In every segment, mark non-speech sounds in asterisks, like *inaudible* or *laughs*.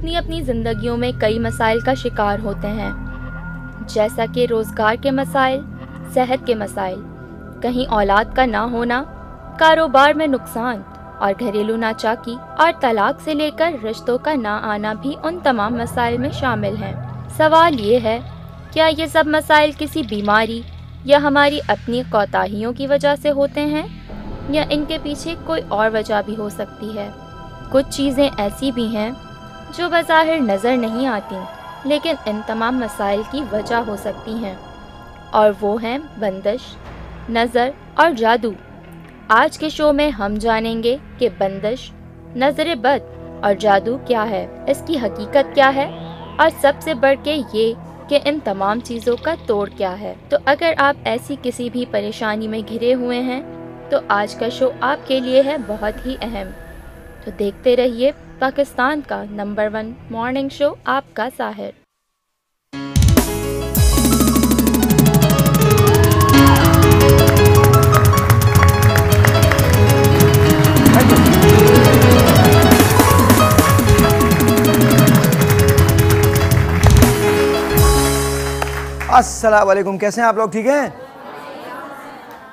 अपनी अपनी ज़िंदगियों में कई मसाइल का शिकार होते हैं। जैसा कि रोज़गार के मसाइल, सेहत के मसाइल। कहीं औलाद का ना होना, कारोबार में नुकसान और घरेलू नाचाकी और तलाक से लेकर रिश्तों का ना आना भी उन तमाम मसाइल में शामिल हैं। सवाल ये है, क्या ये सब मसाइल किसी बीमारी या हमारी अपनी कोताहियों की वजह से होते हैं? या इनके पीछे कोई और वजह भी हो सकती है? कुछ चीज़ें ऐसी भी हैं जो बज़ाहिर नज़र नहीं आती, लेकिन इन तमाम मसाइल की वजह हो सकती हैं। और वो हैं बंदिश, नज़र और जादू। आज के शो में हम जानेंगे कि बंदिश, नज़र बद और जादू क्या है, इसकी हकीकत क्या है, और सबसे बढ़ के ये कि इन तमाम चीज़ों का तोड़ क्या है। तो अगर आप ऐसी किसी भी परेशानी में घिरे हुए हैं तो आज का शो आपके लिए है बहुत ही अहम। तो देखते रहिए पाकिस्तान का नंबर वन मॉर्निंग शो आपका साहिर। वालेकुम कैसे हैं आप लोग? ठीक हैं?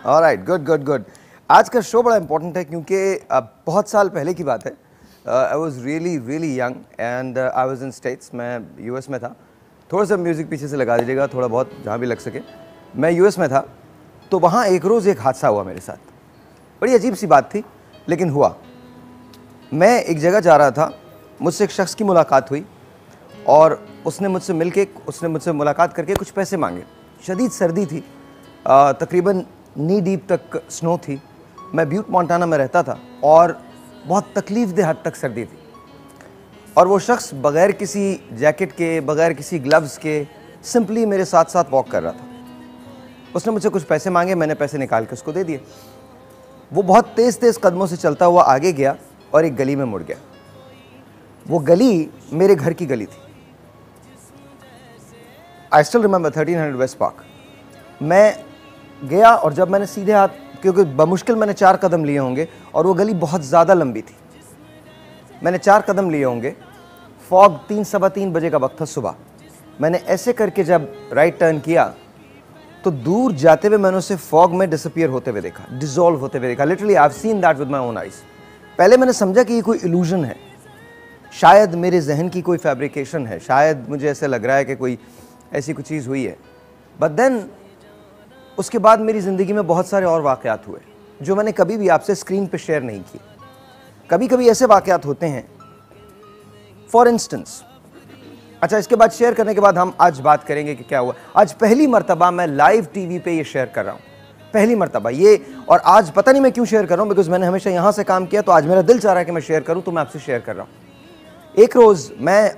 ऑलराइट गुड गुड गुड आज का शो बड़ा इंपॉर्टेंट है क्योंकि बहुत साल पहले की बात है। I was really really young and I was in States मैं यूएस में था. थोड़ा सा म्यूज़िक पीछे से लगा दीजिएगा, थोड़ा बहुत, जहाँ भी लग सके. मैं यूएस में था तो वहाँ एक रोज़ एक हादसा हुआ मेरे साथ. बड़ी अजीब सी बात थी, लेकिन हुआ. मैं एक जगह जा रहा था, मुझसे एक शख्स की मुलाकात हुई और उसने मुझसे मिल के उसने मुझसे मुलाकात करके कुछ पैसे मांगे. शदीद सर्दी थी. तकरीबन नी डीप तक स्नो थी. मैं ब्यूट मोंटाना में रहता था और बहुत तकलीफ़ दे हद तक सर्दी थी। और वो शख्स बग़ैर किसी जैकेट के, बग़ैर किसी ग्लव्स के सिंपली मेरे साथ साथ वॉक कर रहा था। उसने मुझसे कुछ पैसे मांगे, मैंने पैसे निकाल के उसको दे दिए। वो बहुत तेज़ तेज़ कदमों से चलता हुआ आगे गया और एक गली में मुड़ गया। वो गली मेरे घर की गली थी। I still remember thirteen hundred West Park मैं गया और जब मैंने सीधे हाथ क्योंकि बमुश्किल मैंने चार कदम लिए होंगे और वो गली बहुत ज़्यादा लंबी थी। मैंने चार कदम लिए होंगे। फॉग तीन, सवा तीन बजे का वक्त था सुबह। मैंने ऐसे करके जब राइट टर्न किया तो दूर जाते हुए मैंने उसे फॉग में डिसअपियर होते हुए देखा डिजोल्व होते हुए देखा। Literally I seen that with my own eyes पहले मैंने समझा कि ये कोई इल्यूजन है। शायद मेरे जहन की कोई फैब्रिकेशन है। शायद मुझे ऐसे लग रहा है कि कोई ऐसी कुछ चीज़ हुई है। बट देन उसके बाद मेरी ज़िंदगी में बहुत सारे और वाक़ात हुए, जो मैंने कभी भी आपसे स्क्रीन पर शेयर नहीं किए। कभी कभी ऐसे वाक़ात होते हैं। फॉर इंस्टेंस अच्छा इसके बाद शेयर करने के बाद हम आज बात करेंगे कि क्या हुआ। आज पहली मरतबा मैं लाइव टीवी पे ये शेयर कर रहा हूँ। पहली मरतबा ये, और आज पता नहीं मैं क्यों शेयर कर रहा हूँ बिकॉज़ मैंने हमेशा यहाँ से काम किया तो आज मेरा दिल चाह रहा है कि मैं शेयर करूँ तो मैं आपसे शेयर कर रहा हूँ। एक रोज़ मैं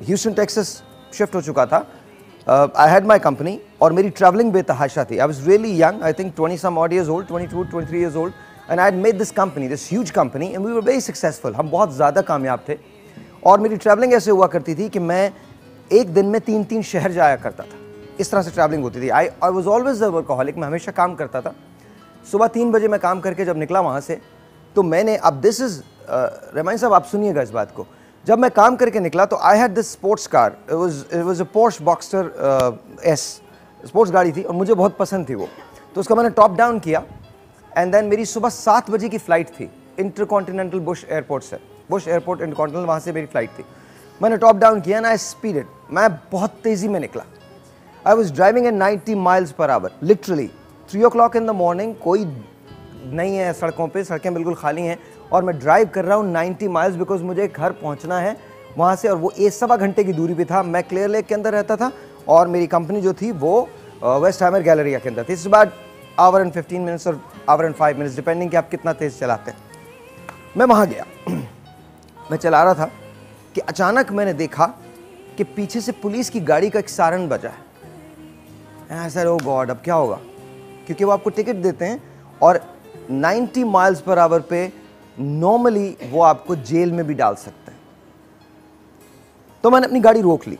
ह्यूस्टन टेक्सस शिफ्ट हो चुका था आई हैड माई कंपनी और मेरी ट्रैवलिंग बेतहाशा थी. I was really young I think twenty some odd years old twenty two twenty three years old and I made this company this huge company and we were very successful हम बहुत ज़्यादा कामयाब थे. और मेरी travelling ऐसे हुआ करती थी कि मैं एक दिन में तीन तीन शहर जाया करता था. इस तरह से ट्रैवलिंग होती थी. I I was always workaholic मैं हमेशा काम करता था. सुबह तीन बजे मैं काम करके जब निकला वहाँ से तो मैंने, अब दिस इज़ रमान साहब, आप सुनिएगा इस बात को. जब मैं काम करके निकला तो I had this sports car it was a Porsche Boxster S sports गाड़ी थी और मुझे बहुत पसंद थी वो। तो उसका मैंने टॉप डाउन किया एंड देन मेरी सुबह सात बजे की फ़्लाइट थी इंटर कॉन्टिनेंटल बुश एयरपोर्ट से। बुश एयरपोर्ट इंटर वहाँ से मेरी फ़्लाइट थी। मैंने टॉप डाउन किया ना आई स्पीडेड मैं बहुत तेज़ी में निकला। I was driving at ninety miles per hour literally three o'clock in the morning कोई नहीं है सड़कों पे, सड़कें बिल्कुल खाली हैं। और मैं ड्राइव कर रहा हूँ 90 माइल्स बिकॉज़ मुझे घर पहुँचना है वहाँ से और वो एक सवा घंटे की दूरी पे था। मैं क्लियर लेक के अंदर रहता था और मेरी कंपनी जो थी वो वेस्ट हैमर गैलरिया के अंदर थी। इस बार आवर एंड फिफ्टीन मिनट्स और hour and five minutes depending कि आप कितना तेज़ चलाते हैं। मैं वहाँ गया। *clears throat* मैं चला रहा था कि अचानक मैंने देखा कि पीछे से पुलिस की गाड़ी का एक सारन बजा है। सर ओ गॉड अब क्या होगा? क्योंकि वो आपको टिकट देते हैं और 90 माइल्स पर आवर पे नॉर्मली वो आपको जेल में भी डाल सकते हैं। तो मैंने अपनी गाड़ी रोक ली।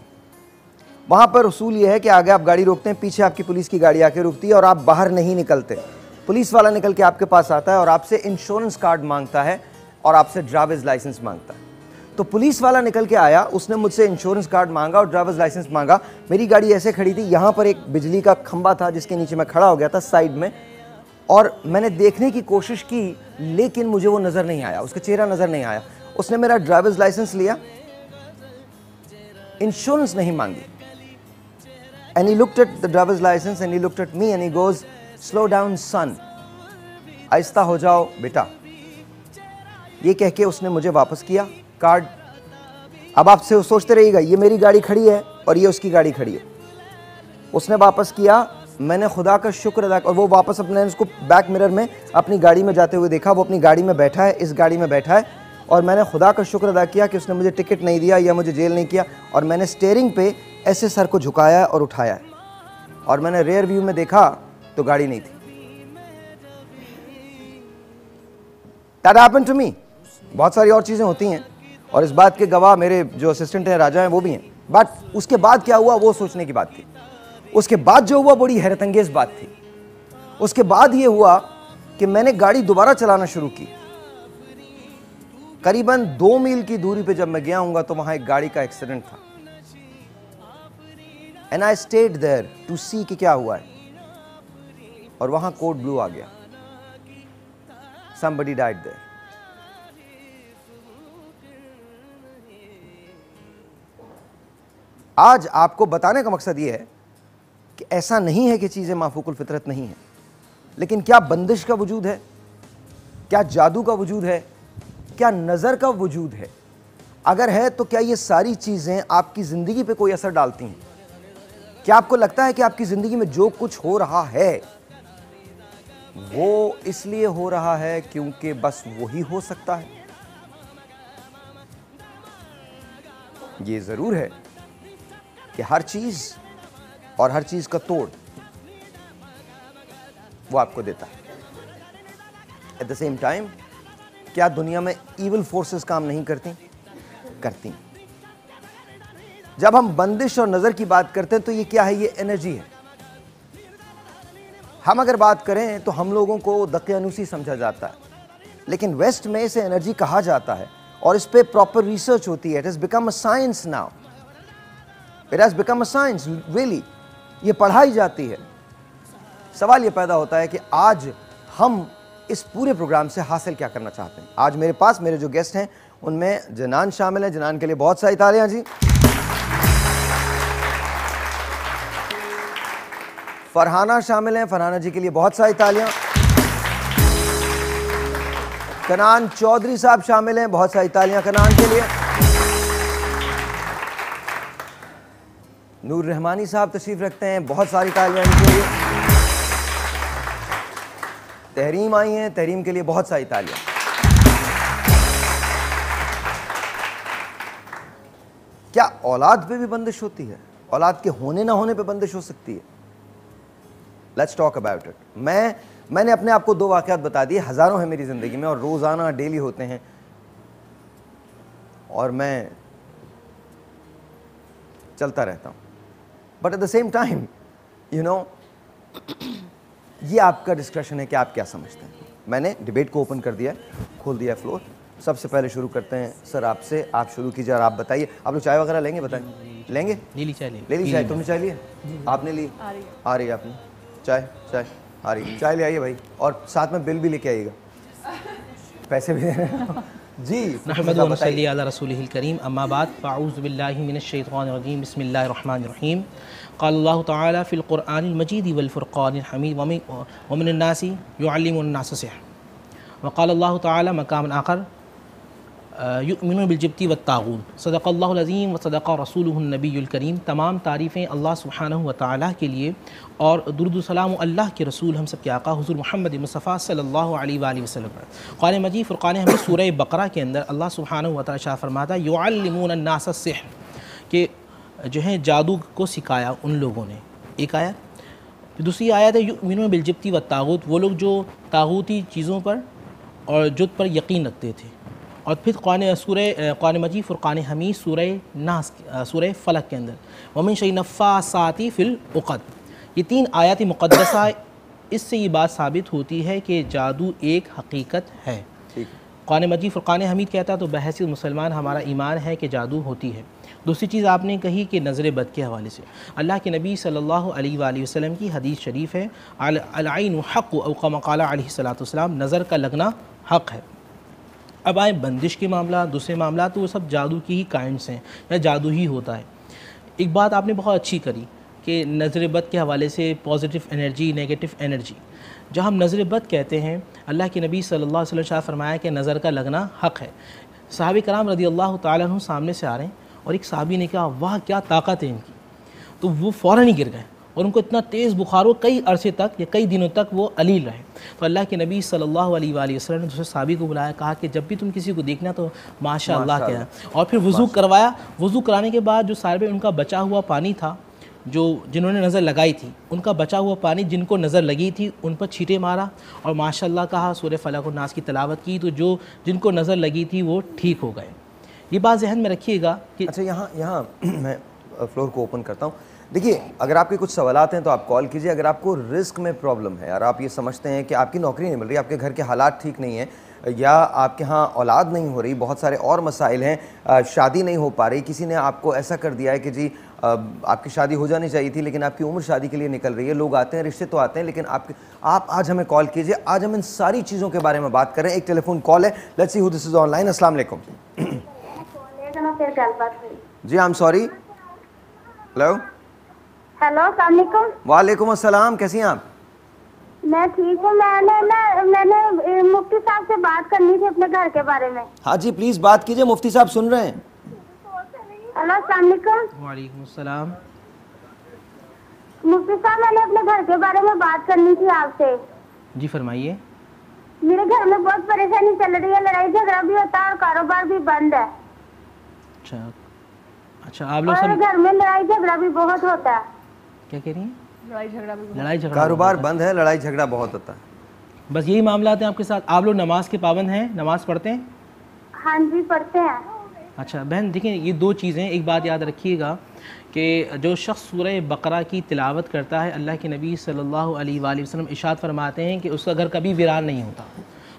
वहाँ पर उसूल यह है कि आगे आप गाड़ी रोकते हैं, पीछे आपकी पुलिस की गाड़ी आके रुकती है और आप बाहर नहीं निकलते। पुलिस वाला निकल के आपके पास आता है और आपसे इंश्योरेंस कार्ड माँगता है और आपसे ड्राइवर्स लाइसेंस माँगता है। तो पुलिस वाला निकल के आया, उसने मुझसे इंश्योरेंस कार्ड मांगा और ड्राइवर्स लाइसेंस मांगा। मेरी गाड़ी ऐसे खड़ी थी, यहाँ पर एक बिजली का खंबा था जिसके नीचे मैं खड़ा हो गया था साइड में। और मैंने देखने की कोशिश की, लेकिन मुझे वो नज़र नहीं आया, उसका चेहरा नज़र नहीं आया। उसने मेरा ड्राइवर्स लाइसेंस लिया इंश्योरेंस नहीं मांगी। And he looked at the driver's licence and he looked at me and he goes slow down son आहिस्ता हो जाओ, बेटा. ये कह के उसने मुझे वापस किया कार्ड अब आप से सोचते रहिएगा, ये मेरी गाड़ी खड़ी है और ये उसकी गाड़ी खड़ी है. उसने वापस किया मैंने खुदा का शुक्र अदा और वो वापस अपने उसको बैक मिरर में अपनी गाड़ी में जाते हुए देखा, वो अपनी गाड़ी में बैठा है, इस गाड़ी में बैठा है, और मैंने खुदा का शुक्र अदा किया कि उसने मुझे टिकट नहीं दिया या मुझे जेल नहीं किया, और मैंने स्टेयरिंग पे ऐसे सर को झुकाया और उठाया और मैंने रेयर व्यू में देखा तो गाड़ी नहीं थी। दैट हैपेंड टू मी बहुत सारी और चीज़ें होती हैं, और इस बात के गवाह मेरे जो असिस्टेंट हैं, राजा हैं, वो भी हैं। बट उसके बाद क्या हुआ, वो सोचने की बात थी। उसके बाद जो हुआ, बड़ी हैरतंगेज बात थी। उसके बाद ये हुआ कि मैंने गाड़ी दोबारा चलाना शुरू की। करीबन दो मील की दूरी पे जब मैं गया हूँगा तो वहाँ एक गाड़ी का एक्सीडेंट था। And I stayed there to see कि क्या हुआ है। और वहाँ कोड ब्लू आ गया। Somebody died there आज आपको बताने का मकसद यह है कि ऐसा नहीं है कि चीज़ें माफूकुल फितरत नहीं है। लेकिन क्या बंदिश का वजूद है? क्या जादू का वजूद है? क्या नज़र का वजूद है? अगर है तो क्या ये सारी चीज़ें आपकी ज़िंदगी पे कोई असर डालती हैं? क्या आपको लगता है कि आपकी ज़िंदगी में जो कुछ हो रहा है, वो इसलिए हो रहा है क्योंकि बस वही हो सकता है? ये ज़रूर है कि हर चीज़ और हर चीज़ का तोड़ वो आपको देता है। एट द सेम टाइम क्या दुनिया में इवल फोर्सेस काम नहीं करती? करती। जब हम बंदिश और नज़र की बात करते हैं तो ये क्या है? ये एनर्जी है। हम अगर बात करें तो हम लोगों को दकियानुसी समझा जाता है। लेकिन वेस्ट में इसे एनर्जी कहा जाता है और इस पर प्रॉपर रिसर्च होती है। It is become a science now it has become a science really ये पढ़ाई जाती है। सवाल ये पैदा होता है कि आज हम इस पूरे प्रोग्राम से हासिल क्या करना चाहते हैं? आज मेरे पास मेरे जो गेस्ट हैं, उनमें जनान शामिल हैं। जनान के लिए बहुत सारी तालियाँ जी। फरहाना शामिल हैं। फरहाना जी के लिए बहुत सारी तालियाँ। कनान चौधरी साहब शामिल हैं। बहुत सारी तालियाँ कनान के लिए। नूर रहमानी साहब तशरीफ़ रखते हैं। बहुत सारी तालियाँ इनके लिए। तहरीम आई हैं, तहरीम के लिए बहुत सारी तालियाँ। क्या औलाद पे भी बंदिश होती है? औलाद के होने ना होने पे बंदिश हो सकती है? लेट्स टॉक अबाउट इट मैं, मैंने अपने आप को दो वाक़ात बता दिए। हज़ारों हैं मेरी ज़िंदगी में और रोज़ाना डेली होते हैं। और मैं चलता रहता हूँ। But at the same time you know ये आपका डिस्कशन है कि आप क्या समझते हैं। मैंने डिबेट को ओपन कर दिया खोल दिया फ्लोर सबसे पहले शुरू करते हैं सर आपसे आप शुरू कीजिए और आप बताइए। आप लोग चाय वगैरह लेंगे बताएँ? लेंगे? नीली चाय ले ली चाय तुमने चाय लिया आपने ली? आ रही है। आपने। चाय चाय आ रही चाय ले आइए भाई। और साथ में बिल भी लेके आइएगा। पैसे भी देने जी नहमद वनसली अला रसूलिल करीम अम्मा बाद फ़ाऊज़बिल्लिमिनश्शैतानिर्रजीम बिस्मिल्लाहिर्रहमानिर्रहीम क़ाल अल्लाह ताला फ़िल क़ुरआनिल मजीद वल फ़ुरक़ानिल हमीद वमिन नासी युअल्लिमुन-नास सिहर वक़ाल अल्लाह ताला मकाम आखर युमिन बिलजब्ती व तागून। सदक़ल्लाज़ीम व सदक़ रसूलनबीकरीम तमाम तारीफ़ें अल्लाह सुबहानहु व के लिए और दुरुदसलाम अल्लाह के रसूल हम सब के आका हुज़ुर मोहम्मद मुस्तफ़ा सल्लल्लाहु वसलम क़ुरान मजीद, फ़ुरक़ान हमें सूरह बकरा के अंदर अल्लाह सुबहानहु व तआला शाह फरमाता सिहर कि जो है जादू को सिखाया उन लोगों ने। एक फिर दूसरी आयत है, युमिन बिलजब्ती व तागूत वो लोग जो तागूती चीज़ों पर और जुद पर यकीन रखते थे। और फिर कौन सूर क़ान मजीद फ़ुरक़ान हमीद सूर नास सूर फ़लक के अंदर। वमिन शई नफ़ा साती फ़िल उक़द। ये तीन आयात मुक़दसा इससे ये बात साबित होती है कि जादू एक हकीकत है। कुरान मजीद फ़ुरक़ान हमीद कहता है तो बहसीत मुसलमान हमारा ईमान है कि जादू होती है। दूसरी चीज़ आपने कही कि नज़र बद के हवाले से। अल्लाह के नबी सल्लल्लाहु अलैहि वसल्लम की हदीस शरीफ है अलाइन हक़ अवक़ाला सलाम नज़र का लगना हक़ है। अब आए बंदिश के मामला, दूसरे मामला तो वो सब जादू की ही काइंड्स हैं, या जादू ही होता है। एक बात आपने बहुत अच्छी करी कि नज़र बद के हवाले से पॉजिटिव एनर्जी नेगेटिव एनर्जी जब हम नज़र बद कहते हैं, अल्लाह के नबी सल्लल्लाहु अलैहि वसल्लम शाह फरमाया कि नज़र का लगना हक़ है। साहब कराम रदी अल्लाह तु सामने से आ रहे हैं और एक साहबी ने कहा, वाह, क्या ताकत है इनकी! तो वो फ़ौर ही गिर गए। और उनको इतना तेज़ बुखार हो कई अरसे तक या कई दिनों तक वो अलील रहे। तो अल्लाह के नबी सल्लल्लाहु अलैहि वसल्लम ने दूसरे साबी को बुलाया कहा कि जब भी तुम किसी को देखना तो माशा अल्लाह क्या और फिर वज़ू करवाया। वज़ू कराने के बाद जो सारे उनका बचा हुआ पानी था जो जिन्होंने नज़र लगाई थी उनका बचा हुआ पानी जिनको नज़र लगी थी उन पर छीटे मारा और माशाल्लाह कहा सूर्य फलक नास की तलावत की तो जो जिनको नज़र लगी थी वो ठीक हो गए। ये बात जहन में रखिएगा कि अच्छा यहाँ यहाँ *clears throat* मैं फ्लोर को ओपन करता हूँ। देखिए अगर आपके कुछ सवाल हैं तो आप कॉल कीजिए। अगर आपको रिस्क में प्रॉब्लम है और आप ये समझते हैं कि आपकी नौकरी नहीं मिल रही आपके घर के हालात ठीक नहीं है या आपके यहाँ औलाद नहीं हो रही बहुत सारे और मसाइल हैं शादी नहीं हो पा रही किसी ने आपको ऐसा कर दिया है कि जी आपकी शादी हो जानी चाहिए थी लेकिन आपकी उम्र शादी के लिए निकल रही है लोग आते हैं रिश्ते तो आते हैं लेकिन आपके आप आज हमें कॉल कीजिए। आज हम इन सारी चीज़ों के बारे में बात करें एक टेलीफोन कॉल है। Let's see who this is online अस्सलाम वालेकुम। जी I am sorry hello hello सलामकुम वालेकुम अस्सलाम कैसी हैं आप? मैं ठीक हूँ। मैंने ना मैंने मुफ्ती साहब से बात करनी थी अपने घर के बारे में। हाँ जी प्लीज़ बात कीजिए मुफ्ती साहब सुन रहे हैं। हेलो सलामकुम वालेकुम सलाम मुफ्ती साहब मैंने अपने घर के बारे में बात करनी थी आपसे। जी फरमाइए। मेरे घर में बहुत परेशानी चल रही है लड़ाई झगड़ा भी होता है और कारोबार भी बंद है। अच्छा अच्छा आप लोग सब घर में लड़ाई झगड़ा भी बहुत होता है। क्या कह रही हैं? लड़ाई झगड़ा लड़ाई झगड़ा कारोबार बंद है लड़ाई झगड़ा बहुत होता है। बस यही मामला हैं आपके साथ। आप लोग नमाज़ के पाबंद हैं? नमाज़ पढ़ते हैं? हाँ जी पढ़ते हैं। अच्छा बहन देखिए ये दो चीज़ें एक बात याद रखिएगा कि जो शख्स सूरह बकरा की तिलावत करता है अल्लाह के नबी सल्लल्लाहु अलैहि वसल्लम इशाद फरमाते हैं कि उसका घर कभी वीरान नहीं होता।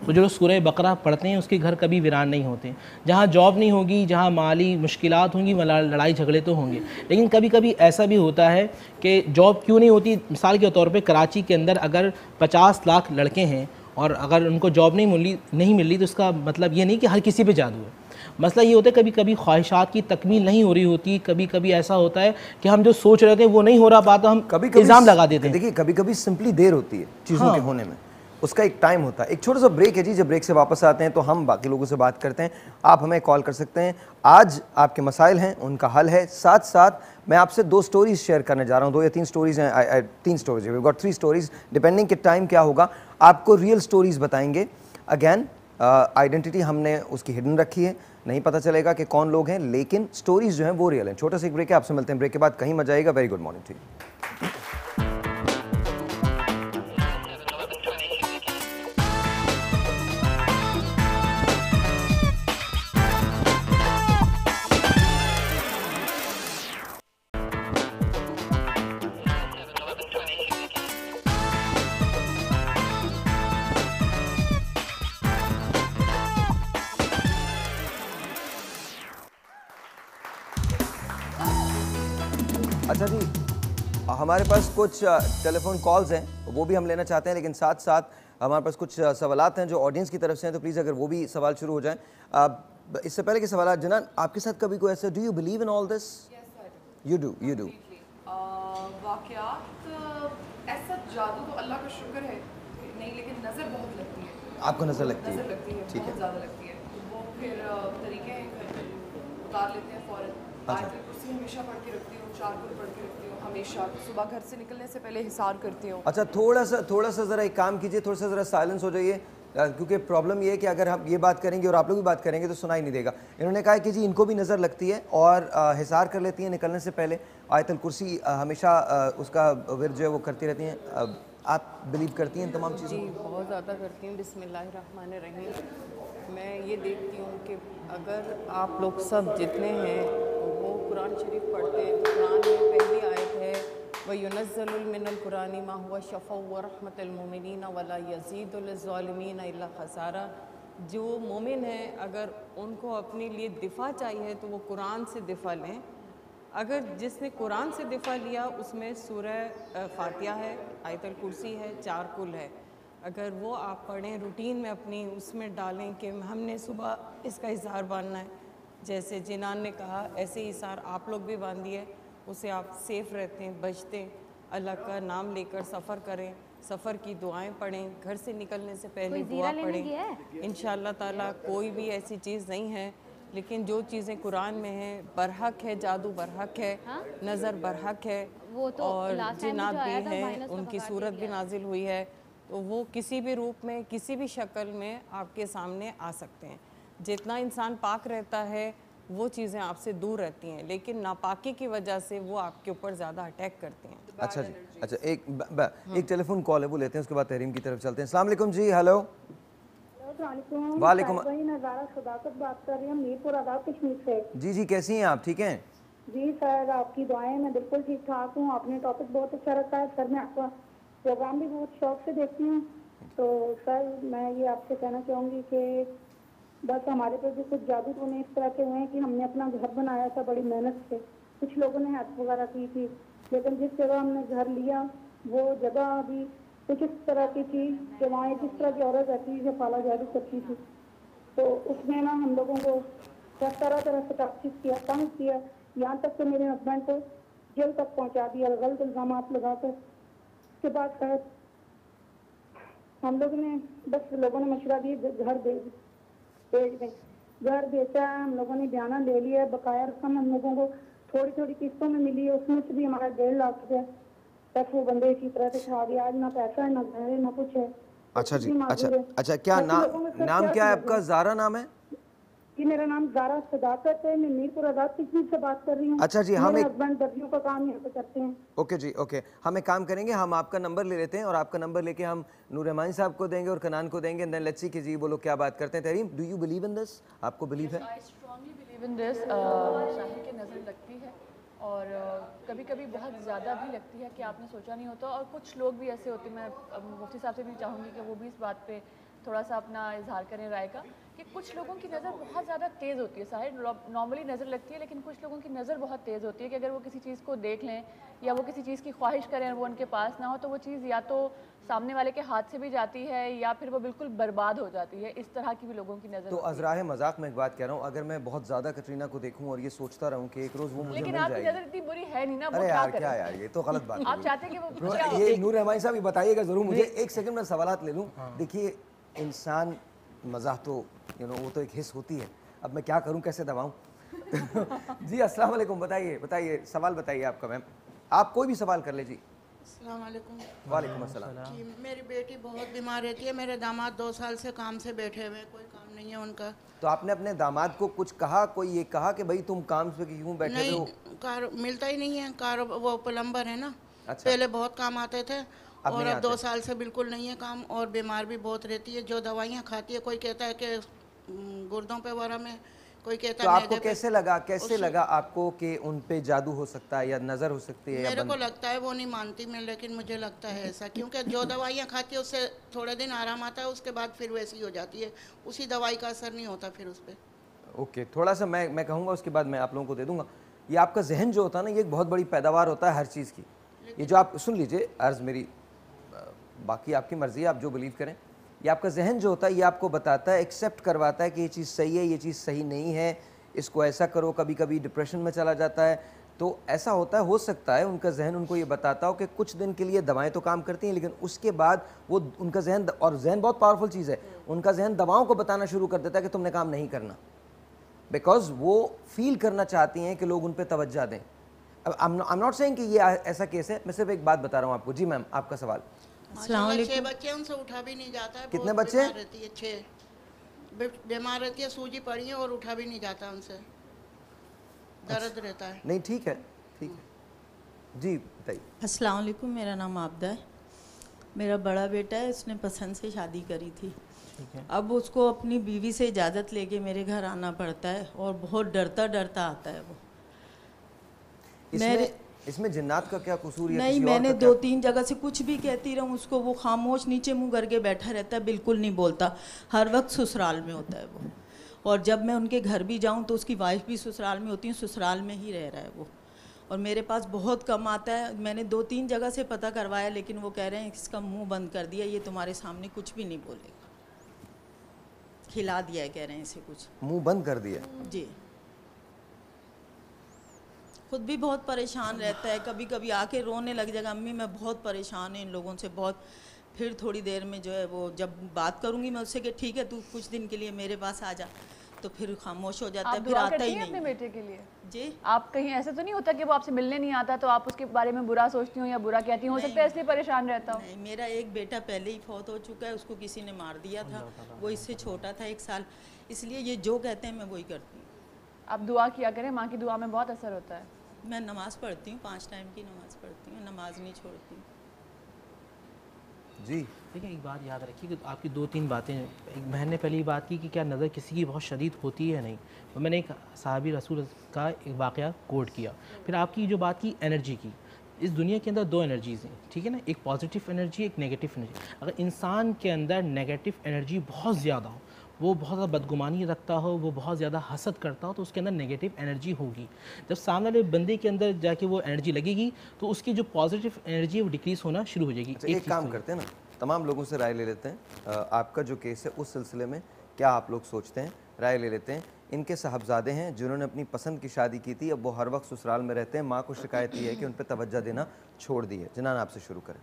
तो जो लोग सूर्य बकरा पढ़ते हैं उसके घर कभी वीरान नहीं होते। जहाँ जॉब नहीं होगी जहाँ माली मुश्किल होंगी वहाँ लड़ाई झगड़े तो होंगे। लेकिन कभी कभी ऐसा भी होता है कि जॉब क्यों नहीं होती? मिसाल के तौर पर कराची के अंदर अगर पचास लाख लड़के हैं और अगर उनको जॉब नहीं मिली नहीं मिल रही तो उसका मतलब ये नहीं कि हर किसी पे जादू है। मसला ये होता है कभी कभी ख्वाहिशात की तकमील नहीं हो रही होती कभी कभी ऐसा होता है कि हम जो सोच रहे थे वो नहीं हो रहा बात तो हम कभी इल्ज़ाम लगा देते हैं। देखिए कभी कभी सिंपली देर होती है चीज़ों हाँ। के होने में। उसका एक टाइम होता है। एक छोटा सा ब्रेक है जी जब ब्रेक से वापस आते हैं तो हम बाकी लोगों से बात करते हैं। आप हमें कॉल कर सकते हैं। आज आपके मसाइल हैं उनका हल है। साथ साथ मैं आपसे दो स्टोरीज शेयर करने जा रहा हूँ। दो या तीन स्टोरीज हैं तीन stories we got three stories depending के टाइम क्या होगा। आपको रियल स्टोरीज बताएँगे। अगैन आइडेंटिटी uh, हमने उसकी हिडन रखी है। नहीं पता चलेगा कि कौन लोग हैं लेकिन स्टोरीज जो हैं वो रियल हैं। छोटा सा एक ब्रेक है आपसे मिलते हैं। ब्रेक के बाद कहीं मज़ा आएगा। वेरी गुड मॉर्निंग ठीक कुछ टेलीफोन कॉल्स हैं वो भी हम लेना चाहते हैं लेकिन साथ साथ हमारे पास कुछ सवाल हैं जो ऑडियंस की तरफ़ से हैं तो प्लीज़ अगर वो भी सवाल शुरू हो जाएँ। इससे पहले के सवाल जना आपके साथ कभी कोई ऐसा do you believe in all this you do you do ऐसा जादू तो अल्लाह का शुक्र है नहीं लेकिन नज़र बहुत लगती है। आपको नज़र लगती है। ठीक है। ज़्यादा लगती है। तो वो फिर तरीके हैं उतार लेते हैं फ़ौरन। अच्छा। हमेशा पढ़ के रखती हूँ चार पढ़ के रखती हूँ। हमेशा सुबह घर से निकलने से पहले हिसार करती हूँ। अच्छा थोड़ा सा थोड़ा सा ज़रा एक काम कीजिए थोड़ा सा ज़रा साइलेंस हो जाइए। क्योंकि प्रॉब्लम ये है कि अगर हम ये बात करेंगे और आप लोग भी बात करेंगे तो सुनाई नहीं देगा। इन्होंने कहा कि जी इनको भी नज़र लगती है और हिसार कर लेती हैं निकलने से पहले। आयतल कुर्सी हमेशा उसका विर जो है वो करती रहती हैं। आप बिलीव करती हैं तमाम चीज़ें जी बहुत ज़्यादा करती हूँ। बिसमिल्लाहिर्रहमानिर्रहीम। मैं ये देखती हूँ कि अगर आप लोग सब जितने हैं कुरान शरीफ पढ़ते हैं कुरान में पहली आयत है व यूनज़लमिनकुरानी मा हुआ शफ़ा रहमतमिन वला यज़ीदुलमीन खसारा। जो मोमिन है, अगर उनको अपने लिए दिफा चाहिए तो वो कुरान से दिफा लें। अगर जिसने कुरान से दिफा लिया, उसमें सूरह फातिहा है, आयतल कुर्सी है, चार कुल है। अगर वो आप पढ़ें, रूटीन में अपनी, उसमें डालें कि हमने सुबह इसका इजहार बांधना है। जैसे जिनान ने कहा ऐसे ही इजहार आप लोग भी बांधिए उसे आप सेफ़ रहते हैं बचते हैं। अल्लाह का नाम लेकर सफ़र करें सफ़र की दुआएँ पढ़ें घर से निकलने से पहले दुआ पढ़ें? इन ताला कोई भी ऐसी चीज़ नहीं है लेकिन जो चीज़ें कुरान में हैं बरहक है जादू बरहक है हा? नज़र बरहक है वो तो और last time में जिन्नात जो आया भी हैं उनकी सूरत भी नाजिल हुई है। तो वो किसी भी रूप में किसी भी शक्ल में आपके सामने आ सकते हैं। जितना इंसान पाक रहता है वो चीज़ें आपसे दूर रहती हैं लेकिन नापाकी की वजह से वो आपके ऊपर ज़्यादा अटैक करती हैं। अच्छा जी अच्छा एक ब, ब, एक टेलीफोन कॉल है वो लेते हैं उसके बाद तहरीम की तरफ़ चलते हैं। अस्सलाम जी हेलो वालेकुम वालेकुम। भाई नज़ारा सदाकत बात कर रही हूँ मीरपुर आदाब कश्मीर से। जी जी कैसी हैं आप? ठीक हैं? जी सर आपकी दुआएँ मैं बिल्कुल ठीक ठाक हूँ। आपने टॉपिक बहुत अच्छा रखा है सर मैं आपका प्रोग्राम भी बहुत शौक से देखती हूँ। तो सर मैं ये आपसे कहना चाहूँगी कि बस हमारे पे भी कुछ जादू टोने इस तरह के हुए हैं कि हमने अपना घर बनाया था, बड़ी मेहनत से। कुछ लोगों ने हेल्प वगैरह की थी, लेकिन जिस जगह हमने घर लिया, वो जगह अभी कुछ इस तरह की थी कि वहाँ एक इस तरह की औरत रहती थी जो पाला जादू करती थी। तो उसने ना हम लोगों को तरह तरह से टॉर्चर किया, तंग किया, यहाँ तक कि मेरे हस्बैंड को जेल तक पहुँचा दिया, गलत इल्ज़ाम लगाकर। उसके बाद हम लोग ने बस लोगों ने मशवरा दिया, घर बेच बेच दें घर बेचा है हम लोगों ने बयाना ले लिया है बकाया रकम हम लोगों को थोड़ी थोड़ी किस्तों में मिली है उसमें से भी हमारा डेढ़ लाख रुपया तक वो बंदे इसी तरह से खा गया। आज ना पैसा है ना घर है ना कुछ है। अच्छा जी अच्छा। अच्छा क्या नाम नाम क्या है आपका? जारा नाम है? जी मेरा नाम जारा सदाकत है मैं मीरपुर आज़ाद कश्मीर से बात कर रही हूँ। अच्छा जी, हम एक- हस्बैंड दर्जियों का काम यहाँ पे करते हैं। ओके जी ओके। हम एक काम करेंगे हम आपका नंबर ले लेते हैं और आपका नंबर लेके हम नूर रहमान साहब को देंगे और कनान को देंगे देन लेट्स सी कि जी वो लोग क्या बात करते हैं। Tahreem do you believe in this आपको बिलीव है? I strongly believe in this Shahid की नज़र लगती है और कभी कभी बहुत ज़्यादा भी लगती है कि आपने सोचा नहीं होता और कुछ लोग भी ऐसे होते हैं। मैं मुफ्ती साहब से भी चाहूँगी कि वो भी इस बात पे थोड़ा सा अपना इजहार करें राय का। कि कुछ लोगों की नज़र बहुत ज़्यादा तेज़ होती है। साहिर नॉर्मली नज़र लगती है लेकिन कुछ लोगों की नज़र बहुत तेज़ होती है कि अगर वो किसी चीज़ को देख लें या वो किसी चीज़ की ख्वाहिश करें और वो उनके पास ना हो तो वो चीज़ या तो सामने वाले के हाथ से भी जाती है या फिर वो बिल्कुल बर्बाद हो जाती है। इस तरह की भी लोगों की नज़र तो अजराह मज़ाक में एक बात कह रहा हूँ अगर मैं बहुत ज़्यादा कटरीना को देखूँ और ये सोचता रहूँ कि एक रोज़ वो मुझे लेकिन आपकी नज़र इतनी बुरी है नहीं ना अरे यार क्या यार ये तो गलत बात *laughs* आप चाहते हैं कि वो है। हो? ये नूर रहमान साहब ये बताइएगा ज़रूर मुझे एक सेकंड में सवाल ले लूँ। देखिए इंसान मज़ाक तो यू नो वो तो एक हिस्स होती है। अब मैं क्या करूँ कैसे दबाऊँ? *laughs* जी अस्सलाम वालेकुम बताइए बताइए सवाल बताइए आपका मैम। आप कोई भी सवाल कर ले जी वालेकुम। वालेकुम अस्सलाम। मेरी बेटी बहुत बीमार रहती है मेरे दामाद दो साल से काम से बैठे हुए कोई काम नहीं है उनका। तो आपने अपने दामाद को कुछ कहा कोई ये कहा कि भाई तुम काम से क्यों बैठे नहीं हो? कार मिलता ही नहीं है कार वो प्लम्बर है ना। अच्छा। पहले बहुत काम आते थे अब और अब दो साल से बिल्कुल नहीं है काम और बीमार भी बहुत रहती है जो दवाइयाँ खाती है कोई कहता है कि गुर्दों पे वरम है कोई कहता तो आपको कैसे लगा कैसे लगा आपको कि उन पे जादू हो सकता है या नज़र हो सकती है या मेरे को लगता है वो नहीं मानती मैं लेकिन मुझे लगता है ऐसा क्योंकि जो *coughs* दवाइयाँ खाती है उससे थोड़े दिन आराम आता है उसके बाद फिर वैसी हो जाती है उसी दवाई का असर नहीं होता फिर उस पर ओके थोड़ा सा मैं मैं कहूँगा उसके बाद मैं आप लोगों को दे दूँगा। ये आपका जहन जो होता है ना ये एक बहुत बड़ी पैदावार होता है हर चीज़ की। ये जो आप सुन लीजिए अर्ज़ मेरी बाकी आपकी मर्ज़ी है आप जो बिलीव करें। ये आपका जहन जो होता है, ये आपको बताता है एक्सेप्ट करवाता है कि ये चीज़ सही है, ये चीज़ सही नहीं है, इसको ऐसा करो कभी कभी डिप्रेशन में चला जाता है। तो ऐसा होता है, हो सकता है, उनका जहन उनको ये बताता हो कि कुछ दिन के लिए दवाएँ तो काम करती हैं, लेकिन उसके बाद वो उनका जहन, और जहन बहुत पावरफुल चीज़ है, उनका जहन दवाओं को बताना शुरू कर देता है कि तुमने काम नहीं करना। बिकॉज़ वो फील करना चाहती हैं कि लोग उन पर तवज्जा दें। अब आई एम नॉट सेइंग कि ये ऐसा केस है, मैं सिर्फ़ एक बात बता रहा हूँ आपको। जी मैम आपका सवाल। बच्चे उनसे उठा भी नहीं जाता है कितने बच्चे? बीमार रहती है छः बीमार रहती है सूजी पड़ी है और उठा भी नहीं जाता उनसे। दर्द रहता है। नहीं ठीक है ठीक है। जी बताइए। अस्सलाम वालेकुम मेरा नाम आबदा है। मेरा बड़ा बेटा है उसने पसंद से शादी करी थी। अब उसको अपनी बीवी से इजाज़त लेके मेरे घर आना पड़ता है और बहुत डरता डरता आता है वो। मेरे इसमें जिन्नात का क्या कसूर या नहीं मैंने दो तीन जगह से कुछ भी कहती रहूँ उसको वो खामोश नीचे मुँह करके बैठा रहता है बिल्कुल नहीं बोलता। हर वक्त ससुराल में होता है वो। और जब मैं उनके घर भी जाऊँ तो उसकी वाइफ भी ससुराल में होती है ससुराल में ही रह रहा है वो। और मेरे पास बहुत कम आता है। मैंने दो तीन जगह से पता करवाया लेकिन वो कह रहे हैं इसका मुँह बंद कर दिया ये तुम्हारे सामने कुछ भी नहीं बोलेगा। खिला दिया है कह रहे हैं इसे कुछ। मुँह बंद कर दिया? जी। खुद भी बहुत परेशान रहता है कभी कभी आके रोने लग जाएगा अम्मी मैं बहुत परेशान हूँ इन लोगों से बहुत। फिर थोड़ी देर में जो है वो जब बात करूँगी मैं उससे कि ठीक है तू कुछ दिन के लिए मेरे पास आ जा। तो फिर खामोश हो जाता है फिर आता ही नहीं। बेटे के लिए? जी। आप कहीं ऐसा तो नहीं होता कि वो आपसे मिलने नहीं आता तो आप उसके बारे में बुरा सोचती हो या बुरा कहती हो? सकता है इसलिए परेशान रहता हो। मेरा एक बेटा पहले ही फौत हो चुका है उसको किसी ने मार दिया था वो इससे छोटा था एक साल। इसलिए ये जो कहते हैं मैं वही करती हूँ। आप दुआ किया करें माँ की दुआ में बहुत असर होता है। मैं नमाज़ पढ़ती हूँ पाँच टाइम की नमाज़ पढ़ती हूँ नमाज़ नहीं छोड़ती। जी। देखिए एक बात याद रखिए कि आपकी दो तीन बातें एक बहन ने पहली बात की कि क्या नज़र किसी की बहुत शदीद होती है या नहीं? तो मैंने एक साहबी रसूल का एक वाक़ कोट किया। फिर आपकी जो बात की एनर्जी की इस दुनिया के अंदर दो एनर्जीज़ हैं ठीक है ना? एक पॉजिटिव एनर्जी एक नेगेटिव एनर्जी। अगर इंसान के अंदर नेगेटिव एनर्जी बहुत ज़्यादा हो वो बहुत ज़्यादा बदगुमानी रखता हो वो बहुत ज़्यादा हसद करता हो तो उसके अंदर नेगेटिव एनर्जी होगी। जब सामने वाले बंदे के अंदर जाके वो एनर्जी लगेगी तो उसकी जो पॉजिटिव एनर्जी है वो डिक्रीज होना शुरू हो जाएगी। अच्छा, एक काम तो करते हैं ना तमाम लोगों से राय ले लेते हैं आपका जो केस है उस सिलसिले में क्या आप लोग सोचते हैं राय ले लेते हैं। इनके साहबजादे हैं जिन्होंने अपनी पसंद की शादी की थी अब वो हर वक्त ससुराल में रहते हैं माँ को शिकायत ये है कि उन पर तवज्जो देना छोड़ दी है जिनान आपसे शुरू करें।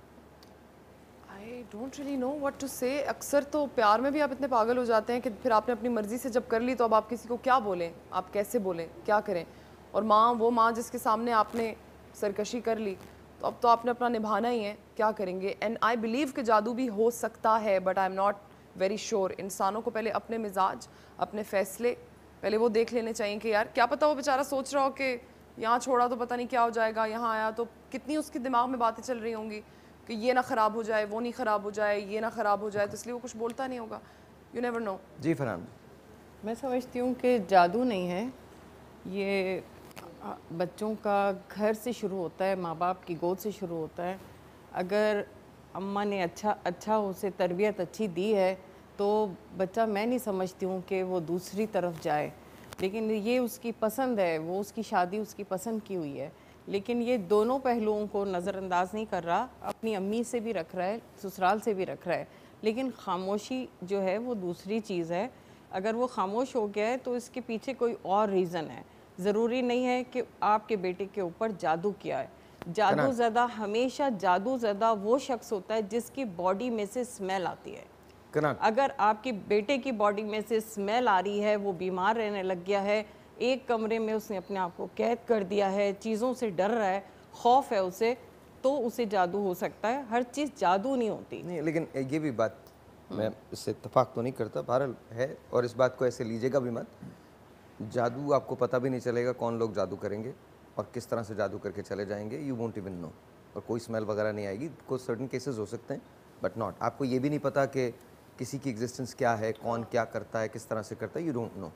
I don't really know what to say अक्सर तो प्यार में भी आप इतने पागल हो जाते हैं कि फिर आपने अपनी मर्ज़ी से जब कर ली तो अब आप किसी को क्या बोलें? आप कैसे बोलें? क्या करें? और माँ, वो माँ जिसके सामने आपने सरकशी कर ली तो अब तो आपने अपना निभाना ही है। क्या करेंगे? एंड आई बिलीव कि जादू भी हो सकता है but I am not very sure इंसानों को पहले अपने मिजाज, अपने फ़ैसले, पहले वो देख लेने चाहिए कि यार, क्या पता वो बेचारा सोच रहा हो कि यहाँ छोड़ा तो पता नहीं क्या हो जाएगा, यहाँ आया तो कितनी उसके दिमाग में बातें चल रही होंगी। कि ये ना ख़राब हो जाए वो नहीं ख़राब हो जाए ये ना ख़राब हो जाए तो इसलिए वो कुछ बोलता नहीं होगा। You never know ji Farhan. मैं समझती हूँ कि जादू नहीं है। ये बच्चों का घर से शुरू होता है माँ बाप की गोद से शुरू होता है। अगर अम्मा ने अच्छा अच्छा उसे तरबियत अच्छी दी है तो बच्चा मैं नहीं समझती हूँ कि वो दूसरी तरफ़ जाए। लेकिन ये उसकी पसंद है वो उसकी शादी उसकी पसंद की हुई है। लेकिन ये दोनों पहलुओं को नज़रअंदाज नहीं कर रहा अपनी अम्मी से भी रख रहा है ससुराल से भी रख रहा है। लेकिन खामोशी जो है वो दूसरी चीज़ है। अगर वो खामोश हो गया है तो इसके पीछे कोई और रीज़न है। ज़रूरी नहीं है कि आपके बेटे के ऊपर जादू किया है। जादू ज़्यादा हमेशा जादू ज़्यादा वो शख्स होता है जिसकी बॉडी में से स्मेल आती है। अगर आपके बेटे की बॉडी में से स्मेल आ रही है वो बीमार रहने लग गया है एक कमरे में उसने अपने आप को कैद कर दिया है, चीज़ों से डर रहा है, खौफ है उसे तो उसे जादू हो सकता है। हर चीज़ जादू नहीं होती। नहीं, लेकिन ये भी बात मैं इससे इतफाक तो नहीं करता, बहरहाल है, और इस बात को ऐसे लीजिएगा भी मत। जादू आपको पता भी नहीं चलेगा कौन लोग जादू करेंगे और किस तरह से जादू करके चले जाएँगे यू वोंट इवन नो और कोई स्मेल वगैरह नहीं आएगी, कुछ सर्टन केसेस हो सकते हैं बट नॉट आपको ये भी नहीं पता कि किसी की एग्जिस्टेंस क्या है, कौन क्या करता है, किस तरह से करता है you don't know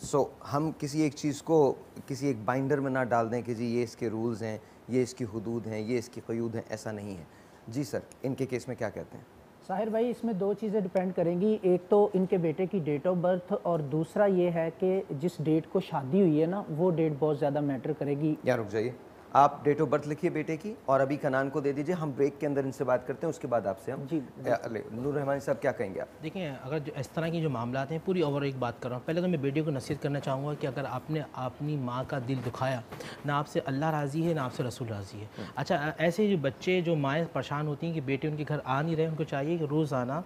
so so, हम किसी एक चीज़ को किसी एक बाइंडर में ना डाल दें कि जी ये इसके रूल्स हैं ये इसकी हदूद हैं ये इसकी क्यूद हैं ऐसा नहीं है। जी सर इनके केस में क्या कहते हैं? साहिर भाई इसमें दो चीज़ें डिपेंड करेंगी। एक तो इनके बेटे की डेट ऑफ़ बर्थ और दूसरा ये है कि जिस डेट को शादी हुई है ना वो डेट बहुत ज़्यादा मैटर करेगी। यहाँ रुक जाइए। आप डेट ऑफ़ बर्थ लिखिए बेटे की और अभी कनान को दे दीजिए हम ब्रेक के अंदर इनसे बात करते हैं उसके बाद आपसे हम जी, नूर रहमानी साहब क्या कहेंगे आप? देखिए अगर जो इस तरह की जो मामला हैं पूरी ओवर एक बात कर रहा हूँ। पहले तो मैं बेटियों को नसीहत करना चाहूँगा कि अगर आपने अपनी माँ का दिल दुखाया ना आपसे अल्लाह राज़ी है ना आपसे रसूल राज़ी है। अच्छा ऐसे जो बच्चे जो माएँ परेशान होती हैं कि बेटे उनके घर आ नहीं रहे उनको चाहिए कि रोज़ाना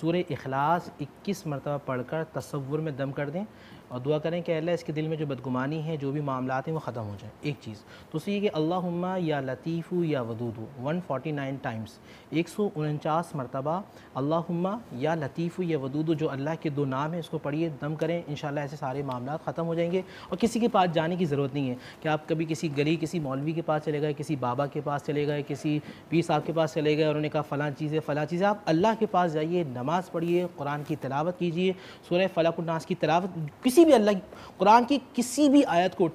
सूर्य अखलास इक्कीस मरतबा पढ़कर तसव्वुर में दम कर दें और दुआ करें कि अल्लाह इसके दिल में जो बदगुमानी है, जो भी मामला हैं, वो ख़त्म हो जाए। एक चीज़। दूसरी ये कि अल्लाहुम्मा या लतीफ़ू या वदूदू 149 टाइम्स। एक सौ उनचास मरतबा, अल्लाहुम्मा या लतीफ़ू या वदूदू, जो अल्लाह के दो नाम हैं, इसको पढ़िए, दम करें इन ऐसे सारे मामला ख़त्म हो जाएँगे। और किसी के पास जाने की ज़रूरत नहीं है कि आप कभी किसी गली, किसी मौलवी के पास चले गए, किसी बाबा के पास चले गए, किसी पीर साहब के पास चले गए और उन्होंने कहा, फ़लाँ चीज़ें फ़लाँ चीज़ें आप अल्लाह के पास जाइए, नमाज़ पढ़िए, कुरान की तलावत कीजिए, सूरह फलक नास की तलावत, किसी भी अल्लाह की कुरान की किसी भी आयत को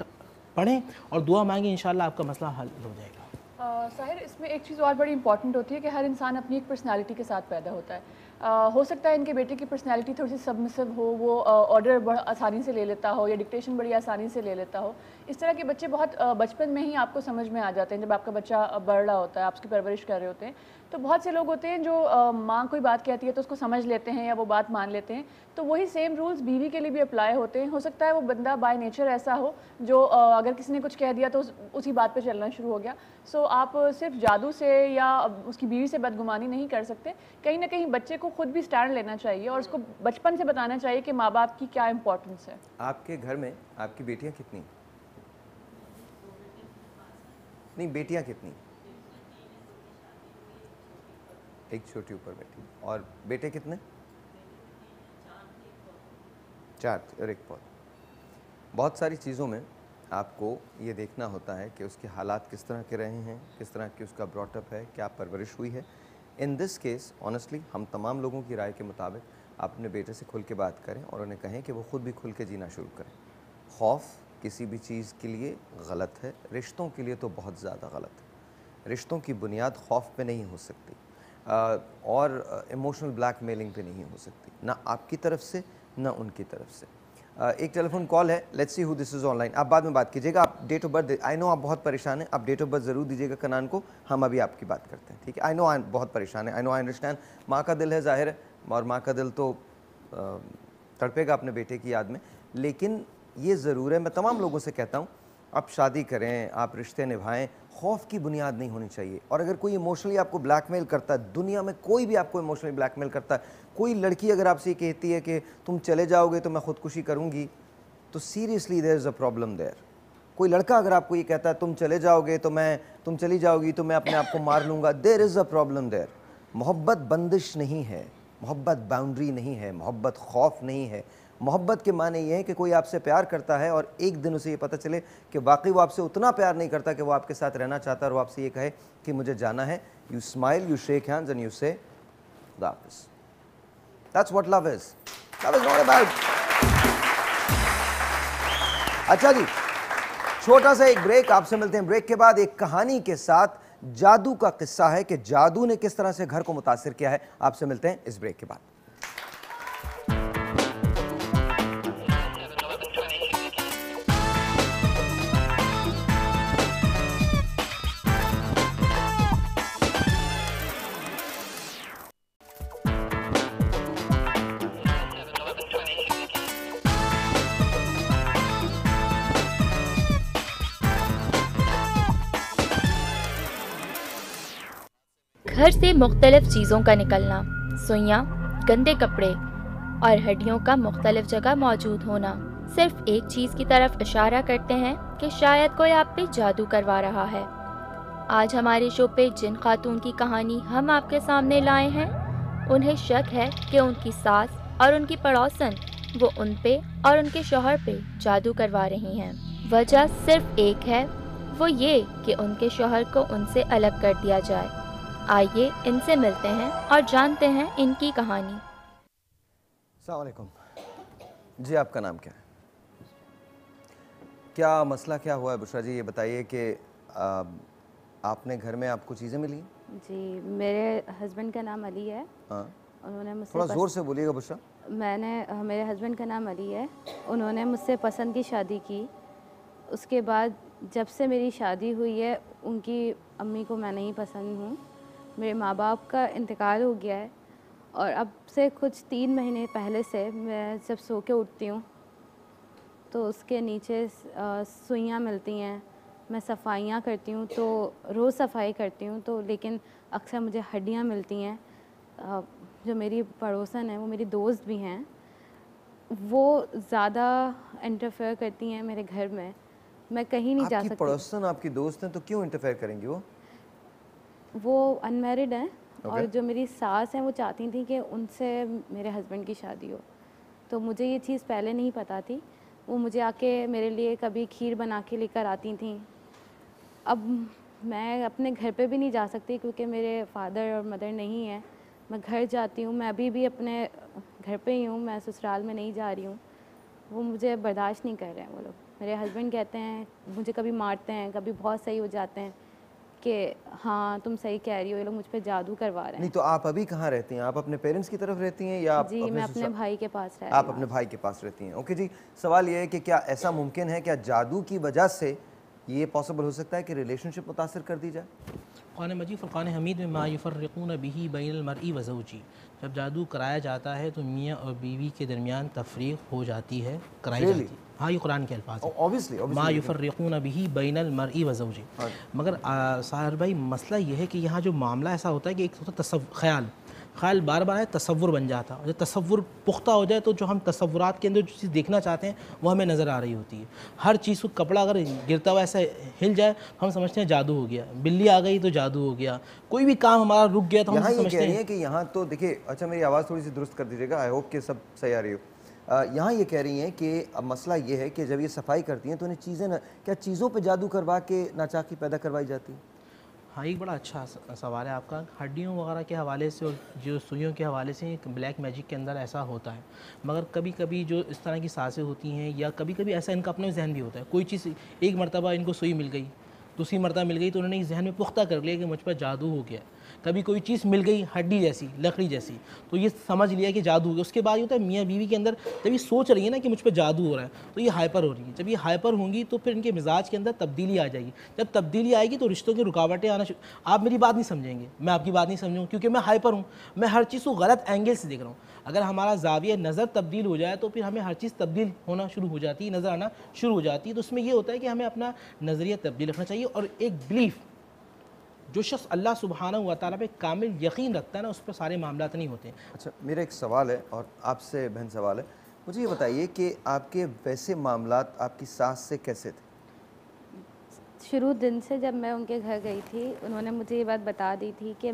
पढ़ें और दुआ मांगे इंशाल्लाह आपका मसला हल हो जाएगा। साहिर इसमें एक चीज़ और बड़ी इंपॉर्टेंट होती है कि हर इंसान अपनी एक पर्सनालिटी के साथ पैदा होता है। अ, हो सकता है इनके बेटे की पर्सनालिटी थोड़ी सी सबमिसिव हो वो ऑर्डर बड़ा आसानी से ले लेता हो या डिक्टेशन बड़ी आसानी से ले लेता हो। इस तरह के बच्चे बहुत बचपन में ही आपको समझ में आ जाते हैं जब आपका बच्चा बढ़ रहा होता है आपकी परवरिश कर रहे होते हैं। तो बहुत से लोग होते हैं जो माँ कोई बात कहती है तो उसको समझ लेते हैं या वो बात मान लेते हैं। तो वही सेम रूल्स बीवी के लिए भी अप्लाई होते हैं। हो सकता है वो बंदा बाय नेचर ऐसा हो जो अगर किसी ने कुछ कह दिया तो उस, उसी बात पे चलना शुरू हो गया। सो आप सिर्फ़ जादू से या उसकी बीवी से बदगुमानी नहीं कर सकते। कहीं ना कहीं बच्चे को खुद भी स्टैंड लेना चाहिए और उसको बचपन से बताना चाहिए कि माँ बाप की क्या इंपॉर्टेंस है। आपके घर में आपकी बेटियाँ कितनी? नहीं बेटियाँ कितनी? एक छोटी ऊपर बैठी। और बेटे कितने? चार और एक बहुत बहुत सारी चीज़ों में आपको ये देखना होता है कि उसके हालात किस तरह के रहे हैं, किस तरह की उसका ब्रॉटअप है, क्या परवरिश हुई है। इन दिस केस ऑनेस्टली हम तमाम लोगों की राय के मुताबिक आप अपने बेटे से खुल के बात करें और उन्हें कहें कि वो खुद भी खुल के जीना शुरू करें। खौफ किसी भी चीज़ के लिए गलत है, रिश्तों के लिए तो बहुत ज़्यादा गलत है। रिश्तों की बुनियाद खौफ पे नहीं हो सकती। और इमोशनल ब्लैकमेलिंग पे नहीं हो सकती। ना आपकी तरफ़ से, ना उनकी तरफ़ से। एक टेलीफोन कॉल है let's see who this is online आप बाद में बात कीजिएगा, आप date of birth I know आप बहुत परेशान हैं, आप डेट ऑफ़ बर्थ ज़रूर दीजिएगा कनान को, हम अभी आपकी बात करते हैं, ठीक है? आई नो आई बहुत परेशान है आई नो आई अंडरस्टैंड माँ का दिल है ज़ाहिर है और माँ का दिल तो तड़पेगा अपने बेटे की याद में, लेकिन ये ज़रूर है, मैं तमाम लोगों से कहता हूँ, आप शादी करें, आप रिश्ते निभाएँ खौफ की बुनियाद नहीं होनी चाहिए। और अगर कोई इमोशनली आपको ब्लैकमेल करता है, दुनिया में कोई भी आपको इमोशनली ब्लैकमेल करता है, कोई लड़की अगर आपसे ये कहती है कि तुम चले जाओगे तो मैं खुदकुशी करूँगी तो seriously there is a problem there कोई लड़का अगर आपको ये कहता है, तुम चले जाओगे तो मैं, तुम चली जाओगी तो मैं अपने आप को मार लूँगा देर इज़ अ प्रॉब्लम देर मोहब्बत बंदिश नहीं है, मोहब्बत बाउंड्री नहीं है, मोहब्बत खौफ नहीं है। मोहब्बत के माने ये है कि कोई आपसे प्यार करता है और एक दिन उसे ये पता चले कि वाकई वो आपसे उतना प्यार नहीं करता कि वो आपके साथ रहना चाहता और वो आपसे ये कहे कि मुझे जाना है। You smile you shake hands and you say that's what love is love is not about अच्छा जी, छोटा सा एक ब्रेक आपसे मिलते हैं। ब्रेक के बाद एक कहानी के साथ जादू का किस्सा है कि जादू ने किस तरह से घर को मुतासर किया है। आपसे मिलते हैं इस ब्रेक के बाद। घर से मुख्तलिफ़ चीज़ों का निकलना, सुइयाँ, गंदे कपड़े और हड्डियों का मुख्तलिफ़ जगह मौजूद होना। सिर्फ़ एक चीज़ की तरफ़ इशारा करते हैं कि शायद कोई आप पे जादू करवा रहा है। आज हमारे शो पे जिन खातून की कहानी हम आपके सामने लाए हैं, उन्हें शक है कि उनकी सास और उनकी पड़ोसन वो उन पे और उनके शोहर पे जादू करवा रही हैं। वजह सिर्फ़ एक है, वो ये कि उनके शोहर को उनसे अलग कर दिया जाए। आइए इनसे मिलते हैं और जानते हैं इनकी कहानी। अस्सलाम वालेकुम। जी आपका नाम क्या है? क्या मसला क्या हुआ है बुशरा जी? ये बताइए कि आपने घर में आपको चीज़ें मिली? जी मेरे हस्बैंड का नाम अली है। हाँ। उन्होंने मुझसे थोड़ा ज़ोर से बोलिएगा बुशरा। मैंने मेरे हस्बैंड का नाम अली है। उन्होंने मुझसे पसंद की शादी की। उसके बाद जब से मेरी शादी हुई है उनकी अम्मी को मैं नहीं पसंद हूँ। मेरे माँ बाप का इंतकाल हो गया है और अब से कुछ तीन महीने पहले से मैं जब सो के उठती हूँ तो उसके नीचे सुइयाँ मिलती हैं। मैं सफाइयाँ करती हूँ तो रोज़ सफ़ाई करती हूँ तो लेकिन अक्सर मुझे हड्डियाँ मिलती हैं। जो मेरी पड़ोसन है वो मेरी दोस्त भी हैं वो ज़्यादा इंटरफेयर करती हैं मेरे घर में। मैं कहीं नहीं जा सकती। पड़ोसन आपकी दोस्त हैं तो क्यों इंटरफेयर करेंगी वो? वो अनमेरिड हैं okay. और जो मेरी सास हैं वो चाहती थी कि उनसे मेरे हस्बैंड की शादी हो। तो मुझे ये चीज़ पहले नहीं पता थी। वो मुझे आके मेरे लिए कभी खीर बना के लेकर आती थी। अब मैं अपने घर पे भी नहीं जा सकती क्योंकि मेरे फादर और मदर नहीं हैं। मैं घर जाती हूँ मैं अभी भी अपने घर पे ही हूँ मैं ससुराल में नहीं जा रही हूँ। वो मुझे बर्दाश्त नहीं कर रहे हैं वो लोग। मेरे हस्बैंड कहते हैं मुझे कभी मारते हैं कभी बहुत सही हो जाते हैं। कि हाँ तुम सही कह रही हो ये लोग मुझ पर जादू करवा रहे नहीं हैं तो आप अभी कहाँ रहती हैं? आप अपने पेरेंट्स की तरफ़ रहती हैं या आप जी मैं अपने भाई के पास रह आप अपने भाई के पास रहती हैं। ओके जी सवाल ये है कि क्या ऐसा मुमकिन है क्या जादू की वजह से ये पॉसिबल हो सकता है कि रिलेशनशिप मुतासर कर दी जाए? क़ुरान मजीद फ़ुरक़ान हमीद में मा युफ़र्रिक़ून बिही बैनल मरई व ज़ौजी जब जादू कराया जाता है तो मियाँ और बीवी के दरमियान तफरीक हो जाती है कराई Really? जाती है। हाँ ये कुरान के अल्फाज मा युफ़र्रिक़ून बिही बैनल मरई व ज़ौजी मगर आ, साहर भाई मसला ये है कि यहाँ जो मामला ऐसा होता है कि एक होता तसव ख्याल ख्याल बार बार है तसव्वुर बन जाता है जब तसव्वुर पुख्ता हो जाए तो जो हम तसव्वुरात के अंदर जो चीज़ देखना चाहते हैं वो हमें नज़र आ रही होती है हर चीज़ को कपड़ा अगर गिरता हुआ ऐसा हिल जाए हम समझते हैं जादू हो गया बिल्ली आ गई तो जादू हो गया कोई भी काम हमारा रुक गया तो हम यहाँ समझते हैं कि यहाँ तो देखिए अच्छा मेरी आवाज़ थोड़ी सी दुरुस्त कर दीजिएगा आई होप कि सब सही आ रही हो यहाँ ये कह रही हैं कि अब मसला ये है कि जब ये सफ़ाई करती हैं तो उन्हें चीज़ें क्या चीज़ों पे जादू करवा के नाचाकी पैदा करवाई जाती है? हाँ एक बड़ा अच्छा सवाल है आपका। हड्डियों वगैरह के हवाले से और जो सुइयों के हवाले से ब्लैक मैजिक के अंदर ऐसा होता है। मगर कभी कभी जो इस तरह की साँसें होती हैं या कभी कभी ऐसा इनका अपने जहन भी होता है। कोई चीज़, एक मरतबा इनको सुई मिल गई, दूसरी मरतबा मिल गई तो उन्होंने जहन में पुख्ता कर लिया कि मुझ पर जादू हो गया। कभी कोई चीज़ मिल गई हड्डी जैसी, लकड़ी जैसी तो ये समझ लिया कि जादू हो गया। उसके बाद ये होता है, मियाँ बीवी के अंदर जब ये सोच रही है ना कि मुझ पर जादू हो रहा है तो ये हाइपर हो रही है। जब ये हाइपर होंगी तो फिर इनके मिजाज के अंदर तब्दीली आ जाएगी। जब तब्दीली आएगी तो रिश्तों की रुकावटें आना आप मेरी बात नहीं समझेंगे, मैं आपकी बात नहीं समझूँ क्योंकि मैं हाइपर हूँ, मैं हर चीज़ को गलत एंगल से देख रहा हूँ। अगर हमारा जाविया नज़र तब्दील हो जाए तो फिर हमें हर चीज़ तब्दील होना शुरू हो जाती है, नज़र आना शुरू हो जाती है। तो उसमें ये होता है कि हमें अपना नज़रिया तब्दील रखना चाहिए और एक बिलीफ जो शख्स अल्लाह सुबहाना हुआ ताला पे कामिल यकीन रखता है ना उस पर सारे मामला नहीं होते। अच्छा मेरा एक सवाल है और आपसे बहन सवाल है। मुझे ये बताइए कि आपके वैसे मामला आपकी सास से कैसे थे? शुरू दिन से जब मैं उनके घर गई थी उन्होंने मुझे ये बात बता दी थी कि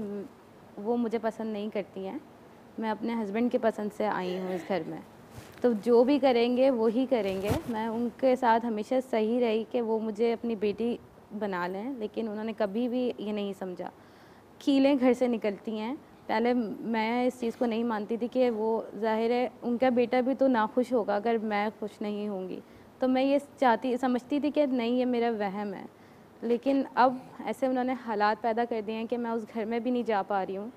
वो मुझे पसंद नहीं करती हैं। मैं अपने हस्बैंड के पसंद से आई हूँ इस घर में। तो जो भी करेंगे वो ही करेंगे। मैं उनके साथ हमेशा सही रही कि वो मुझे अपनी बेटी बना लें लेकिन उन्होंने कभी भी ये नहीं समझा। कीलें घर से निकलती हैं। पहले मैं इस चीज़ को नहीं मानती थी कि वो ज़ाहिर है उनका बेटा भी तो नाखुश होगा अगर मैं खुश नहीं होंगी। तो मैं ये चाहती समझती थी कि नहीं ये मेरा वहम है। लेकिन अब ऐसे उन्होंने हालात पैदा कर दिए हैं कि मैं उस घर में भी नहीं जा पा रही हूँ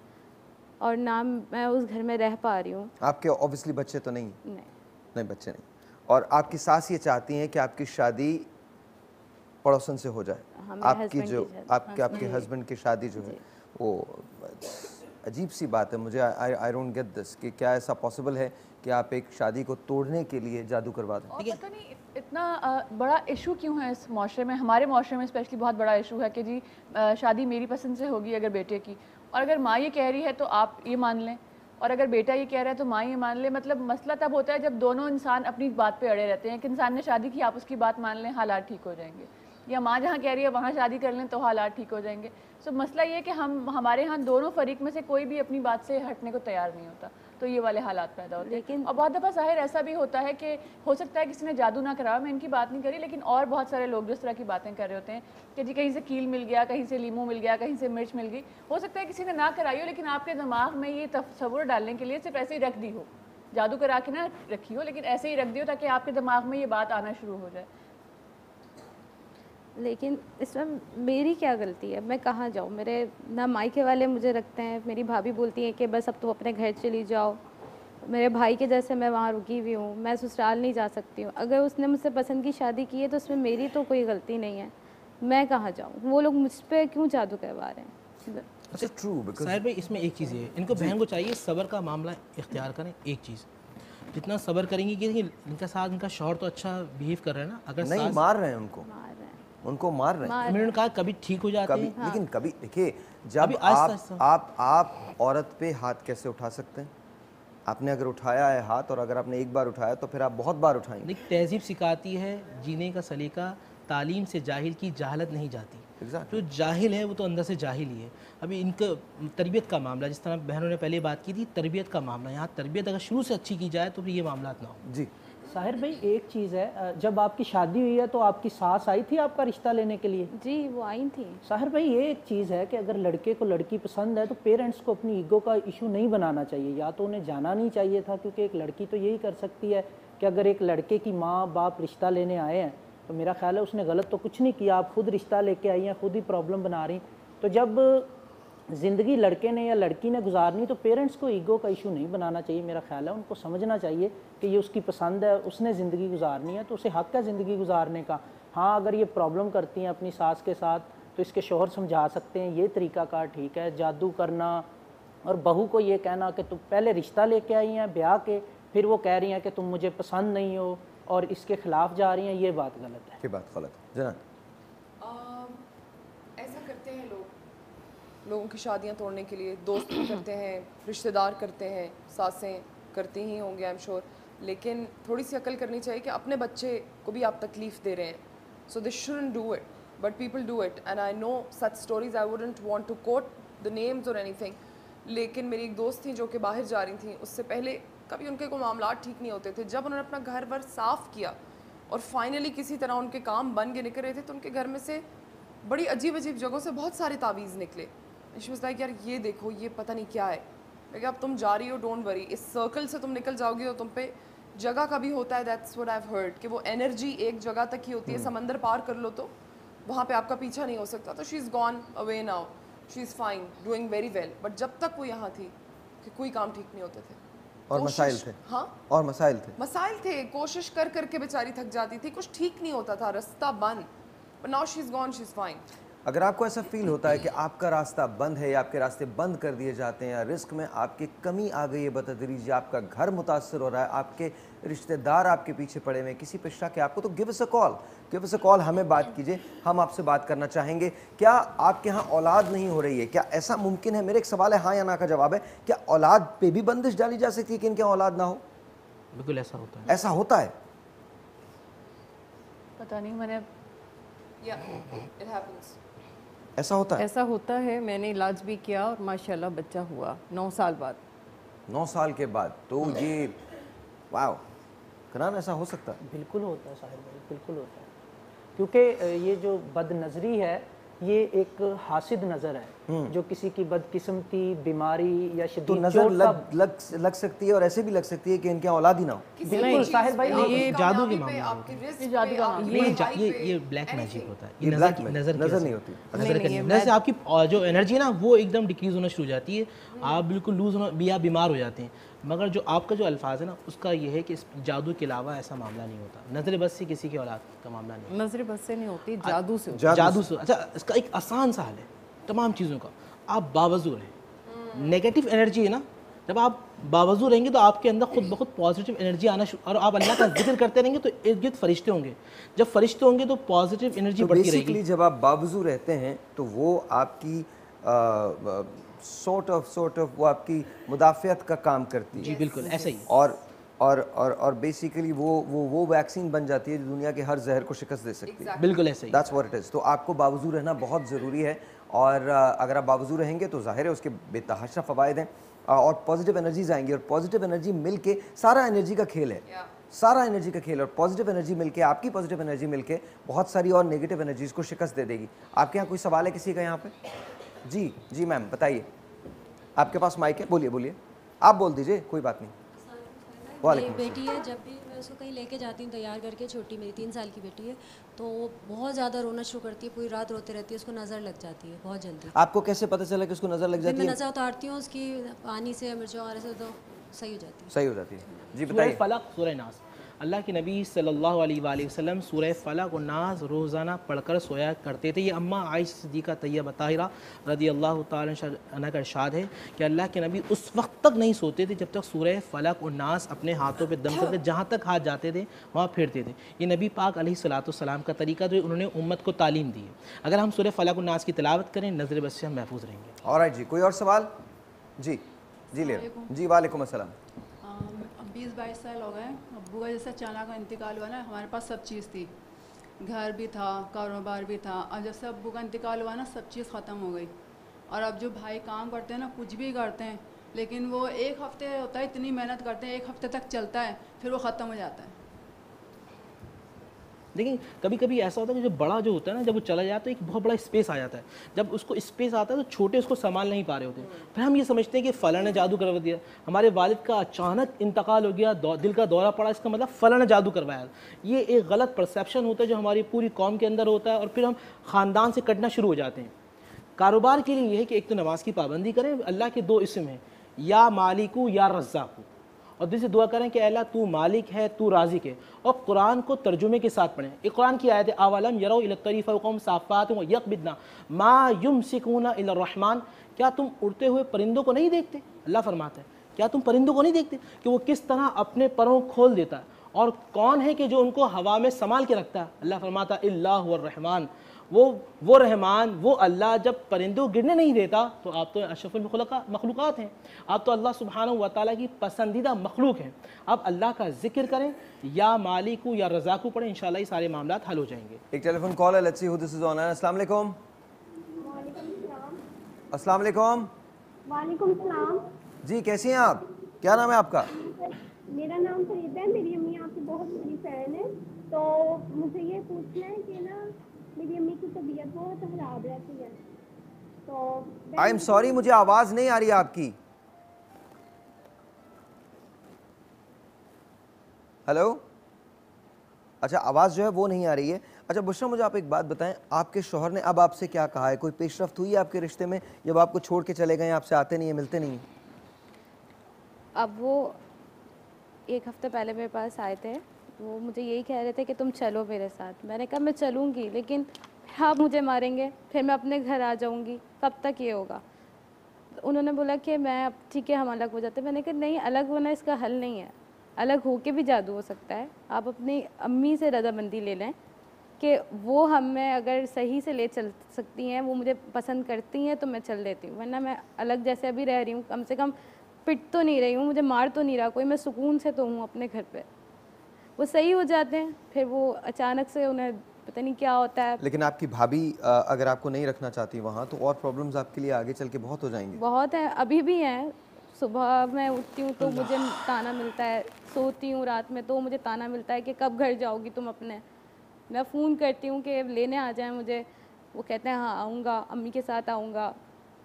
और ना मैं उस घर में रह पा रही हूँ। आपके ऑब्वियसली बच्चे तो नहीं? नहीं। नहीं बच्चे नहीं। और आपकी सास ये चाहती हैं कि आपकी शादी पड़ोसन से हो जाए। हाँ, आपकी जो की शादी। आपके आपके हस्बैंड की शादी जो है वो अजीब सी बात है। मुझे I I don't get this कि क्या ऐसा पॉसिबल है कि आप एक शादी को तोड़ने के लिए जादू करवा दें? पता नहीं इतना बड़ा इशू क्यों है इस माशरे में? हमारे माशरे में स्पेशली बहुत बड़ा इशू है कि जी शादी मेरी पसंद से होगी अगर बेटे की। और अगर माँ ये कह रही है तो आप ये मान लें। और अगर बेटा ये कह रहा है तो माँ ये मान ले। मतलब मसला तब होता है जब दोनों इंसान अपनी बात पे अड़े रहते हैं कि इंसान ने शादी की आप उसकी बात मान लें हालात ठीक हो जाएँगे। या माँ जहाँ कह रही है वहाँ शादी कर लें तो हालात ठीक हो जाएँगे। सो so, मसला ये है कि हम हमारे यहाँ दोनों फरीक में से कोई भी अपनी बात से हटने को तैयार नहीं होता तो ये वाले हालात पैदा होते हैं। लेकिन- और बहुत दफ़ा ज़ाहिर ऐसा भी होता है कि हो सकता है किसी ने जादू ना करा मैं इनकी बात नहीं करी लेकिन और बहुत सारे लोग जिस तरह की बातें कर रहे होते हैं कि जी कहीं से कील मिल गया कहीं से लीमू मिल गया कहीं से मिर्च मिल गई हो सकता है किसी ने ना कराई हो लेकिन आपके दिमाग में ये तस्वुर डालने के लिए सिर्फ़ ऐसे ही रख दी हो। जादू करा के ना रखी हो लेकिन ऐसे ही रख दी हो ताकि आपके दिमाग में ये बात आना शुरू हो जाए। लेकिन इसमें मेरी क्या गलती है? मैं कहाँ जाऊँ? मेरे ना मायके वाले मुझे रखते हैं। मेरी भाभी बोलती हैं कि बस अब तुम अपने घर चली जाओ। मेरे भाई के जैसे मैं वहाँ रुकी हुई हूँ। मैं ससुराल नहीं जा सकती हूँ। अगर उसने मुझसे पसंद की शादी की है तो उसमें मेरी तो कोई गलती नहीं है। मैं कहाँ जाऊँ? वो लोग मुझ पर क्यों जादू करवा रहे हैं? अच्छा ट्रू साहिर भाई इसमें एक चीज़ है। इनको बहन को चाहिए सबर का मामला इख्तियार करें एक चीज़। जितना सबर करेंगी कि देखिए, इनका साथ इनका शौहर तो अच्छा बिहेव कर रहे हैं ना? अगर नहीं मार रहे हैं उनको। उनको मार रहे हैं। मार मैंने कहा कभी ठीक हो जाते कभी हैं। लेकिन कभी देखिए जब आप आप आप औरत पे हाथ कैसे उठा सकते हैं? आपने अगर उठाया है हाथ और अगर आपने एक बार उठाया तो फिर आप बहुत बार उठाएँगे। देख तहजीब सिखाती है जीने का सलीका तालीम से जाहिल की जहालत नहीं जाती। Exactly. जो जाहिल है वो तो अंदर से जाहिल ही है। अभी इनका तरबियत का मामला जिस तरह बहनों ने पहले बात की थी तरबियत का मामला। यहाँ तरबियत अगर शुरू से अच्छी की जाए तो फिर ये मामला ना हो। जी। साहिर भाई एक चीज़ है जब आपकी शादी हुई है तो आपकी सास आई थी आपका रिश्ता लेने के लिए? जी वो आई थी। साहिर भाई ये एक चीज़ है कि अगर लड़के को लड़की पसंद है तो पेरेंट्स को अपनी ईगो का इशू नहीं बनाना चाहिए। या तो उन्हें जाना नहीं चाहिए था क्योंकि एक लड़की तो यही कर सकती है कि अगर एक लड़के की माँ बाप रिश्ता लेने आए हैं तो मेरा ख्याल है उसने गलत तो कुछ नहीं किया। आप खुद रिश्ता लेके आई हैं खुद ही प्रॉब्लम बना रही तो जब ज़िंदगी लड़के ने या लड़की ने गुजारनी तो पेरेंट्स को ईगो का इशू नहीं बनाना चाहिए, मेरा ख्याल है। उनको समझना चाहिए कि ये उसकी पसंद है, उसने ज़िंदगी गुजारनी है तो उसे हक है ज़िंदगी गुजारने का। हाँ अगर ये प्रॉब्लम करती हैं अपनी सास के साथ तो इसके शोहर समझा सकते हैं, ये तरीक़ाकार ठीक है, जादू करना। और बहू को ये कहना कि तुम पहले रिश्ता लेके आई हैं, ब्याह के, फिर वो कह रही हैं कि तुम मुझे पसंद नहीं हो और इसके ख़िलाफ़ जा रही हैं, ये बात गलत है। ये बात गलत है। जना ऐसा करते हैं लोग की शादियाँ तोड़ने के लिए दोस्त करते हैं, रिश्तेदार करते हैं, सासें करती ही होंगे आई एम श्योर लेकिन थोड़ी सी अकल करनी चाहिए कि अपने बच्चे को भी आप तकलीफ़ दे रहे हैं। So this shouldn't do it but people do it and I know such stories I wouldn't want to quote the names और एनीथिंग लेकिन मेरी एक दोस्त थी जो कि बाहर जा रही थी, उससे पहले कभी उनके कोई मामला ठीक नहीं होते थे। जब उन्होंने अपना घर वर साफ़ किया और फाइनली किसी तरह उनके काम बन के निकल रहे थे तो उनके घर में से बड़ी अजीब अजीब जगहों से बहुत सारे तावीज़ निकले। शी वाज लाइक यार ये देखो ये पता नहीं क्या है. लेकिन अब तुम जा रही हो डोंट वरी इस सर्कल से तुम निकल जाओगी और तुम पे जगह का भी होता है दैट्स व्हाट आई हर्ड कि वो एनर्जी एक जगह तक ही होती है समंदर पार कर लो तो वहाँ पे आपका पीछा नहीं हो सकता. तो she is gone away now she is fine doing very well but जब तक वो यहाँ थी कि कोई काम ठीक नहीं होते थे। और मसाइल थे। हाँ? और मसाइल थे। मसाइल थे कोशिश कर करके बेचारी थक जाती थी। कुछ ठीक नहीं होता था रास्ता बंद। But now she is gone she is fine अगर आपको ऐसा फील होता है कि आपका रास्ता बंद है या आपके रास्ते बंद कर दिए जाते हैं या रिस्क में आपकी कमी आ गई है बतदरीज या आपका घर मुतासर हो रहा है आपके रिश्तेदार आपके पीछे पड़े हुए हैं किसी पे शक है आपको तो give us a call give us a call हमें बात कीजिए हम आपसे बात करना चाहेंगे। क्या आपके यहाँ औलाद नहीं हो रही है? क्या ऐसा मुमकिन है? मेरे एक सवाल है हाँ या ना का जवाब है। क्या औलाद पे भी बंदिश डाली जा सकती है कि इनके यहाँ औलाद ना हो? बिल्कुल ऐसा होता है। ऐसा होता है? पता नहीं मैंने या इट हैपेंस ऐसा होता है? ऐसा होता है मैंने इलाज भी किया और माशाल्लाह बच्चा हुआ नौ साल बाद। नौ साल के बाद तो ये वाह करान ऐसा हो सकता है? बिल्कुल होता है साहिब भाई बिल्कुल होता है। क्योंकि ये जो बदनज़री है ये एक हासिद नज़र है जो किसी की बदकिस्मती बीमारी या तो नज़र लग लग लग सकती है और ऐसे भी लग सकती है कि इनके औलाद ही ना हो। बिल्कुल साहिर भाई ये जादू की मामला आपके ये जादू का मामला ये ये ये ब्लैक मैजिक होता है। ये नज़र magic, नज़र नज़र नहीं होती। नज़र नज़र आपकी जो एनर्जी है ना वो एकदम डिक्रीज होना शुरू हो जाती है। आप बिल्कुल लूज होना भी बीमार हो जाते हैं। मगर जो आपका जो अल्फाज है ना उसका ये है कि इस जादू के अलावा ऐसा मामला नहीं होता। नज़र बस से किसी की औलाद का मामला नहीं नज़र बस से नहीं होती जादू से होती। जादू जादू से अच्छा इसका एक आसान सा हल है तमाम चीज़ों का। आप बावजू हैं। नेगेटिव एनर्जी है ना जब आप बावजू रहेंगे तो आपके अंदर खुद ब खुद पॉजिटिव एनर्जी आना शुरू और आप अल्लाह का ज़िक्र करते रहेंगे तो इर्द गिर्द फरिश्ते होंगे। जब फरिश्ते होंगे तो पॉजिटिव एनर्जी तो बढ़ती रहेगी। जब आप बावजू रहते हैं तो वो आपकी सॉर्ट ऑफ़ सॉर्ट ऑफ़ वो आपकी मुदाफ़ियत का काम करती है। जी बिल्कुल ऐसा ही। और और और और बेसिकली वो वो वो वैक्सीन बन जाती है जो दुनिया के हर जहर को शिकस्त दे सकती है। बिल्कुल ऐसा ही। दैट्स व्हाट इट इज़ तो आपको बावजू रहना बहुत ज़रूरी है। और अगर आप बावजू रहेंगे तो ज़ाहिर है उसके बेतहाशा फ़वाद हैं। और पॉजिटिव एनर्जीज आएँगी और पॉजिटिव एनर्जी मिल के सारा एनर्जी का खेल है। सारा एनर्जी का खेल और पॉजिटिव एनर्जी मिलके आपकी पॉजिटिव एनर्जी मिलके बहुत सारी और नेगेटिव एनर्जीज को शिकस्त दे देगी। आपके यहाँ कोई सवाल है किसी का यहाँ पे? जी जी मैम बताइए। आपके पास माइक है? बोलिए बोलिए। आप बोल दीजिए कोई बात नहीं। मेरी बेटी है जब भी मैं उसको कहीं लेके जाती हूँ तैयार करके छोटी मेरी तीन साल की बेटी है तो वो बहुत ज़्यादा रोना शुरू करती है पूरी रात रोते रहती है उसको नज़र लग जाती है बहुत जल्दी। आपको कैसे पता चला कि उसको नज़र लग जाती मैं है? नज़र उतारती हूँ उसकी पानी से मिर्चों वगैरह से तो सही हो जाती है। सही हो जाती है। जी बताइए। फलक सूरह नास। अल्लाह के नबी सल्लल्लाहु अलैहि वसल्लम सूरह फलक और नाज रोज़ाना पढ़कर सोया करते थे। ये अम्मा आयश सिद्दीक़ा तैयबा ताहिरा रदी अल्लाह तआला का इरशाद है कि अल्लाह के नबी उस वक्त तक नहीं सोते थे जब तक सूरह फलक और नास अपने हाथों पे दम करके जहाँ तक हाथ जाते थे वहाँ फिरते थे। ये नबी पाक सलाम का तरीका जो उन्होंने उम्मत को तालीम दी है। अगर हम सूरह फलक और नास की तिलावत करें नज़र बस से हम महफूज रहेंगे। और जी कोई और सवाल? जी जी ले जी वालेकुम अस्सलाम। बीस बाईस साल हो गए। अबू का जैसे अचानक इंतकाल हुआ ना, हमारे पास सब चीज़ थी। घर भी था, कारोबार भी था। और जब से अब्बू का इंतकाल हुआ ना, सब चीज़ ख़त्म हो गई। और अब जो भाई काम करते हैं ना, कुछ भी करते हैं, लेकिन वो एक हफ़्ते होता है, इतनी मेहनत करते हैं, एक हफ़्ते तक चलता है, फिर वो ख़त्म हो जाता है। लेकिन कभी कभी ऐसा होता है कि जो बड़ा जो होता है ना, जब वो चला जाता है तो एक बहुत बड़ा स्पेस आ जाता है। जब उसको स्पेस आता है तो छोटे उसको संभाल नहीं पा रहे होते। फिर हम ये समझते हैं कि फ़ला ने जादू करवा दिया। हमारे वालिद का अचानक इंतकाल हो गया दिल का दौरा पड़ा, इसका मतलब फ़ला ने जादू करवाया। ये एक गलत परसेप्शन होता है जो हमारी पूरी कौम के अंदर होता है और फिर हम ख़ानदान से कटना शुरू हो जाते हैं। कारोबार के लिए यह है कि एक तो नमाज़ की पाबंदी करें, अल्लाह के दो इसम हैं, या मालिकू या रज़ाकू और दिल से दुआ करें कि अल्लाह, तू मालिक है, तू राजिक है और कुरान को तर्जुमे के साथ पढ़ें। एक कुरान की आयत है, अवलम यरो इलतरीफ़म साफ़ात यकबिदना मा युम सिकूना रहमान। क्या तुम उड़ते हुए परिंदों को नहीं देखते? अल्लाह फरमाता है, क्या तुम परिंदों को नहीं देखते कि वो किस तरह अपने परों खोल देता है? और कौन है कि जो उनको हवा में संभाल के रखता है? अल्लाह फरमाता रहमान वो वो रहमान वो अल्लाह जब परिंदों गिरने नहीं देता तो आप तो अशरफुल मखलूक़ात हैं। आप तो अल्लाह सुबहान व ताली की पसंदीदा मखलूक हैं। आप अल्लाह का ज़िक्र करें या मालिकू या रज़ाकू पढ़ें इन ये सारे मामला हल हो जाएँगे। एक टेलीफोन कॉल है let's see who this is on अस्सलाम वालेकुम अस्सलाम वालेकुम वालेकुम सलाम। जी कैसी हैं आप? क्या नाम है आपका? मेरा नाम फरीदा है मेरी अम्मी आपकी बहुत बड़ी फ़ैन है। तो मुझे ये पूछना है कि ना मेरी अम्मी की तबीयत बहुत खराब रहती है। तो आई एम सॉरी मुझे आवाज़ नहीं आ रही आपकी। हेलो अच्छा आवाज़ जो है वो नहीं आ रही है। अच्छा बुशरा मुझे आप एक बात बताएँ आपके शोहर ने अब आपसे क्या कहा है? कोई पेशरफ हुई है आपके रिश्ते में जब आपको छोड़ के चले गए आपसे आते नहीं है मिलते नहीं अब वो एक हफ़्ते पहले मेरे पास आए थे। वो मुझे यही कह रहे थे कि तुम चलो मेरे साथ। मैंने कहा, मैं चलूँगी, लेकिन आप मुझे मारेंगे, फिर मैं अपने घर आ जाऊँगी। कब तक ये होगा? उन्होंने बोला कि मैं अब, ठीक है, हम अलग हो जाते मैंने कहा, नहीं, अलग होना इसका हल नहीं है। अलग हो के भी जादू हो सकता है। आप अपनी अम्मी से रजामंदी ले लें कि वो हमें अगर सही से ले चल सकती हैं, वो मुझे पसंद करती हैं तो मैं चल देती हूँ। वरना मैं अलग जैसे अभी रह रही हूँ, कम से कम पिट तो नहीं रही हूँ, मुझे मार तो नहीं रहा कोई, मैं सुकून से तो हूँ अपने घर पे। वो सही हो जाते हैं फिर वो अचानक से उन्हें पता नहीं क्या होता है। लेकिन आपकी भाभी अगर आपको नहीं रखना चाहती वहाँ तो और प्रॉब्लम्स आपके लिए आगे चल के बहुत हो जाएँगी। बहुत है अभी भी हैं। सुबह मैं उठती हूँ तो मुझे ताना मिलता है सोती हूँ रात में तो मुझे ताना मिलता है कि कब घर जाओगी तुम अपने। मैं फ़ोन करती हूँ कि लेने आ जाए मुझे वो कहते हैं हाँ आऊँगा अम्मी के साथ आऊँगा।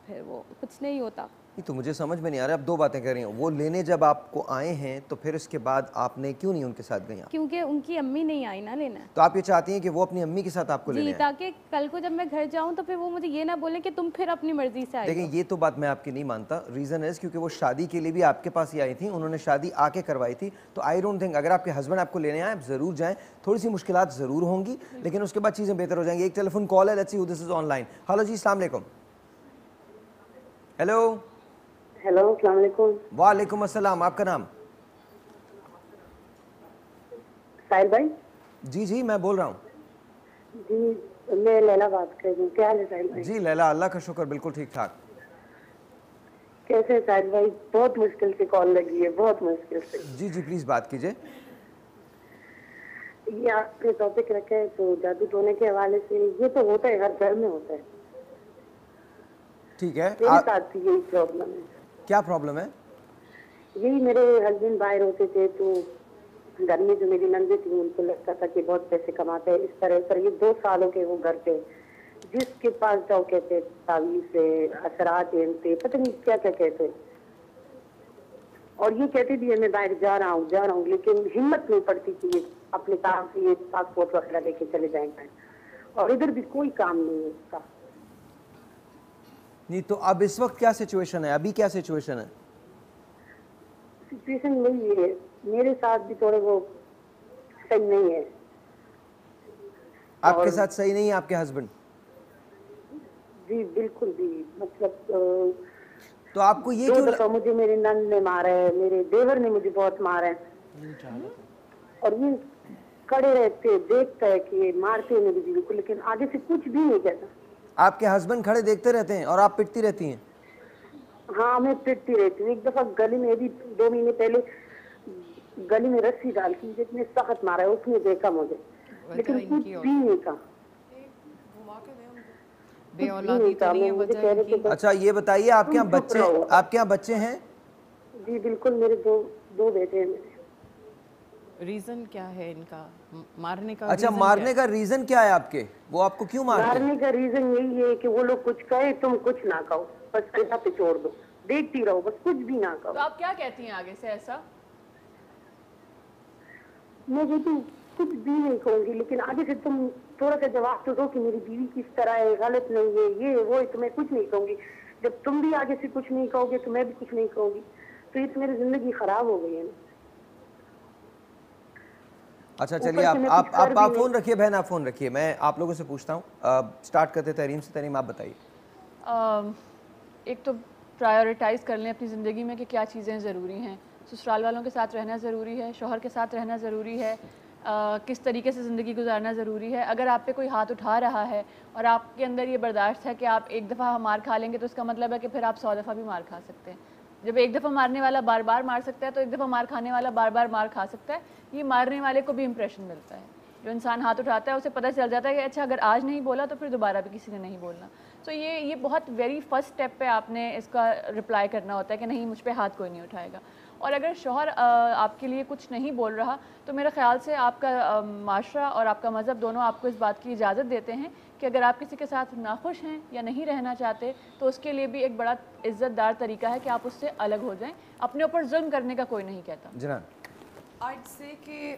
फिर वो कुछ नहीं होता। नहीं तो मुझे समझ में नहीं आ रहा अब दो बातें कर रही हूँ। वो लेने जब आपको आए हैं तो फिर उसके बाद आपने क्यों नहीं उनके साथ गई? क्योंकि उनकी अम्मी नहीं आई ना लेना। तो आप ये चाहती हैं कि वो अपनी अम्मी के साथ आपको लेने ताकि कल को जब मैं घर जाऊँ तो फिर वो मुझे ये ना बोले कि तुम फिर अपनी मर्ज़ी से देखिए ये तो बात मैं आपकी नहीं मानता। रीज़न इज़ क्योंकि वो शादी के लिए भी आपके पास ही आई थी उन्होंने शादी आके करवाई थी। तो आई डोंट थिंक अगर आपके हस्बैंड आपको लेने आए आप ज़रूर जाएँ। थोड़ी सी मुश्किल ज़रूर होंगी लेकिन उसके बाद चीज़ें बेहतर हो जाएँगी। एक टेलीफोन कॉल है let's see this is online hello जी अलैक्म हेलो हेलो अस्सलाम वालेकुम अस्सलाम आपका नाम? साहिल भाई? जी जी मैं बोल रहा हूँ। जी मैं लैला बात कर रही हूँ। क्या है साहिल भाई? जी लैला अल्लाह का शुक्र बिल्कुल ठीक ठाक। कैसे साहिल भाई? बहुत मुश्किल से कॉल लगी है बहुत मुश्किल से। जी जी प्लीज़ बात कीजिए। ये आपने टॉपिक रखा है तो जादू टोने के हवाले से ये तो होता है हर घर में होता है। ठीक है मेरे साथ यही प्रॉब्लम है। क्या प्रॉब्लम है? यही मेरे हस्बैंड बाहर होते थे तो घर में जो मेरी नंदे थी, उनको लगता था कि बहुत पैसे कमाते हैं, इस तरह ये दो सालों के वो घर पे, जिसके पास जाओ कहते से, असरात थे पता नहीं क्या क्या कहते और ये कहते भी है, मैं बाहर जा रहा हूँ, जा रहा हूँ, लेकिन हिम्मत नहीं पड़ती कि ये अपने काम से ये पासपोर्ट वगैरह लेके चले जाएँगे और इधर भी कोई काम नहीं है उसका नहीं तो अब इस वक्त क्या सिचुएशन है? अभी क्या सिचुएशन है? सिचुएशन वही है। मेरे साथ भी थोड़े वो सही नहीं है। आपके साथ सही नहीं है आपके हस्बैंड जी बिल्कुल भी। मतलब तो आपको ये क्यों तो मुझे मेरे नंद ने मारा है मेरे देवर ने मुझे बहुत मारा है। और ये खड़े रहते देखता है कि मारते हैं मेरी बीवी को लेकिन आगे से कुछ भी नहीं कहता। आपके हस्बैंड खड़े देखते रहते हैं और आप पिटती रहती हैं? हाँ मैं पिटती रहती हूँ। एक दफ़ा गली में भी दो महीने पहले गली में रस्सी डाल की जितने सख्त मारा है उसने देखा मुझे। लेकिन कुछ भी नहीं कहा तो अच्छा ये बताइए आपके यहाँ बच्चे आपके यहाँ बच्चे हैं? जी बिल्कुल मेरे दो दो बेटे हैं। रीजन क्या है इनका? मारने का अच्छा मारने का रीजन क्या है आपके? वो आपको क्यों मारते मारने का रीजन यही है कि वो लोग कुछ कहे तुम कुछ ना कहो। बस ऐसा पे छोड़ दो। देखती रहो बस कुछ भी ना कहो। तो आप क्या कहती हैं आगे से ऐसा? मैं जो तुम कुछ भी नहीं कहूँगी लेकिन आगे से तुम थोड़ा सा जवाब तो दो कि मेरी बीवी किस तरह है गलत नहीं है ये वो है, तो मैं कुछ नहीं कहूँगी। जब तुम भी आगे से कुछ नहीं कहोगे तो मैं भी कुछ नहीं कहूँगी। तो ये तो मेरी ज़िंदगी खराब हो गई है ना। अच्छा चलिए आप आप आप, आप फ़ोन रखिए बहन आप फ़ोन रखिए। मैं आप लोगों से पूछता हूँ। स्टार्ट करते तरीम से। तरीम आप बताइए। एक तो प्रायोरिटाइज़ कर लें अपनी ज़िंदगी में कि क्या चीज़ें ज़रूरी हैं। ससुराल वालों के साथ रहना ज़रूरी है शोहर के साथ रहना ज़रूरी है। अ, किस तरीके से ज़िंदगी गुजारना ज़रूरी है? अगर आप पे कोई हाथ उठा रहा है और आपके अंदर ये बर्दाश्त है कि आप एक दफ़ा मार खा लेंगे तो इसका मतलब है कि फिर आप सौ दफ़ा भी मार खा सकते हैं। जब एक दफ़ा मारने वाला बार बार मार सकता है तो एक दफ़ा मार खाने वाला बार बार मार खा सकता है। ये मारने वाले को भी इम्प्रेशन मिलता है। जो इंसान हाथ उठाता है, उसे पता चल जाता है कि अच्छा अगर आज नहीं बोला तो फिर दोबारा भी किसी ने नहीं बोलना। तो ये ये बहुत वेरी फ़र्स्ट स्टेप पे आपने इसका रिप्लाई करना होता है कि नहीं, मुझ पर हाथ कोई नहीं उठाएगा। और अगर शोहर आपके लिए कुछ नहीं बोल रहा तो मेरे ख्याल से आपका माशरा और आपका मज़हब दोनों आपको इस बात की इजाज़त देते हैं कि अगर आप किसी के साथ नाखुश हैं या नहीं रहना चाहते तो उसके लिए भी एक बड़ा इज़्ज़तदार तरीका है कि आप उससे अलग हो जाएँ। अपने ऊपर जुल्म करने का कोई नहीं कहता। जनान आज से कि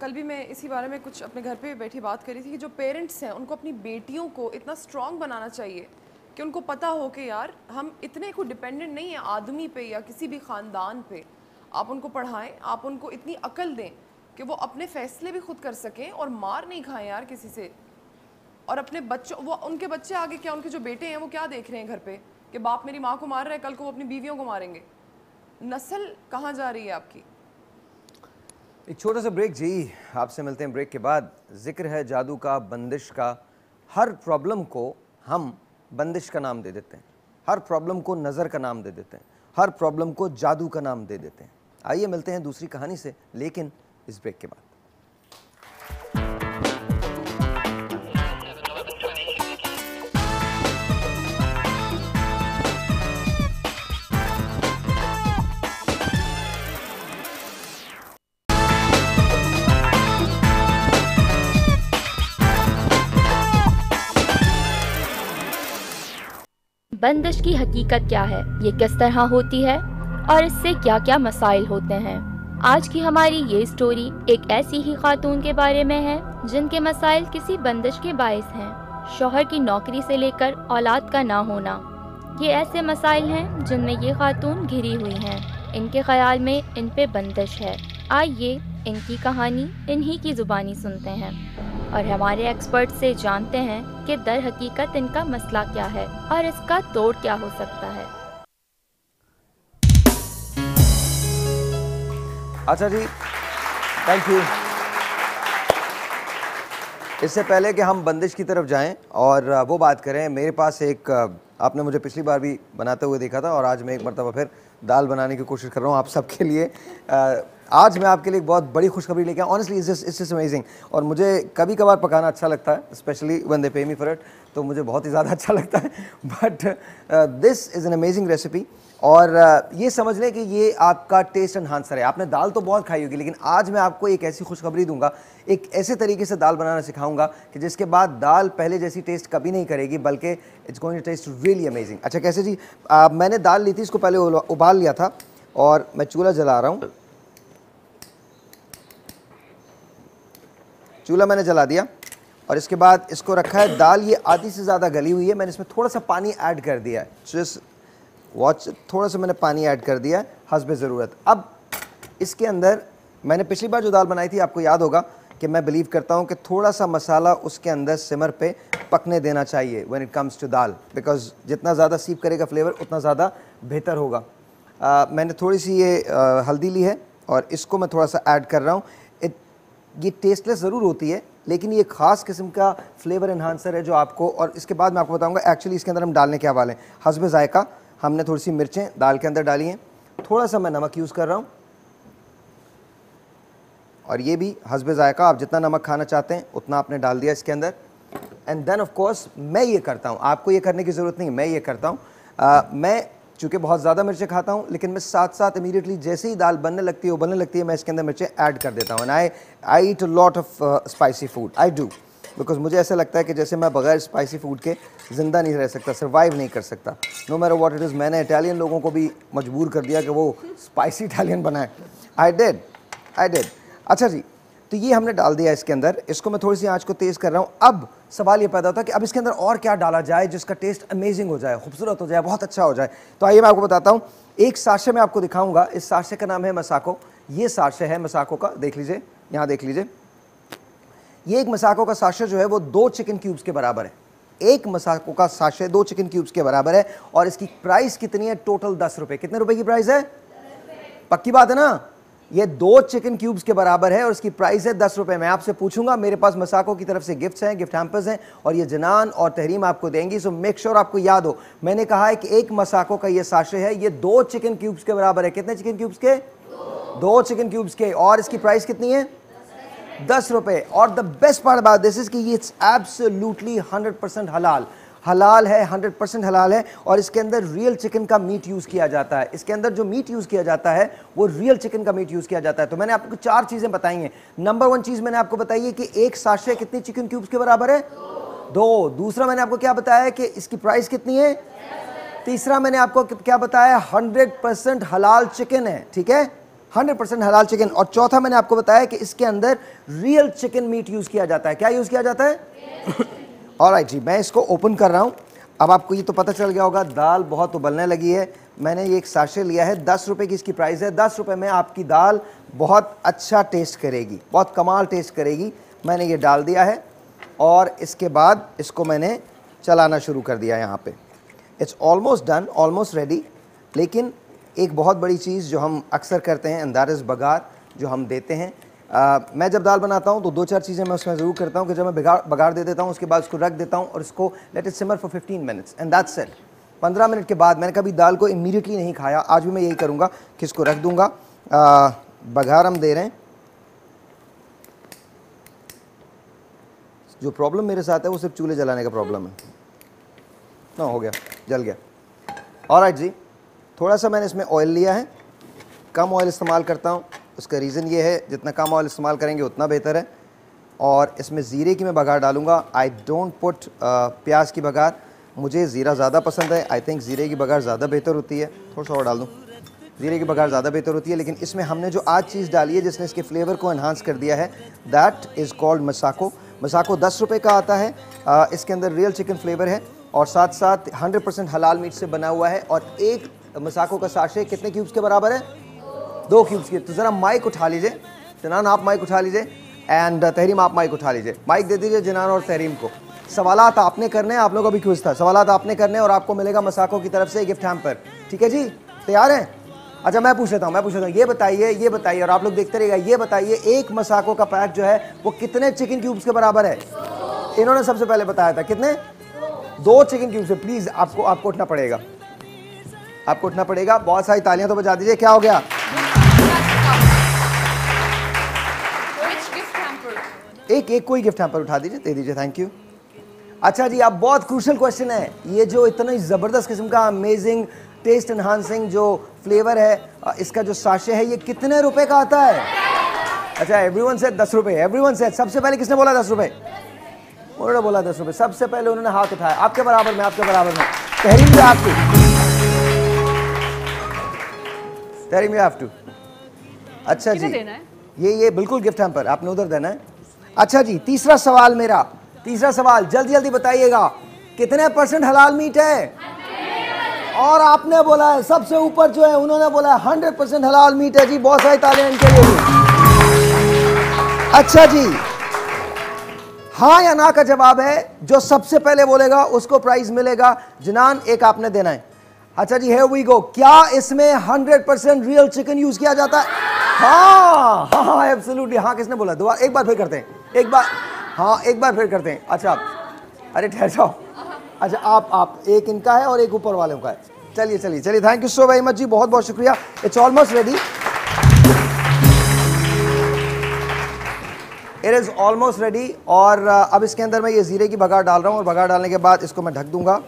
कल भी मैं इसी बारे में कुछ अपने घर पे बैठी बात करी थी कि जो पेरेंट्स हैं उनको अपनी बेटियों को इतना स्ट्रांग बनाना चाहिए कि उनको पता हो कि यार हम इतने को डिपेंडेंट नहीं हैं आदमी पे या किसी भी ख़ानदान पे। आप उनको पढ़ाएँ आप उनको इतनी अकल दें कि वो अपने फ़ैसले भी खुद कर सकें और मार नहीं खाएँ यार किसी से। और अपने बच्चों, वो उनके बच्चे आगे क्या, उनके जो बेटे हैं, वो क्या देख रहे हैं घर पे? कि बाप मेरी माँ को मार रहा है, कल को वो अपनी बीवियों को मारेंगे। नस्ल कहाँ जा रही है आपकी? एक छोटा सा ब्रेक जी। आपसे मिलते हैं ब्रेक के बाद। ज़िक्र है जादू का, बंदिश का। हर प्रॉब्लम को हम बंदिश का नाम दे देते हैं। हर प्रॉब्लम को नज़र का नाम दे देते हैं। हर प्रॉब्लम को जादू का नाम दे देते हैं। आइए मिलते हैं दूसरी कहानी से, लेकिन इस ब्रेक के बाद। बंदिश की हकीकत क्या है? ये किस तरह होती है? और इससे क्या क्या मसाइल होते हैं? आज की हमारी ये स्टोरी एक ऐसी ही खातून के बारे में है, जिनके मसाइल किसी बंदिश के बायस हैं। शोहर की नौकरी से लेकर औलाद का ना होना। ये ऐसे मसाइल हैं, जिनमें ये खातून घिरी हुई हैं। इनके ख्याल में इन पे बंदिश है। आइए इनकी कहानी इन्हीं की ज़ुबानी सुनते हैं और हमारे एक्सपर्ट से जानते हैं कि दर हकीकत इनका मसला क्या है और इसका तोड़ क्या हो सकता है। अच्छा जी थैंक यू इससे पहले कि हम बंदिश की तरफ़ जाएँ और वो बात करें, मेरे पास एक आपने मुझे पिछली बार भी बनाते हुए देखा था और आज मैं एक मरतबा फिर दाल बनाने की कोशिश कर रहा हूँ आप सबके लिए। आज मैं आपके लिए बहुत बड़ी खुशखबरी लेके आया। ऑनेस्टली इज़ इज़ अमेजिंग और मुझे कभी कभार पकाना अच्छा लगता है स्पेशली वन दे पे मी फॉर इट तो मुझे बहुत ही ज़्यादा अच्छा लगता है। But this is an amazing recipe और अ, ये समझ लें कि ये आपका टेस्ट एनहांसर है। आपने दाल तो बहुत खाई होगी लेकिन आज मैं आपको एक ऐसी खुशखबरी दूँगा एक ऐसे तरीके से दाल बनाना सिखाऊँगा कि जिसके बाद दाल पहले जैसी टेस्ट कभी नहीं करेगी बल्कि it's going to taste really amazing अच्छा कैसे जी? आ, मैंने दाल ली थी इसको पहले उबाल लिया था और मैं चूल्हा जला रहा हूँ। चूल्हा मैंने जला दिया और इसके बाद इसको रखा है। दाल ये आधी से ज़्यादा गली हुई है। मैंने इसमें थोड़ा सा पानी ऐड कर दिया है। जस्ट वॉच थोड़ा सा मैंने पानी ऐड कर दिया है। हसब ज़रूरत। अब इसके अंदर मैंने पिछली बार जो दाल बनाई थी आपको याद होगा कि मैं बिलीव करता हूँ कि थोड़ा सा मसाला उसके अंदर सिमर पे पकने देना चाहिए when it comes to dal. Because जितना ज़्यादा सीप करेगा फ्लेवर उतना ज़्यादा बेहतर होगा। आ, मैंने थोड़ी सी ये आ, हल्दी ली है और इसको मैं थोड़ा सा ऐड कर रहा हूँ। ये टेस्टलेस ज़रूर होती है, लेकिन ये खास किस्म का फ्लेवर इन्हांसर है जो आपको, और इसके बाद मैं आपको बताऊँगा एक्चुअली इसके अंदर हम डालने क्या वाले हैं। हसब जायका, हमने थोड़ी सी मिर्चें दाल के अंदर डाली हैं। थोड़ा सा मैं नमक यूज़ कर रहा हूँ। और ये भी हसब जायका, आप जितना नमक खाना चाहते हैं, उतना आपने डाल दिया इसके अंदर। एंड देन ऑफ़ कोर्स मैं ये करता हूँ। आपको ये करने की ज़रूरत नहीं, मैं ये करता हूँ। मैं चूँकि बहुत ज़्यादा मिर्चें खाता हूँ, लेकिन मैं साथ साथ इमीडिएटली जैसे ही दाल बनने लगती है उबलने लगती है, मैं इसके अंदर मिर्चें ऐड कर देता हूँ। And I I eat lot of spicy food I do because मुझे ऐसा लगता है कि जैसे मैं बगैर स्पाइसी फ़ूड के ज़िंदा नहीं रह सकता सर्वाइव नहीं कर सकता। No matter what it is मैंने इटालियन लोगों को भी मजबूर कर दिया कि वो स्पाइसी इटालियन बनाए। आई डेड आई डेड अच्छा जी तो ये हमने डाल दिया इसके अंदर। इसको मैं थोड़ी सी आँच को तेज़ कर रहा हूँ। अब सवाल ये पैदा होता है कि अब इसके अंदर और क्या डाला जाए जिसका टेस्ट अमेजिंग हो जाए, खूबसूरत हो जाए, बहुत अच्छा हो जाए। तो आइए मैं आपको बताता हूँ। एक साशे में आपको दिखाऊँगा। इस साशे का नाम है मसाको। ये साशे है मसाको का। देख लीजिए। यहाँ देख लीजिए। ये एक मसाको का साशे जो है वो दो चिकन क्यूब्स के बराबर है। एक मसाको का साशे दो चिकन क्यूब्स के बराबर है और इसकी प्राइस कितनी है? टोटल दस रुपये कितने रुपए की प्राइस है? पक्की बात है ना? ये दो चिकन क्यूब्स के बराबर है और इसकी प्राइस है दस रुपए। मैं आपसे पूछूँगा, मेरे पास मसाको की तरफ़ से गिफ्ट्स हैं गिफ्ट हैम्पर्स हैं और ये जनान और तहरीम आपको देंगी सो मेक श्योर आपको याद हो। मैंने कहा है कि एक मसाको का ये साशे है, ये दो चिकन क्यूब्स के बराबर है। कितने चिकन क्यूब्स के? दो चिकन क्यूब्स के। और इसकी प्राइस कितनी है? दस रुपए। और the best part about this is कि इट्स एब्सोल्युटली हंड्रेड परसेंट हलाल हलाल है हंड्रेड परसेंट हलाल है और इसके अंदर रियल चिकन का मीट यूज़ किया जाता है। इसके अंदर जो मीट यूज़ किया जाता है, वो रियल चिकन का मीट यूज़ किया जाता है। तो मैंने आपको चार चीज़ें बताई हैं। नंबर वन चीज़ मैंने आपको बताई है कि एक साशे कितनी चिकन क्यूब्स के बराबर है? दो। दूसरा मैंने आपको क्या बताया है कि इसकी प्राइस कितनी है? तीसरा मैंने आपको क्या बताया हंड्रेड परसेंट हलाल चिकन है, ठीक है? हंड्रेड परसेंट हलाल चिकन और चौथा मैंने आपको बताया कि इसके अंदर रियल चिकन मीट यूज़ किया जाता है। क्या यूज़ किया जाता है? और राइट जी, मैं इसको ओपन कर रहा हूँ। अब आपको ये तो पता चल गया होगा, दाल बहुत उबलने लगी है। मैंने ये एक साशे लिया है, दस रुपये की इसकी प्राइस है। दस रुपये में आपकी दाल बहुत अच्छा टेस्ट करेगी, बहुत कमाल टेस्ट करेगी। मैंने ये डाल दिया है और इसके बाद इसको मैंने चलाना शुरू कर दिया यहाँ पे। It's almost done almost ready लेकिन एक बहुत बड़ी चीज़ जो हम अक्सर करते हैं अंदारस बगार जो हम देते हैं। आ, मैं जब दाल बनाता हूँ तो दो चार चीज़ें मैं उसमें ज़रूर करता हूँ कि जब मैं बिगाड़ बगार दे देता हूँ उसके बाद उसको रख देता हूँ और इसको let it simmer for 15 minutes and that's set पंद्रह मिनट के बाद मैंने कभी दाल को इमीडिएटली नहीं खाया। आज भी मैं यही करूँगा कि इसको रख दूँगा। बघार हम दे रहे हैं। जो प्रॉब्लम मेरे साथ है वो सिर्फ़ चूल्हे जलाने का प्रॉब्लम है। ना हो गया जल गया। और जी थोड़ा सा मैंने इसमें ऑयल लिया है। कम ऑयल इस्तेमाल करता हूँ। उसका रीज़न ये है जितना कम ऑयल इस्तेमाल करेंगे उतना बेहतर है। और इसमें ज़ीरे की मैं बघार डालूँगा। आई डोंट पुट प्याज की बघार। मुझे ज़ीरा ज़्यादा पसंद है। आई थिंक ज़ीरे की बघार ज़्यादा बेहतर होती है। थोड़ा सा और डाल दूँ। ज़ीरे की बघार ज़्यादा बेहतर होती है लेकिन इसमें हमने जो आज चीज़ डाली है जिसने इसके फ्लेवर को इन्हांस कर दिया है that is called Masako Masako दस रुपये का आता है। आ, इसके अंदर रियल चिकन फ्लेवर है और साथ साथ हंड्रेड परसेंट हलाल मीट से बना हुआ है और एक मसाको का साशे कितने क्यूब्स के बराबर है? दो क्यूब्स के। तो ज़रा माइक उठा लीजिए। जनान, आप माइक उठा लीजिए। एंड तहरीम, आप माइक उठा लीजिए। माइक दे दीजिए जनान और तहरीम को। सवालात आपने करने हैं, आप लोगों का भी क्विज था। सवालात आपने करने और आपको मिलेगा मसाको की तरफ़ से गिफ्ट हैम पर ठीक है जी? तैयार हैं? अच्छा मैं पूछ लेता हूँ, मैं पूछ लेता हूँ। ये बताइए ये बताइए और आप लोग देखते रहेगा ये बताइए, एक मसाको का पैक जो है, वो कितने चिकन क्यूब्स के बराबर है? इन्होंने सबसे पहले बताया था। कितने? दो चिकन क्यूब्स है। प्लीज़ आपको आपको उठना पड़ेगा। आपको उठना पड़ेगा। बहुत सारी तालियाँ तो बजा दीजिए। क्या हो गया? एक एक कोई गिफ्ट हैम्पर उठा दीजिए दे दीजिए थैंक यू अच्छा जी आप बहुत क्रूशल क्वेश्चन है। ये जो इतना ही ज़बरदस्त किस्म का अमेजिंग टेस्ट एनहांसिंग जो फ्लेवर है इसका जो साशे है ये कितने रुपए का आता है? अच्छा एवरीवन से दस रुपए एवरीवन से सबसे पहले किसने बोला दस रुपए? उन्होंने बोला दस रुपए। सबसे पहले उन्होंने हाथ उठाया। आपके बराबर में आपके बराबर में। तहरीम भी आपकी तहरीम यू हैव टू अच्छा जी। ये ये बिल्कुल गिफ्ट हैम्पर आपने उधर देना है। अच्छा जी, तीसरा सवाल मेरा। तीसरा सवाल, जल्दी जल्दी बताइएगा, कितने परसेंट हलाल मीट है? और आपने बोला है, सबसे ऊपर जो है, उन्होंने बोला है हंड्रेड परसेंट हलाल मीट है जी, बहुत सारी तालियाँ इनके लिए। अच्छा जी हाँ या ना का जवाब है, जो सबसे पहले बोलेगा, उसको प्राइज मिलेगा। जनान, एक आपने देना है। अच्छा जी है वी गो क्या इसमें hundred percent real chicken use किया जाता है? हाँ हाँ हाँ एब्सोल्युटली हाँ किसने बोला? दोबारा, एक बार फिर करते हैं। एक बार हाँ एक बार फिर करते हैं। अच्छा आप अरे ठहर जाओ अच्छा आप आप एक इनका है और एक ऊपर वालों का है। चलिए चलिए चलिए thank you so very much जी बहुत बहुत शुक्रिया। It's almost ready it is almost ready और अब इसके अंदर मैं ये ज़ीरे की बघार डाल रहा हूँ और बघार डालने के बाद इसको मैं ढक दूँगा।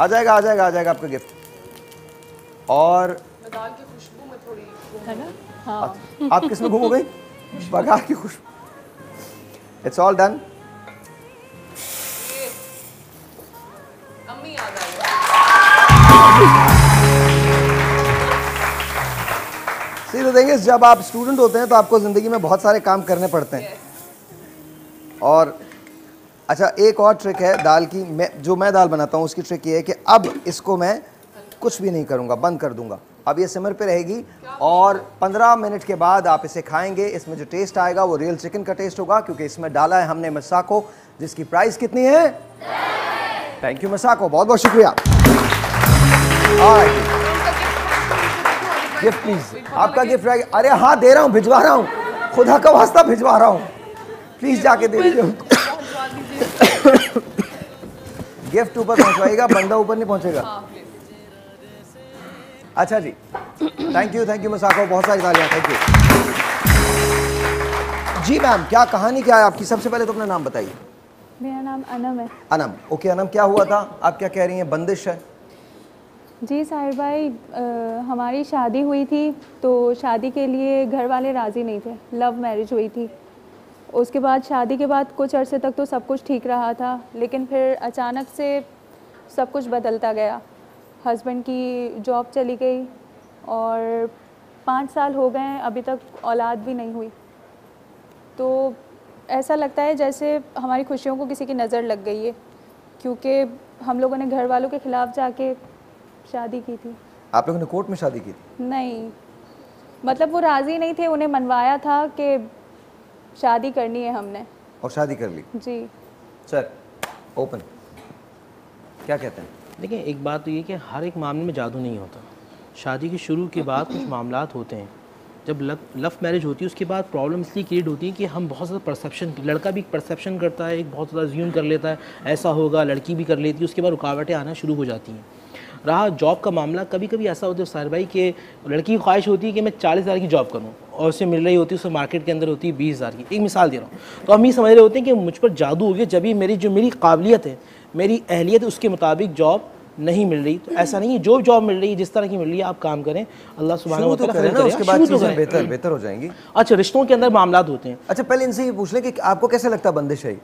आ जाएगा आ जाएगा आ जाएगा आपका गिफ्ट और दाल की खुशबू में थोड़ी है ना? हाँ। आप किसमें घूम हो गई बघार की खुशबू it's all done the thing is जब आप स्टूडेंट होते हैं तो आपको ज़िंदगी में बहुत सारे काम करने पड़ते हैं। और अच्छा एक और ट्रिक है दाल की। मैं जो मैं दाल बनाता हूँ उसकी ट्रिक ये है कि अब इसको मैं कुछ भी नहीं करूँगा बंद कर दूँगा। अब ये सिमर पे रहेगी और 15 मिनट के बाद आप इसे खाएँगे। इसमें जो टेस्ट आएगा वो रियल चिकन का टेस्ट होगा, क्योंकि इसमें डाला है हमने मसाको, जिसकी प्राइस कितनी है? Thank you Masako. बहुत बहुत शुक्रिया। गिफ्ट प्लीज़ आपका गिफ्ट रहेगा अरे हाँ दे रहा हूँ, भिजवा रहा हूँ। खुदा का वास्ता भिजवा रहा हूँ। प्लीज़ जाके दे दीजिए गिफ्ट *coughs* ऊपर पहुंचवाएगा बंदा ऊपर नहीं पहुंचेगा। अच्छा जी। Thank you thank you Masako बहुत सारी तालियाँ थैंक यू जी मैम क्या कहानी क्या है आपकी? सबसे पहले तो अपना नाम बताइए। मेरा नाम अनम है। अनम ओके अनम क्या हुआ था? आप क्या कह रही हैं? बंदिश है। जी साहिर भाई अ, हमारी शादी हुई थी तो शादी के लिए घर वाले राज़ी नहीं थे। लव मैरिज हुई थी। उसके बाद शादी के बाद कुछ अरसे तक तो सब कुछ ठीक रहा था लेकिन फिर अचानक से सब कुछ बदलता गया। हस्बैंड की जॉब चली गई और पाँच साल हो गए हैं अभी तक औलाद भी नहीं हुई। तो ऐसा लगता है जैसे हमारी खुशियों को किसी की नज़र लग गई है क्योंकि हम लोगों ने घर वालों के ख़िलाफ़ जाके शादी की थी। आप लोगों ने कोर्ट में शादी की थी? नहीं। मतलब वो राज़ी नहीं थे उन्हें मनवाया था कि शादी करनी है हमने। और शादी कर ली? जी। Sir open. क्या कहते हैं? देखिए, एक बात तो ये कि हर एक मामले में जादू नहीं होता। शादी के शुरू के बाद कुछ मामला होते हैं। जब लव लव मैरिज होती है, उसके बाद प्रॉब्लम इसलिए क्रिएट होती है कि हम बहुत ज़्यादा परसेप्शन लड़का भी परसेप्शन करता है, एक बहुत ज़्यादा ज्यूम कर लेता है, ऐसा होगा, लड़की भी कर लेती है, उसके बाद रुकावटें आना शुरू हो जाती हैं। रहा जॉब का मामला कभी कभी ऐसा होता है सार भाई कि लड़की की ख्वाहिश होती है कि मैं चालीस हज़ार की जॉब करूँ और उसे मिल रही होती है, उसे मार्केट के अंदर होती है बीस हज़ार की। एक मिसाल दे रहा हूँ। तो हम ये समझ रहे होते हैं कि मुझ पर जादू हो गया, जब भी मेरी, जो मेरी काबिलियत है मेरी अहलियत उसके मुताबिक जॉब नहीं मिल रही। तो ऐसा नहीं है जो जॉब मिल रही है जिस तरह की मिल रही है आप काम करें। अल्लाह सुबह तो करें ना उसके बाद चीज़ें बेहतर बेहतर हो जाएँगी। अच्छा रिश्तों के अंदर मामला होते हैं। अच्छा पहले इनसे ये पूछ लें कि आपको कैसे लगता है बंदिश है?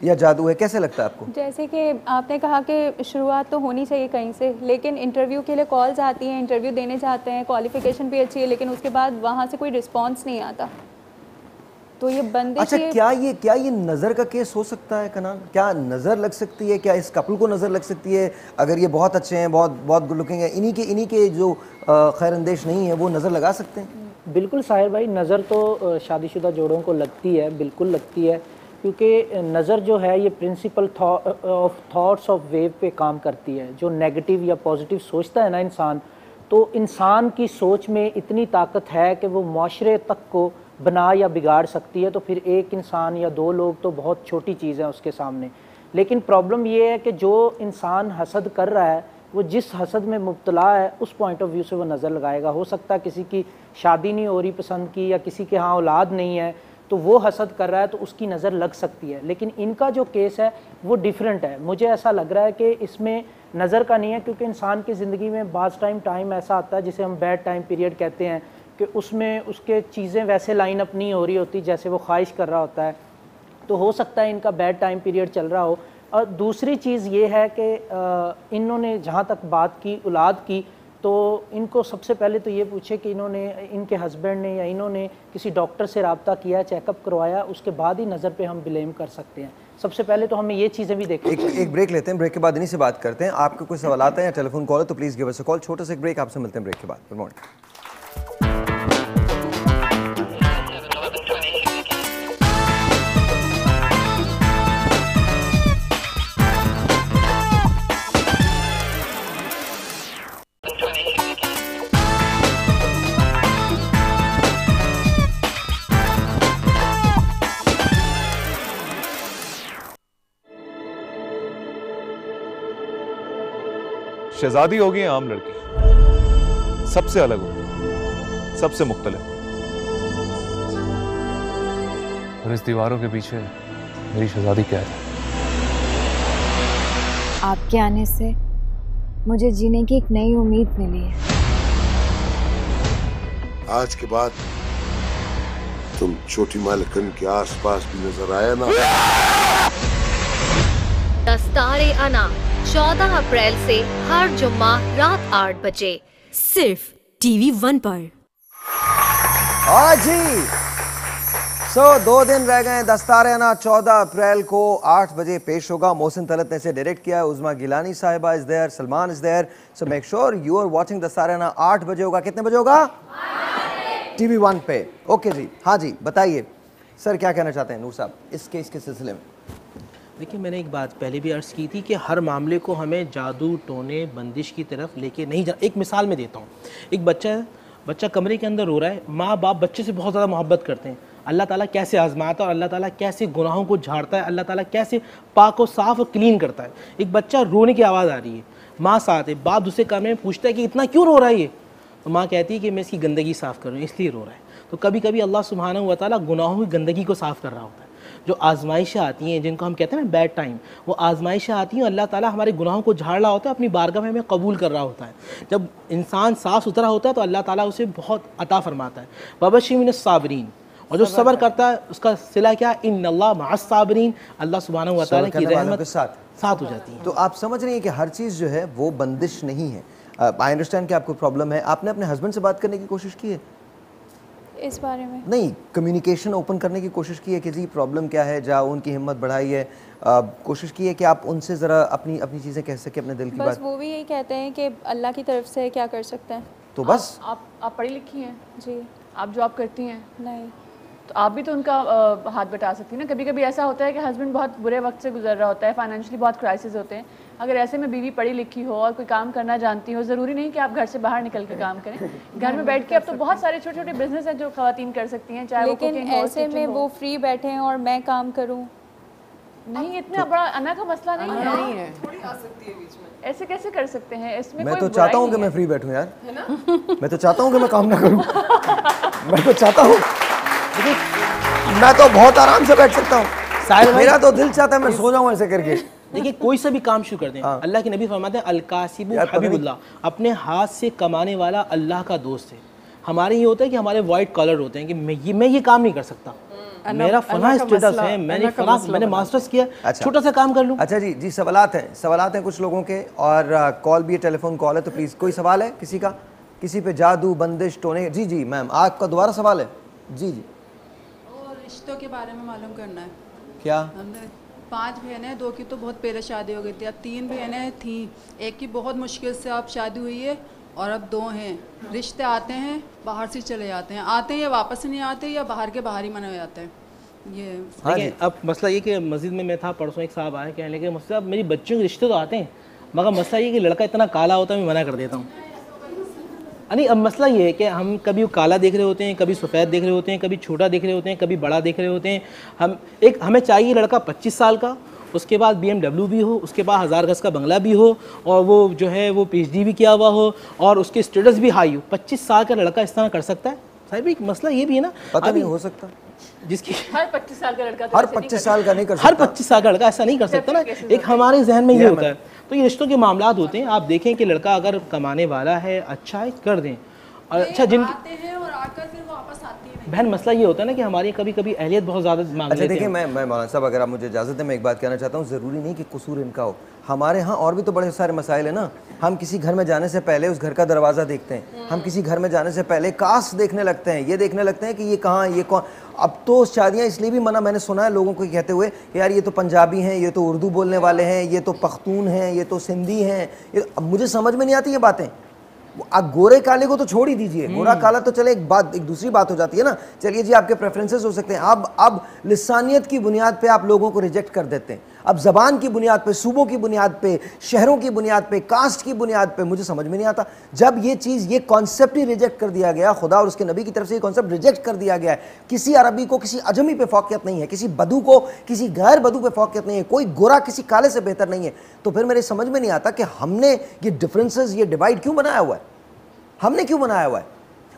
या जादू है? कैसे लगता है आपको? जैसे कि आपने कहा कि शुरुआत तो होनी चाहिए कहीं से लेकिन इंटरव्यू के लिए कॉल्स आती हैं इंटरव्यू देने जाते हैं क्वालिफिकेशन भी अच्छी है लेकिन उसके बाद वहाँ से कोई रिस्पॉन्स नहीं आता। तो ये बंदिश अच्छा क्या ये क्या ये नज़र का केस हो सकता है कनान क्या नज़र लग सकती है? क्या इस कपल को नज़र लग सकती है? अगर ये बहुत अच्छे हैं बहुत बहुत गुड लुकिंग है इन्हीं के इन्हीं के जो खैर अंदेश नहीं है वो नज़र लगा सकते हैं? बिल्कुल साहिर भाई नज़र तो शादीशुदा जोड़ों को लगती है बिल्कुल लगती है क्योंकि नज़र जो है ये principle of thoughts of wave पे काम करती है। जो नेगेटिव या पॉजिटिव सोचता है ना इंसान तो इंसान की सोच में इतनी ताकत है कि वो माशरे तक को बना या बिगाड़ सकती है तो फिर एक इंसान या दो लोग तो बहुत छोटी चीज़ है उसके सामने। लेकिन प्रॉब्लम ये है कि जो इंसान हसद कर रहा है, वो जिस हसद में मुबतला है, उस पॉइंट ऑफ़ व्यू से वो नज़र लगाएगा। हो सकता है किसी की शादी नहीं हो रही पसंद की या किसी के यहाँ औलाद नहीं है तो वो हसद कर रहा है तो उसकी नज़र लग सकती है। लेकिन इनका जो केस है, वो डिफरेंट है। मुझे ऐसा लग रहा है कि इसमें नज़र का नहीं है, क्योंकि इंसान की ज़िंदगी में, बाज़ टाइम टाइम ऐसा आता है, जिसे हम बैड टाइम पीरियड कहते हैं। कि उसमें उसके चीज़ें वैसे लाइन अप नहीं हो रही होती जैसे वो ख्वाहिश कर रहा होता है। तो हो सकता है इनका बैड टाइम पीरियड चल रहा हो। और दूसरी चीज़ ये है कि इन्होंने जहाँ तक बात की औलाद की तो इनको सबसे पहले तो ये पूछे कि इन्होंने इनके हस्बैंड ने या इन्होंने किसी डॉक्टर से रबता किया चेकअप करवाया उसके बाद ही नज़र पे हम ब्लेम कर सकते हैं। सबसे पहले तो हमें ये चीज़ें भी देखनी एक एक ब्रेक लेते हैं ब्रेक के बाद इन्हीं से बात करते हैं। आपके कोई सवाल हैं या टेलीफोन कॉल है तो please give us a call छोटा सा एक ब्रेक आपसे मिलते हैं ब्रेक के बाद। गुड मॉर्निंग शहजादी होगी आम लड़की। सबसे अलग होगी सबसे मुख्तलिफ़। और इस दीवारों के पीछे मेरी शहजादी क्या है? आपके आने से मुझे जीने की एक नई उम्मीद मिली है। आज के बाद तुम छोटी मालकन के आसपास भी नज़र आया ना? दस्तारे अना 14 अप्रैल से हर जुम्मा रात आठ बजे। सिर्फ़ टीवी वन पर। हाँ जी सो दो दिन रह गए दस्ताराना चौदह अप्रैल को आठ बजे पेश होगा। मोहसिन तलत ने इसे डायरेक्ट किया है, उजमा गिलानी साहिबा is there Salman is there so make sure you are watching दस्ताराना आठ बजे होगा। कितने बजे होगा? टीवी वन पे। ओके जी हाँ जी, बताइए। सर क्या कहना चाहते हैं नूर साहब? इस केस के सिलसिले में। देखिए, मैंने एक बात पहले भी अर्ज़ की थी कि हर मामले को हमें जादू, टोने, बंदिश की तरफ़ लेके नहीं जा, एक मिसाल मैं देता हूँ। एक बच्चा है, बच्चा कमरे के अंदर रो रहा है माँ बाप बच्चे से बहुत ज़्यादा मोहब्बत करते हैं। अल्लाह ताला कैसे आजमाता है और अल्लाह ताला कैसे गुनाहों को झाड़ता है, अल्लाह ताला कैसे पाक और साफ़ और क्लीन करता है। एक बच्चा रोने की आवाज़ आ रही है, माँ साथ है, बाप दूसरे कमरे में पूछता है कि इतना क्यों रो रहा है ये? तो माँ कहती है कि मैं इसकी गंदगी साफ़ करूँ इसलिए रो रहा है। तो कभी कभी अल्लाह सुबहाना हुआ ताला गुनाहों की गंदगी को साफ़ कर रहा होता है। जो आजमाइशें आती हैं जिनको हम कहते हैं ना बैड टाइम वो आजमाइशें आती हैं अल्लाह ताला हमारे गुनाहों को झाड़ रहा होता है अपनी बारगाह में हमें कबूल कर रहा होता है। जब इंसान साफ़ सुथरा होता है तो अल्लाह ताला उसे बहुत अता फरमाता है। बबशिमिन साबरीन। और जो सबर करता है उसका सिला क्या? इन अल्लाह साबरीन। अल्लाह सुबहाना व ताला की रहमत साथ। साथ हो जाती है। तो आप समझ रही हैं कि हर चीज़ जो है वो बंदिश नहीं है। आई अंडरस्टैंड कि आपको प्रॉब्लम है। आपने अपने हस्बैंड से बात करने की कोशिश की है? इस बारे में? नहीं कम्युनिकेशन ओपन करने की कोशिश की है कि जी प्रॉब्लम क्या है जहाँ उनकी हिम्मत बढ़ाई है। आ, कोशिश की है कि आप उनसे ज़रा अपनी अपनी चीज़ें कह सके अपने दिल की बस बात। वो भी यही कहते हैं कि अल्लाह की तरफ़ से क्या कर सकते हैं। तो बस। आप आप पढ़ी लिखी हैं? जी। आप जॉब करती हैं। नहीं। तो आप भी तो उनका अ, हाथ बटा सकती हैं ना। कभी कभी ऐसा होता है कि हस्बैंड बहुत बुरे वक्त से गुजर रहा होता है फाइनेंशियली बहुत क्राइसिस होते हैं। अगर ऐसे में बीवी पढ़ी लिखी हो और कोई काम करना जानती हो ज़रूरी नहीं कि आप घर से बाहर निकल के काम करें। घर में बैठ के अब तो बहुत सारे छोटे छोटे बिज़नेस हैं जो खातन कर सकती हैं चाहे लेकिन ऐसे में वो फ्री बैठे हैं और मैं काम करूँ? नहीं इतना बड़ा अना का मसला नहीं है। नहीं है। थोड़ी आ सकती है बीच में। ऐसे कैसे कर सकते हैं? इसमें मैं तो चाहता हूँ कि मैं फ्री बैठूँ यार। है ना? मैं तो चाहता हूँ कि मैं काम ना करूँ। *laughs* मैं तो चाहता हूँ मैं तो बहुत आराम से बैठ सकता हूँ। मेरा तो दिल चाहता है मैं सो जाऊँ ऐसे करके। देखिए कोई सा भी काम शुरू कर दें। अल्लाह के नबी फरमाते हैं अलकासिबु हबीबुल्लाह। अपने हाथ से कमाने वाला अल्लाह का दोस्त है। हमारे ये होता है कि हमारे वाइट कॉलर होते हैं कि मैं ये मैं ये काम नहीं कर सकता। मेरा अन्ना फला स्टेटस है मैंने फला मैंने मास्टर्स किया अच्छा। छोटा सा काम कर लूँ। अच्छा जी जी सवालात हैं। सवालात हैं कुछ लोगों के और कॉल भी है टेलीफोन कॉल है तो प्लीज़ कोई सवाल है किसी का? किसी पे जादू बंदिश टोने? जी जी मैम आपका दोबारा सवाल है? जी जी। रिश्तों के बारे में मालूम करना है। क्या? हमने पाँच बहनें दो की तो बहुत पहले शादी हो गई थी। अब तीन बहनें थीं। एक की बहुत मुश्किल से अब शादी हुई है और अब दो हैं। रिश्ते आते हैं बाहर से चले जाते हैं। आते हैं या वापस नहीं आते या बाहर के बाहर ही मने हो जाते हैं। ये हाँ देखिए अब मसला ये कि मस्जिद में मैं था परसों एक साहब आए कहने लगे मुझसे अब मेरी बच्चियों के रिश्ते तो आते हैं। मगर मसला ये कि लड़का इतना काला होता है मैं मना कर देता हूँ। नहीं अब मसला ये है कि हम कभी काला देख रहे होते हैं कभी सफ़ेद देख रहे होते हैं कभी छोटा देख रहे होते हैं कभी बड़ा देख रहे होते हैं। हम एक हमें चाहिए लड़का 25 साल का उसके बाद BMW भी हो उसके बाद हज़ार गज़ का बंगला भी हो और वो जो है वो पीएचडी भी किया हुआ हो और उसके स्टेटस भी हाई हो। 25 साल का लड़का इस तरह कर सकता है? साहब एक मसला ये भी है ना पता नहीं हो सकता। जिसकी हर 25 साल का लड़का तो हर पच्चीस साल का नहीं कर हर पच्चीस साल का लड़का ऐसा नहीं कर सकता ना एक हमारे जहन में ये ये होता है। तो ये रिश्तों के मामला होते हैं। आप देखें कि लड़का अगर कमाने वाला है अच्छा है कर दें। और अच्छा जिन आते हैं और आकर फिर वापस आती है। बहन मसला ये होता है ना कि हमारी कभी कभी अहलियत बहुत ज़्यादा मांग अच्छा देखिए मैं मैं मौलाना साहब अगर आप मुझे इजाज़त दें मैं एक बात कहना चाहता हूँ। ज़रूरी नहीं कि कसूर इनका हो। हमारे यहाँ और भी तो बड़े सारे मसाइल हैं ना। हम किसी घर में जाने से पहले उस घर का दरवाज़ा देखते हैं। हम किसी घर में जाने से पहले कास्ट देखने लगते हैं। ये देखने लगते हैं कि ये कहाँ ये कौन अब तो शादियाँ इसलिए भी मना मैंने सुना है लोगों को कहते हुए कि यार ये तो पंजाबी हैं ये तो उर्दू बोलने वाले हैं ये तो पख्तून हैं ये तो सिंधी हैं। ये अब मुझे समझ में नहीं आती ये बातें। आप गोरे काले को तो छोड़ ही दीजिए। गोरा काला तो चले एक बात एक दूसरी बात हो जाती है ना। चलिए जी आपके प्रेफरेंसेस हो सकते हैं। अब अब लिसानियत की बुनियाद पे आप लोगों को रिजेक्ट कर देते हैं। अब जबान की बुनियाद पे, सूबों की बुनियाद पे, शहरों की बुनियाद पे, कास्ट की बुनियाद पे मुझे समझ में नहीं आता। जब ये चीज़, ये कॉन्सेप्ट ही रिजेक्ट कर दिया गया, खुदा और उसके नबी की तरफ़ से ये कॉन्सेप्ट रिजेक्ट कर दिया गया है, किसी अरबी को किसी अजमी पे फोकियत नहीं है, किसी बदू को, किसी गैर बदू पे फोकियत नहीं है, कोई गोरा किसी काले से बेहतर नहीं है तो फिर मेरे समझ में नहीं आता कि हमने ये डिफरेंसेस ये डिवाइड क्यों बनाया हुआ है? हमने क्यों बनाया हुआ है?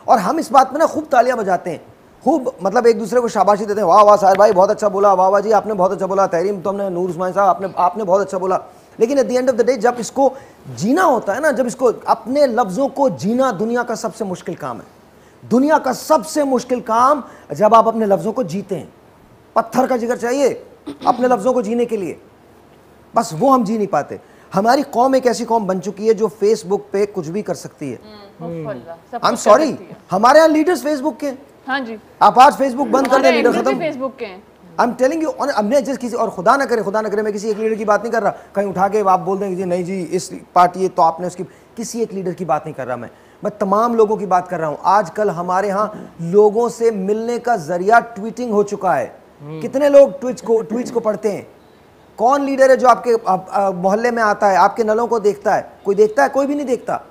और हम इस बात में ना खूब तालियाँ बजाते हैं। खूब मतलब एक दूसरे को शाबाशी देते हैं। वाह वाह साहिर भाई बहुत अच्छा बोला। वाह वाह जी आपने बहुत अच्छा बोला। तहरीम तो हमने नूर उस्मान साहब आपने आपने बहुत अच्छा बोला। लेकिन at the end of the day जब इसको जीना होता है ना जब इसको अपने लफ्ज़ों को जीना दुनिया का सबसे मुश्किल काम है। दुनिया का सबसे मुश्किल काम जब आप अपने लफ्ज़ों को जीते हैं। पत्थर का जिगर चाहिए अपने लफ्ज़ों को जीने के लिए। बस वो हम जी नहीं पाते। हमारी कौम एक ऐसी कौम बन चुकी है जो फेसबुक पे कुछ भी कर सकती है। आई एम सॉरी हमारे यहाँ लीडर्स फेसबुक के हाँ जी। आप आज फेसबुक बंद कर दें हमारे लीडर खत्म। फेसबुक के आई एम टेलिंग यू हमने जिस किसी और खुदा ना करे खुदा ना करे मैं किसी एक लीडर की बात नहीं कर रहा। कहीं उठा के आप बोल देंगे जी नहीं जी इस पार्टी है तो आपने उसकी किसी एक लीडर की बात नहीं कर रहा मैं। मैं तमाम लोगों की बात कर रहा हूँ। आजकल हमारे यहाँ लोगों से मिलने का ज़रिया ट्वीटिंग हो चुका है। कितने लोग ट्वीट्स को ट्वीट्स को पढ़ते हैं? कौन लीडर है जो आपके आप- मोहल्ले में आता है आपके नलों को देखता है? कोई देखता है? कोई भी नहीं देखता।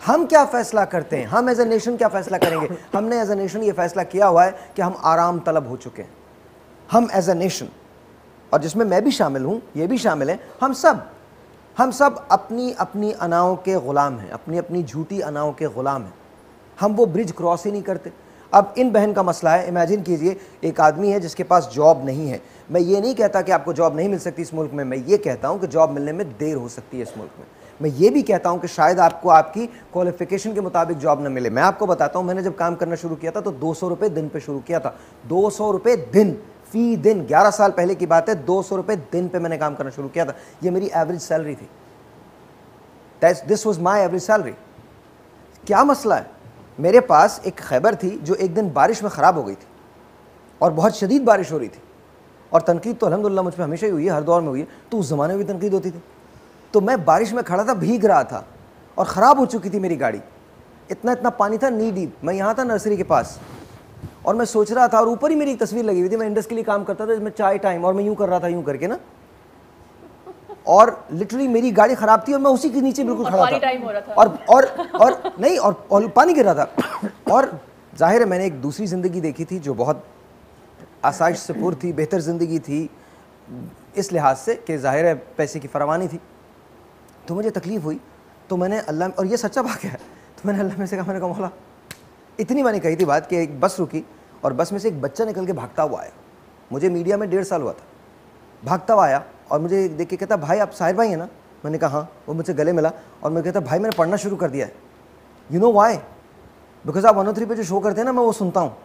हम क्या फैसला करते हैं? हम एज ए नेशन क्या फैसला करेंगे? *laughs* हमने एज ए नेशन ये फैसला किया हुआ है कि हम आराम तलब हो चुके हैं। हम एज ए नेशन और जिसमें मैं भी शामिल हूँ ये भी शामिल है हम सब हम सब अपनी अपनी अनाओं के ग़ुलाम हैं अपनी अपनी झूठी अनाओं के ग़ुलाम हैं। हम वो ब्रिज क्रॉस ही नहीं करते। अब इन बहन का मसला है इमेजिन कीजिए एक आदमी है जिसके पास जॉब नहीं है। मैं ये नहीं कहता कि आपको जॉब नहीं मिल सकती इस मुल्क में मैं ये कहता हूँ कि जॉब मिलने में देर हो सकती है इस मुल्क में। मैं ये भी कहता हूँ कि शायद आपको आपकी क्वालिफिकेशन के मुताबिक जॉब न मिले। मैं आपको बताता हूँ, मैंने जब काम करना शुरू किया था तो दो सौ दिन पे शुरू किया था। दो सौ दिन फ़ी दिन, ग्यारह साल पहले की बात है, दो सौ दिन पे मैंने काम करना शुरू किया था। ये मेरी एवरेज सैलरी थी। This was my average salary क्या मसला है? मेरे पास एक खैबर थी जो एक दिन बारिश में ख़राब हो गई थी और बहुत शदीद बारिश हो रही थी। और तनकीद तो अलहमदिल्ला मुझ पर हमेशा ही हुई है, हर दौर में हुई है। तो उस ज़माने में भी तनकीद होती थी। तो मैं बारिश में खड़ा था भीग रहा था और ख़राब हो चुकी थी मेरी गाड़ी। इतना इतना पानी था नी डीप मैं यहाँ था नर्सरी के पास और मैं सोच रहा था और ऊपर ही मेरी एक तस्वीर लगी हुई थी। मैं इंडस के लिए काम करता था इसमें चाय टाइम और मैं यूँ कर रहा था यूँ करके ना। और लिटरली मेरी गाड़ी ख़राब थी और मैं उसी के नीचे बिल्कुल खड़ा था। था। और और और नहीं और, और पानी गिर रहा था। और ज़ाहिर है मैंने एक दूसरी ज़िंदगी देखी थी जो बहुत आसाइश से पुर थी बेहतर ज़िंदगी थी इस लिहाज से कि ज़ाहिर है पैसे की फरवानी थी। तो मुझे तकलीफ़ हुई। तो मैंने अल्लाह और ये सच्चा वाक़ है? तो मैंने अल्लाह में से कहा मैंने कहा मौला इतनी मैंने कही थी बात कि एक बस रुकी और बस में से एक बच्चा निकल के भागता हुआ आया। मुझे मीडिया में डेढ़ साल हुआ था। भागता हुआ आया और मुझे देख के कहता भाई आप साहिर भाई हैं ना? मैंने कहा हाँ। वो मुझसे गले मिला और मैं कहता भाई मैंने पढ़ना शुरू कर दिया है। यू नो वाई बिकॉज़ आप वन थ्री पे जो शो करते हैं ना मैं वो सुनता हूँ।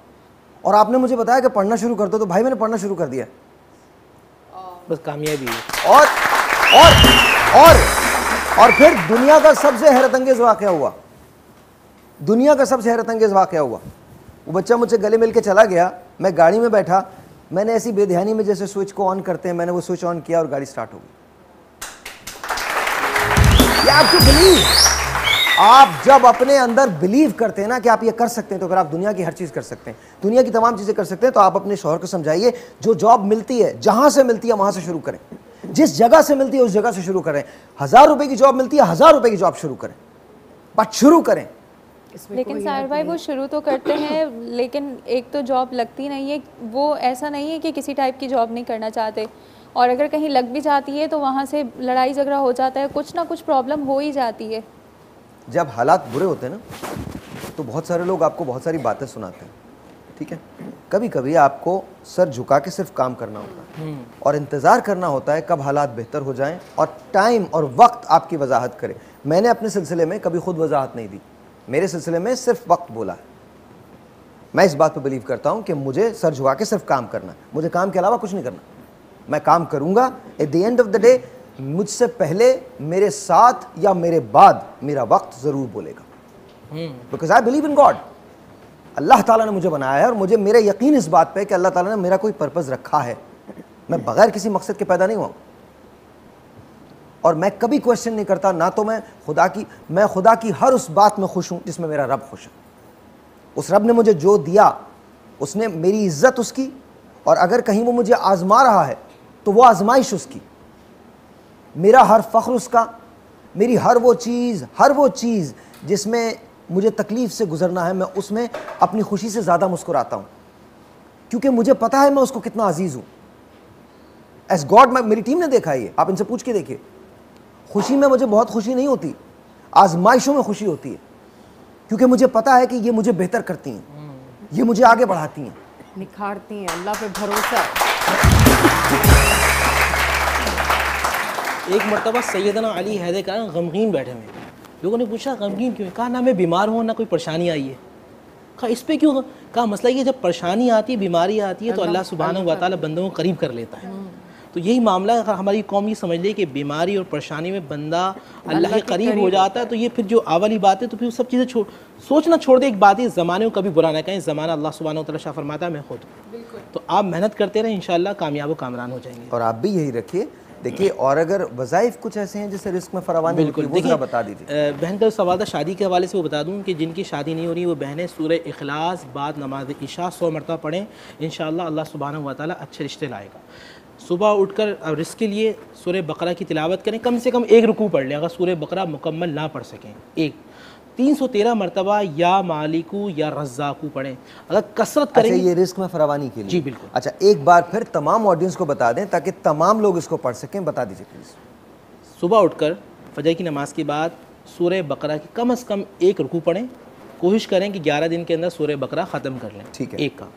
और आपने मुझे बताया कि पढ़ना शुरू कर दो तो भाई मैंने पढ़ना शुरू कर दिया बस कामयाबी है। और और और और फिर दुनिया का सबसे हैरत अंगेज वाक़ हुआ। दुनिया का सबसे हैरत अंगेज वाक़ हुआ। वो बच्चा मुझसे गले मिल के चला गया, मैं गाड़ी में बैठा, मैंने ऐसी बेध्यानी में जैसे स्विच को ऑन करते हैं, मैंने वो स्विच ऑन किया और गाड़ी स्टार्ट हो गई। बिलीव आप जब अपने अंदर बिलीव करते हैं ना कि आप ये कर सकते हैं तो अगर आप दुनिया की हर चीज़ कर सकते हैं। दुनिया की तमाम चीज़ें कर सकते हैं तो आप अपने शोहर को समझाइए, जो जॉब मिलती है, जहाँ से मिलती है, वहाँ से शुरू करें। जिस जगह से मिलती है उस जगह से शुरू करें। हज़ार रुपए की जॉब मिलती है हज़ार रुपए की जॉब शुरू करें। बट शुरू करें। लेकिन साहिर भाई वो शुरू तो करते हैं लेकिन एक तो जॉब लगती नहीं है। वो ऐसा नहीं है कि किसी टाइप की जॉब नहीं करना चाहते। और अगर कहीं लग भी जाती है तो वहाँ से लड़ाई झगड़ा हो जाता है कुछ ना कुछ प्रॉब्लम हो ही जाती है। जब हालात बुरे होते हैं ना तो बहुत सारे लोग आपको बहुत सारी बातें सुनाते हैं। ठीक है? कभी कभी आपको सर झुका के सिर्फ़ काम करना होता है। और इंतज़ार करना होता है कब हालात बेहतर हो जाएँ और टाइम और वक्त आपकी वजाहत करे। मैंने अपने सिलसिले में कभी खुद वजाहत नहीं दी। मेरे सिलसिले में सिर्फ़ वक्त बोला है। मैं इस बात पर बिलीव करता हूँ कि मुझे सर झुका के सिर्फ़ काम करना है। मुझे काम के अलावा कुछ नहीं करना। मैं काम करूँगा। At the end of the day मुझसे पहले मेरे साथ या मेरे बाद मेरा वक्त ज़रूर बोलेगा। Because I believe in God अल्लाह ताला ने मुझे बनाया है और मुझे मेरा यकीन इस बात पे कि अल्लाह ताला ने मेरा कोई पर्पज़ रखा है। मैं बगैर किसी मकसद के पैदा नहीं हुआ। और मैं कभी क्वेश्चन नहीं करता, ना तो मैं खुदा की, मैं खुदा की हर उस बात में खुश हूँ जिसमें मेरा रब खुश है। उस रब ने मुझे जो दिया, उसने मेरी इज़्ज़त उसकी और अगर कहीं वो मुझे आजमा रहा है तो वो आजमाइश उसकी। मेरा हर फ़ख्र उसका, मेरी हर वो चीज़, हर वो चीज़ जिसमें मुझे तकलीफ़ से गुजरना है मैं उसमें अपनी खुशी से ज़्यादा मुस्कुराता हूँ। क्योंकि मुझे पता है मैं उसको कितना अज़ीज़ हूँ। एज गॉड मेरी टीम ने देखा ये। आप इनसे पूछ के देखिए। खुशी में मुझे बहुत खुशी नहीं होती। आजमाइशों में खुशी होती है। क्योंकि मुझे पता है कि ये मुझे बेहतर करती हैं। ये मुझे आगे बढ़ाती हैं। निखारती हैं। अल्लाह पे भरोसा। एक मरतबा सैदना अली हैदे का गमगीन बैठे हुए लोगों ने पूछा गमगीन क्यों है? कहा ना मैं बीमार हूँ ना कोई परेशानी आई है। कहा इस पर क्यों? कहा मसला ये जब परेशानी आती है बीमारी आती है तो अल्लाह सुबहान व ताला बंदों को करीब कर लेता है। तो यही मामला अगर हमारी कौम ये समझ ले कि बीमारी और परेशानी में बंदा अल्लाह के करीब हो जाता है तो ये फिर जो आ वाली बात है तो फिर वो सब चीज़ें छोड़ सोचना छोड़ दे एक बात है ज़माने को कभी बुरा ना कहें ज़माना अल्लाह सुबहान तला शाह फरमाता है मैं खुद तो आप मेहनत करते रहें इन कामयाब व कामरान हो जाएँगे। और आप भी यही रखिए देखिए और अगर वज़ाइफ कुछ ऐसे हैं जिससे रिस्क में फरावान बिल्कुल। देखिए, बता दीजिए। बहन का सवाल था शादी के हवाले से वो बता दूँ कि जिनकी शादी नहीं हो रही वो बहनें सूर्य अखलास बाद नमाज़ इशा सौ मरतबा पढ़ें इन अल्लाह सुबहान वाली ताला अच्छे रिश्ते लाएगा। सुबह उठकर अब रिस्क के लिए सूर्य बकरा की तिलावत करें कम से कम एक रुकू पढ़ लें अगर सूर्य बकरा मुकम्मल ना पढ़ सकें। एक तीन सौ तेरह मरतबा या मालिकू या रज्जाकू पढ़ें। अगर कसरत करें अच्छा ये रिस्क में फरावानी के लिए। जी, बिल्कुल। अच्छा एक बार फिर तमाम ऑडियंस को बता दें ताकि तमाम लोग इसको पढ़ सकें। बता दीजिए प्लीज़ सुबह उठकर फजर की नमाज़ के बाद सूर्य बकरा की कम अज़ कम एक रुकू पढ़ें। कोशिश करें कि 11 दिन के अंदर सूर्य बकरा ख़त्म कर लें। ठीक है। एक का।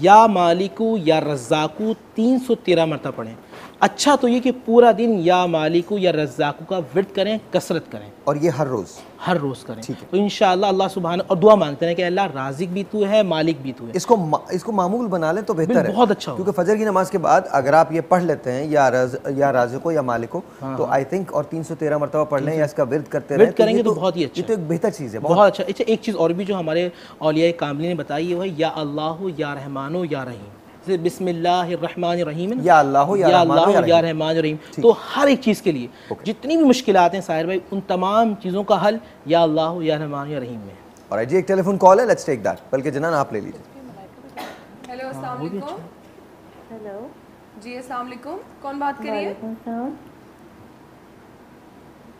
या मालिकू या रज्जाकू तीन सौ तेरह मरतबा पढ़ें। अच्छा तो ये कि पूरा दिन या मालिकू या रज्जाकू का विरत करें कसरत करें। और ये हर रोज़। हर रोज़ करें। तो इन अल्लाह सुबहान और दुआ मांगते हैं कि अल्लाह राजिक भी तू है मालिक भी तू है। इसको मा, इसको मामूल बना लें तो बेहतर है। बहुत अच्छा क्योंकि फजर की नमाज़ के बाद अगर आप ये पढ़ लेते हैं या रज या राजिको या मालिको हाँ, तो हाँ। आई थिंक और 313 मरतबा पढ़ लें या इसका विरद करते विरत रहें करेंगे तो बहुत ही अच्छा तो एक बेहतर चीज़ है बहुत। अच्छा। अच्छा एक चीज़ और भी जो हमारे औलिया कामली ने बताई है वो है या अल्लाह या रहमानो या रहीम। जैसे बिस्मिल्लाहिर्रहमानिर्रहीम। या अल्लाह या अल्लाह या या रहीम। रहमान रहीम तो हर एक चीज़ के लिए जितनी भी मुश्किल हैं साहिर भाई उन तमाम चीज़ों का हल या अल्लाह या रहमान या रहीम में और जी एक टेलीफोन कॉल है लेट्स टेक दैट बल्कि जनान आप ले लीजिए। हेलो अस्सलाम हाँ, वो भी वालेकुम। हेलो। जी अस्सलाम वालेकुम। कौन बात कर रही है?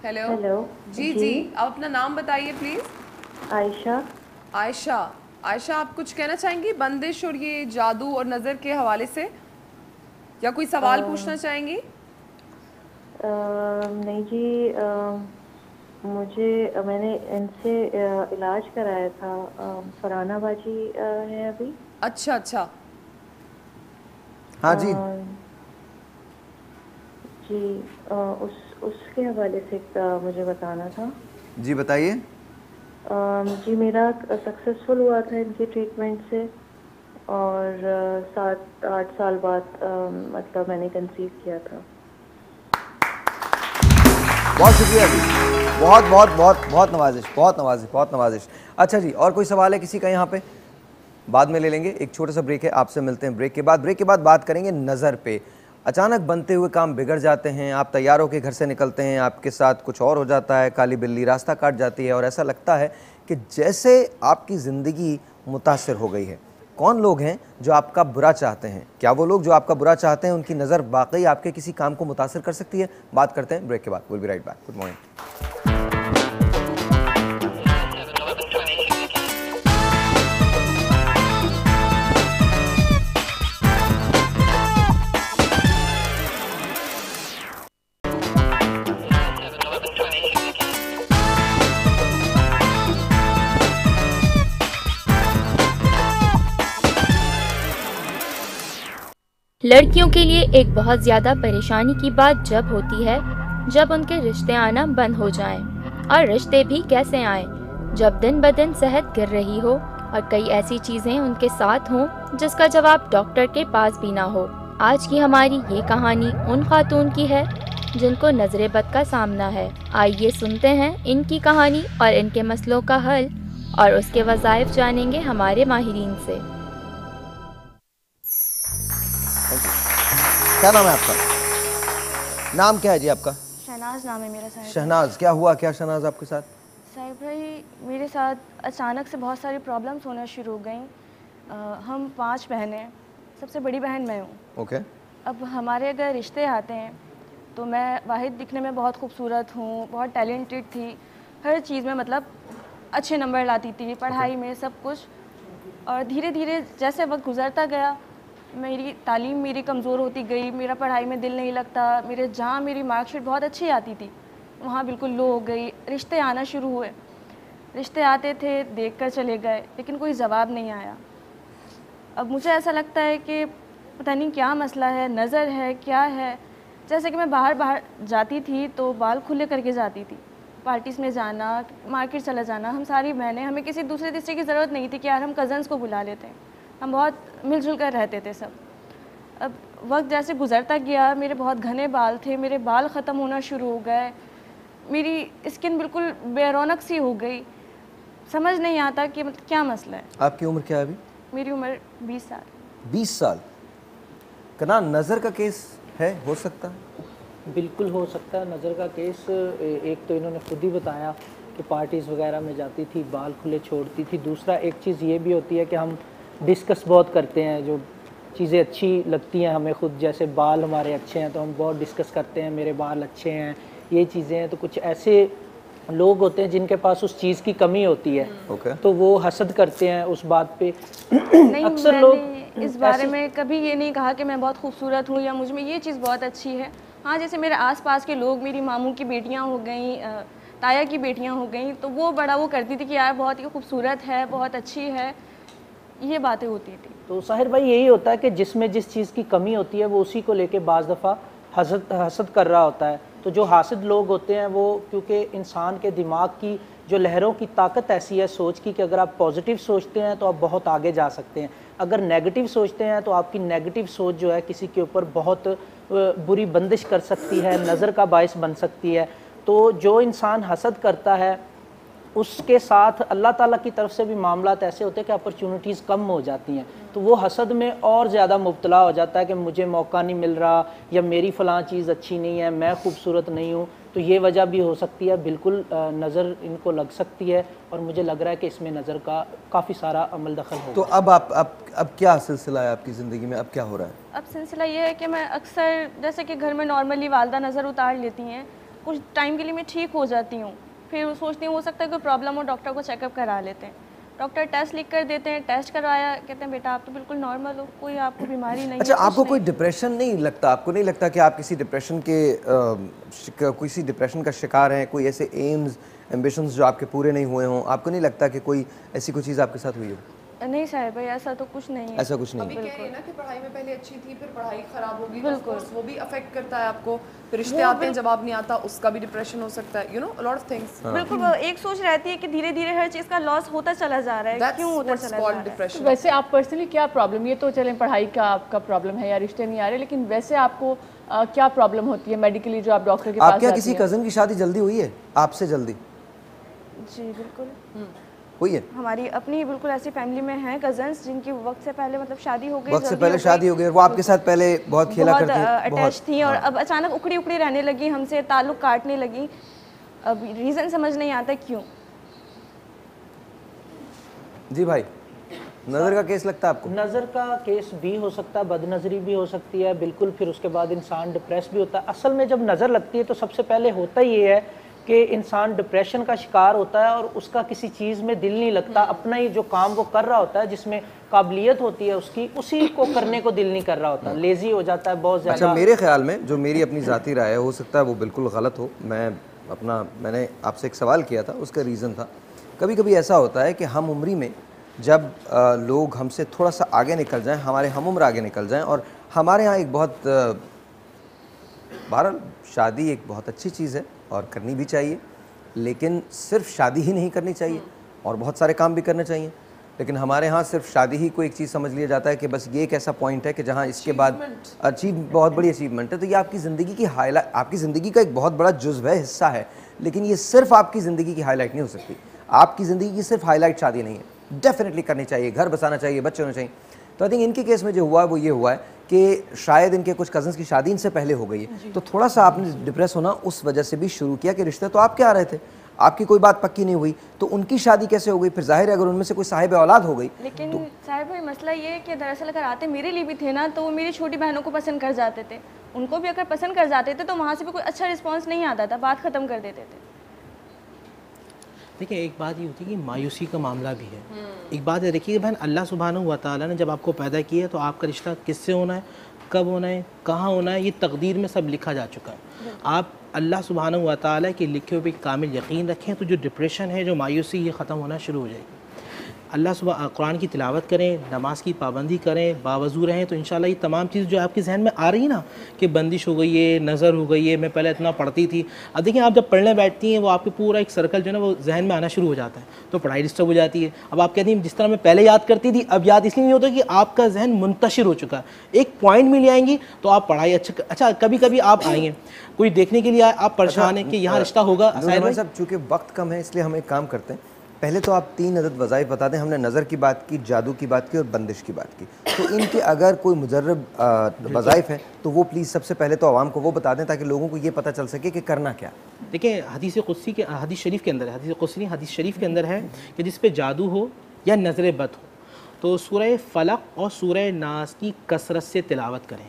हेलो। हेलो। जी। जी। आप अपना नाम बताइए प्लीज़ आयशा। आयशा। आयशा आप कुछ कहना चाहेंगी बंदिश और ये जादू और नज़र के हवाले से? या कोई सवाल अ, पूछना चाहेंगी? अ, नहीं जी अ, मुझे मैंने इनसे इलाज कराया था। फराना बाजी है अभी। अच्छा अच्छा। हाँ जी। अ, जी अ, उस उसके हवाले से मुझे बताना था। जी बताइए। जी, मेरा सक्सेसफुल हुआ था इनके ट्रीटमेंट से और सात, आठ साल बाद मतलब मैंने कंसीव किया था। बहुत शुक्रिया जी। बहुत बहुत बहुत बहुत नवाजिश बहुत नवाजिश बहुत नवाजिश। अच्छा जी, और कोई सवाल है किसी का यहाँ पे? बाद में ले लेंगे, एक छोटा सा ब्रेक है, आपसे मिलते हैं ब्रेक के बाद। ब्रेक के बाद बात करेंगे नज़र पे। अचानक बनते हुए काम बिगड़ जाते हैं, आप तैयार होकर घर से निकलते हैं, आपके साथ कुछ और हो जाता है, काली बिल्ली रास्ता काट जाती है और ऐसा लगता है कि जैसे आपकी ज़िंदगी मुतासर हो गई है। कौन लोग हैं जो आपका बुरा चाहते हैं? क्या वो लोग जो आपका बुरा चाहते हैं, उनकी नज़र वाकई आपके किसी काम को मुतासर कर सकती है? बात करते हैं ब्रेक के बाद। Will be right back good morning लड़कियों के लिए एक बहुत ज़्यादा परेशानी की बात जब होती है, जब उनके रिश्ते आना बंद हो जाएँ और रिश्ते भी कैसे आएँ। जब दिन ब दिन सेहत गिर रही हो और कई ऐसी चीज़ें उनके साथ हों जिसका जवाब डॉक्टर के पास भी ना हो। आज की हमारी ये कहानी उन खातून की है जिनको नज़र बद का सामना है। आइए सुनते हैं इनकी कहानी और इनके मसलों का हल और उसके वज़ायफ जानेंगे हमारे माहरीन से। क्या नाम है आपका? नाम क्या है जी आपका? शहनाज नाम है मेरा साहिब। शहनाज क्या हुआ क्या शहनाज आपके साथ? साहिब भाई मेरे साथ अचानक से बहुत सारी प्रॉब्लम्स होना शुरू हो गई। हम पाँच बहनें हैं। सबसे बड़ी बहन मैं हूँ। ओके। अब हमारे अगर रिश्ते आते हैं तो मैं वाहिद दिखने में बहुत खूबसूरत हूँ बहुत टैलेंटेड थी। हर चीज़ में मतलब अच्छे नंबर लाती थी पढ़ाई में सब कुछ। और धीरे धीरे जैसे वक्त गुजरता गया मेरी तालीम मेरी कमज़ोर होती गई, मेरा पढ़ाई में दिल नहीं लगता, मेरे जहाँ मेरी मार्कशीट बहुत अच्छी आती थी, वहाँ बिल्कुल लो हो गई, रिश्ते आना शुरू हुए। रिश्ते आते थे देख कर चले गए, लेकिन कोई जवाब नहीं आया। अब मुझे ऐसा लगता है कि पता नहीं क्या मसला है, नज़र है, क्या है? जैसे कि मैं बाहर बाहर जाती थी तो बाल खुले करके जाती थी। पार्टीज़ में जाना, मार्केट चला जाना, हम सारी बहनें, हमें किसी दूसरे तीसरे की ज़रूरत नहीं थी कि यार हम कज़न्स को बुला लेते। हैं हम बहुत मिलजुल कर रहते थे सब। अब वक्त जैसे गुजरता गया मेरे बहुत घने बाल थे मेरे बाल ख़त्म होना शुरू हो गए मेरी स्किन बिल्कुल बेरौनक सी हो गई। समझ नहीं आता कि मतलब क्या मसला है। आपकी उम्र क्या है अभी? मेरी उम्र 20 साल। 20 साल। कना नज़र का केस है? हो सकता है? बिल्कुल हो सकता है। नज़र का केस एक तो इन्होंने खुद ही बताया कि पार्टीज़ वगैरह में जाती थी बाल खुले छोड़ती थी। दूसरा एक चीज़ ये भी होती है कि हम डिस्कस बहुत करते हैं जो चीज़ें अच्छी लगती हैं हमें खुद जैसे बाल हमारे अच्छे हैं तो हम बहुत डिस्कस करते हैं मेरे बाल अच्छे हैं ये चीज़ें हैं तो कुछ ऐसे लोग होते हैं जिनके पास उस चीज़ की कमी होती है। ओके। तो वो हसद करते हैं उस बात पे। अक्सर लोग इस बारे में कभी ये नहीं कहा कि मैं बहुत खूबसूरत हूँ या मुझमें ये चीज़ बहुत अच्छी है। हाँ जैसे मेरे आसपास के लोग मेरी मामू की बेटियाँ हो गई ताया की बेटियाँ हो गई तो वो बड़ा वो करती थी कि यार बहुत ही खूबसूरत है बहुत अच्छी है। ये बातें होती थी। तो साहिर भाई, यही होता है कि जिसमें जिस चीज़ की कमी होती है, वो उसी को लेके बाज़ दफ़ा हसद हसद कर रहा होता है। तो जो हासिद लोग होते हैं, वो क्योंकि इंसान के दिमाग की, जो लहरों की ताकत ऐसी है सोच की कि अगर आप पॉजिटिव सोचते हैं तो आप बहुत आगे जा सकते हैं। अगर नेगेटिव सोचते हैं तो आपकी नेगेटिव सोच जो है, किसी के ऊपर बहुत बुरी बंदिश कर सकती है, नज़र का बायस बन सकती है। तो जो इंसान हसद करता है उसके साथ अल्लाह ताला की तरफ़ से भी मामला ऐसे होते हैं कि अपॉर्चुनिटीज़ कम हो जाती हैं। तो वो हसद में और ज़्यादा मुबतला हो जाता है कि मुझे मौका नहीं मिल रहा या मेरी फ़लाँ चीज़ अच्छी नहीं है मैं खूबसूरत नहीं हूँ। तो ये वजह भी हो सकती है बिल्कुल नज़र इनको लग सकती है और मुझे लग रहा है कि इसमें नज़र का काफ़ी सारा अमल दखल हो तो अब आप अब अब क्या सिलसिला है आपकी ज़िंदगी में? अब क्या हो रहा है? अब सिलसिला ये है कि मैं अक्सर जैसे कि घर में नॉर्मली वालदा नज़र उतार लेती हैं कुछ टाइम के लिए मैं ठीक हो जाती हूँ। फिर सोचती हूँ हो सकता है कोई प्रॉब्लम हो डॉक्टर को चेकअप करा लेते हैं। डॉक्टर टेस्ट लिख कर देते हैं टेस्ट करवाया कहते हैं बेटा आप तो बिल्कुल नॉर्मल हो कोई आपको बीमारी नहीं अच्छा आपको कोई डिप्रेशन नहीं लगता? आपको नहीं लगता कि आप किसी डिप्रेशन के किसी डिप्रेशन का शिकार हैं कोई ऐसे एम्स एम्बिशंस जो आपके पूरे नहीं हुए हों? आपको नहीं लगता कि कोई ऐसी कोई चीज़ आपके साथ हुई हो? नहीं साहब भाई ऐसा तो कुछ नहीं है। ऐसा कुछ नहीं अभी कह रही है ना कि पढ़ाई में पहले अच्छी थी फिर पढ़ाई खराब होगी तो बिल्कुल। वो भी अफेक्ट करता है आपको। फिर रिश्ते आते हैं जवाब नहीं आता उसका भी डिप्रेशन हो सकता है you know lot of things बिल्कुल एक सोच रहती है कि धीरे धीरे हर चीज़ का लॉस होता चला जा रहा है। क्यों होता चला जा रहा है? वैसे आप पर्सनली क्या प्रॉब्लम ये तो चलें पढ़ाई का आपका प्रॉब्लम है या रिश्ते नहीं आ रहे लेकिन वैसे आपको क्या प्रॉब्लम होती है मेडिकली जो आप डॉक्टर के पास आपके यहाँ जाती किसी कज़न की शादी जल्दी हुई है? आपसे जल्दी। जी बिल्कुल। हुई है। हमारी अपनी बिल्कुल ऐसी फैमिली में हैं कजन्स जिनकी वक्त से पहले मतलब शादी हो गई वक्त से पहले शादी हो गई और वो आपके साथ पहले बहुत खेला बहुत करती अटैच बहुत थी और हाँ। अब अचानक उखड़ी उखड़ी रहने लगी हमसे ताल्लुक काटने लगी। अब रीज़न समझ नहीं आता क्यों? जी भाई नज़र का केस लगता है आपको? नज़र का केस भी हो सकता है बदनज़री भी हो सकती है बिल्कुल फिर उसके बाद इंसान डिप्रेस भी होता है। असल में जब नज़र लगती है तो सबसे पहले होता ये है कि इंसान डिप्रेशन का शिकार होता है और उसका किसी चीज़ में दिल नहीं लगता। अपना ही जो काम वो कर रहा होता है जिसमें काबिलियत होती है उसकी उसी को करने को दिल नहीं कर रहा होता। लेज़ी हो जाता है बहुत ज़्यादा अच्छा ज़्यादा। मेरे ख्याल में जो मेरी अपनी ज़ाती राय है हो सकता है वो बिल्कुल गलत हो। मैं अपना मैंने आपसे एक सवाल किया था उसका रीज़न था। कभी कभी ऐसा होता है कि हम उम्री में जब लोग हमसे थोड़ा सा आगे निकल जाएँ हमारे हम उम्र आगे निकल जाएँ और हमारे यहाँ एक बहुत बहरहाल शादी एक बहुत अच्छी चीज़ है। और करनी भी चाहिए लेकिन सिर्फ़ शादी ही नहीं करनी चाहिए और बहुत सारे काम भी करने चाहिए। लेकिन हमारे यहाँ सिर्फ़ शादी ही को एक चीज़ समझ लिया जाता है कि बस ये एक ऐसा पॉइंट है कि जहाँ इसके बाद अचीव बहुत बड़ी अचीवमेंट है। तो ये आपकी ज़िंदगी की हाईलाइट आपकी ज़िंदगी का एक बहुत बड़ा जुज्व है हिस्सा है लेकिन ये सिर्फ़ आपकी ज़िंदगी की हाईलाइट नहीं हो सकती। आपकी ज़िंदगी की सिर्फ़ हाईलाइट शादी नहीं है। डेफिनेटली करनी चाहिए घर बसाना चाहिए बच्चे होने चाहिए। तो आई थिंक इनके केस में जो हुआ है वो ये हुआ है कि शायद इनके कुछ कजन्स की शादी इनसे पहले हो गई है। तो थोड़ा सा आपने डिप्रेस होना उस वजह से भी शुरू किया कि रिश्ते तो आपके आ रहे थे? आपकी कोई बात पक्की नहीं हुई। तो उनकी शादी कैसे हो गई? फिर ज़ाहिर है अगर उनमें से कोई साहिब औलाद हो गई लेकिन साहिब भाई मसला ये है कि दरअसल अगर आते मेरे लिए भी थे ना तो वो मेरी छोटी बहनों को पसंद कर जाते थे। उनको भी अगर पसंद कर जाते थे तो वहाँ से भी कोई अच्छा रिस्पांस नहीं आता था बात ख़त्म कर देते थे। देखिए एक बात ये होती है कि मायूसी का मामला भी है। एक बात है देखिए बहन अल्लाह सुबहान हुआ ताला ने जब आपको पैदा किया है तो आपका रिश्ता किससे होना है कब होना है कहाँ होना है ये तकदीर में सब लिखा जा चुका है। आप अल्लाह सुबहान हुआ ताला के लिखे हुए कामिल यकीन रखें तो जो डिप्रेशन है जो मायूसी ये ख़त्म होना शुरू हो जाएगी। अल्लाह सुबह कुरान की तिलावत करें नमाज़ की पाबंदी करें बावजू रहें तो इन ये तमाम चीज़ जो आपके जहन में आ रही है ना कि बंदिश हो गई है नज़र हो गई है मैं पहले इतना पढ़ती थी। अब देखिए आप जब पढ़ने बैठती हैं वो आपके पूरा एक सर्कल जो है ना वो जहन में आना शुरू हो जाता है तो पढ़ाई डिस्टर्ब हो जाती है। अब आप कहती हैं जिस तरह मैं पहले याद करती थी अब याद इसलिए नहीं होता कि आपका जहन मुंतशिर हो चुका है। एक पॉइंट मिल आएँगी तो आप पढ़ाई अच्छा अच्छा कभी कभी आप आएँगे कोई देखने के लिए आप परेशान हैं कि यहाँ रिश्ता होगा साहब चूँकि वक्त कम है इसलिए हम एक काम करते हैं पहले तो आप तीन अदद वज़ाइफ बता दें हमने नज़र की बात की जादू की बात की और बंदिश की बात की। तो इनके अगर कोई मुजरब वज़ाइफ है तो वो प्लीज़ सबसे पहले तो आवाम को वो बता दें ताकि लोगों को ये पता चल सके कि करना क्या। देखिए हदीस कुस्सी के हदीस शरीफ के अंदर है हदीस कुस्सी हदीस शरीफ के अंदर है कि जिस पे जादू हो या नज़र बद हो। तो सूरह फ़लक और सूरह नास की कसरत से तिलावत करें।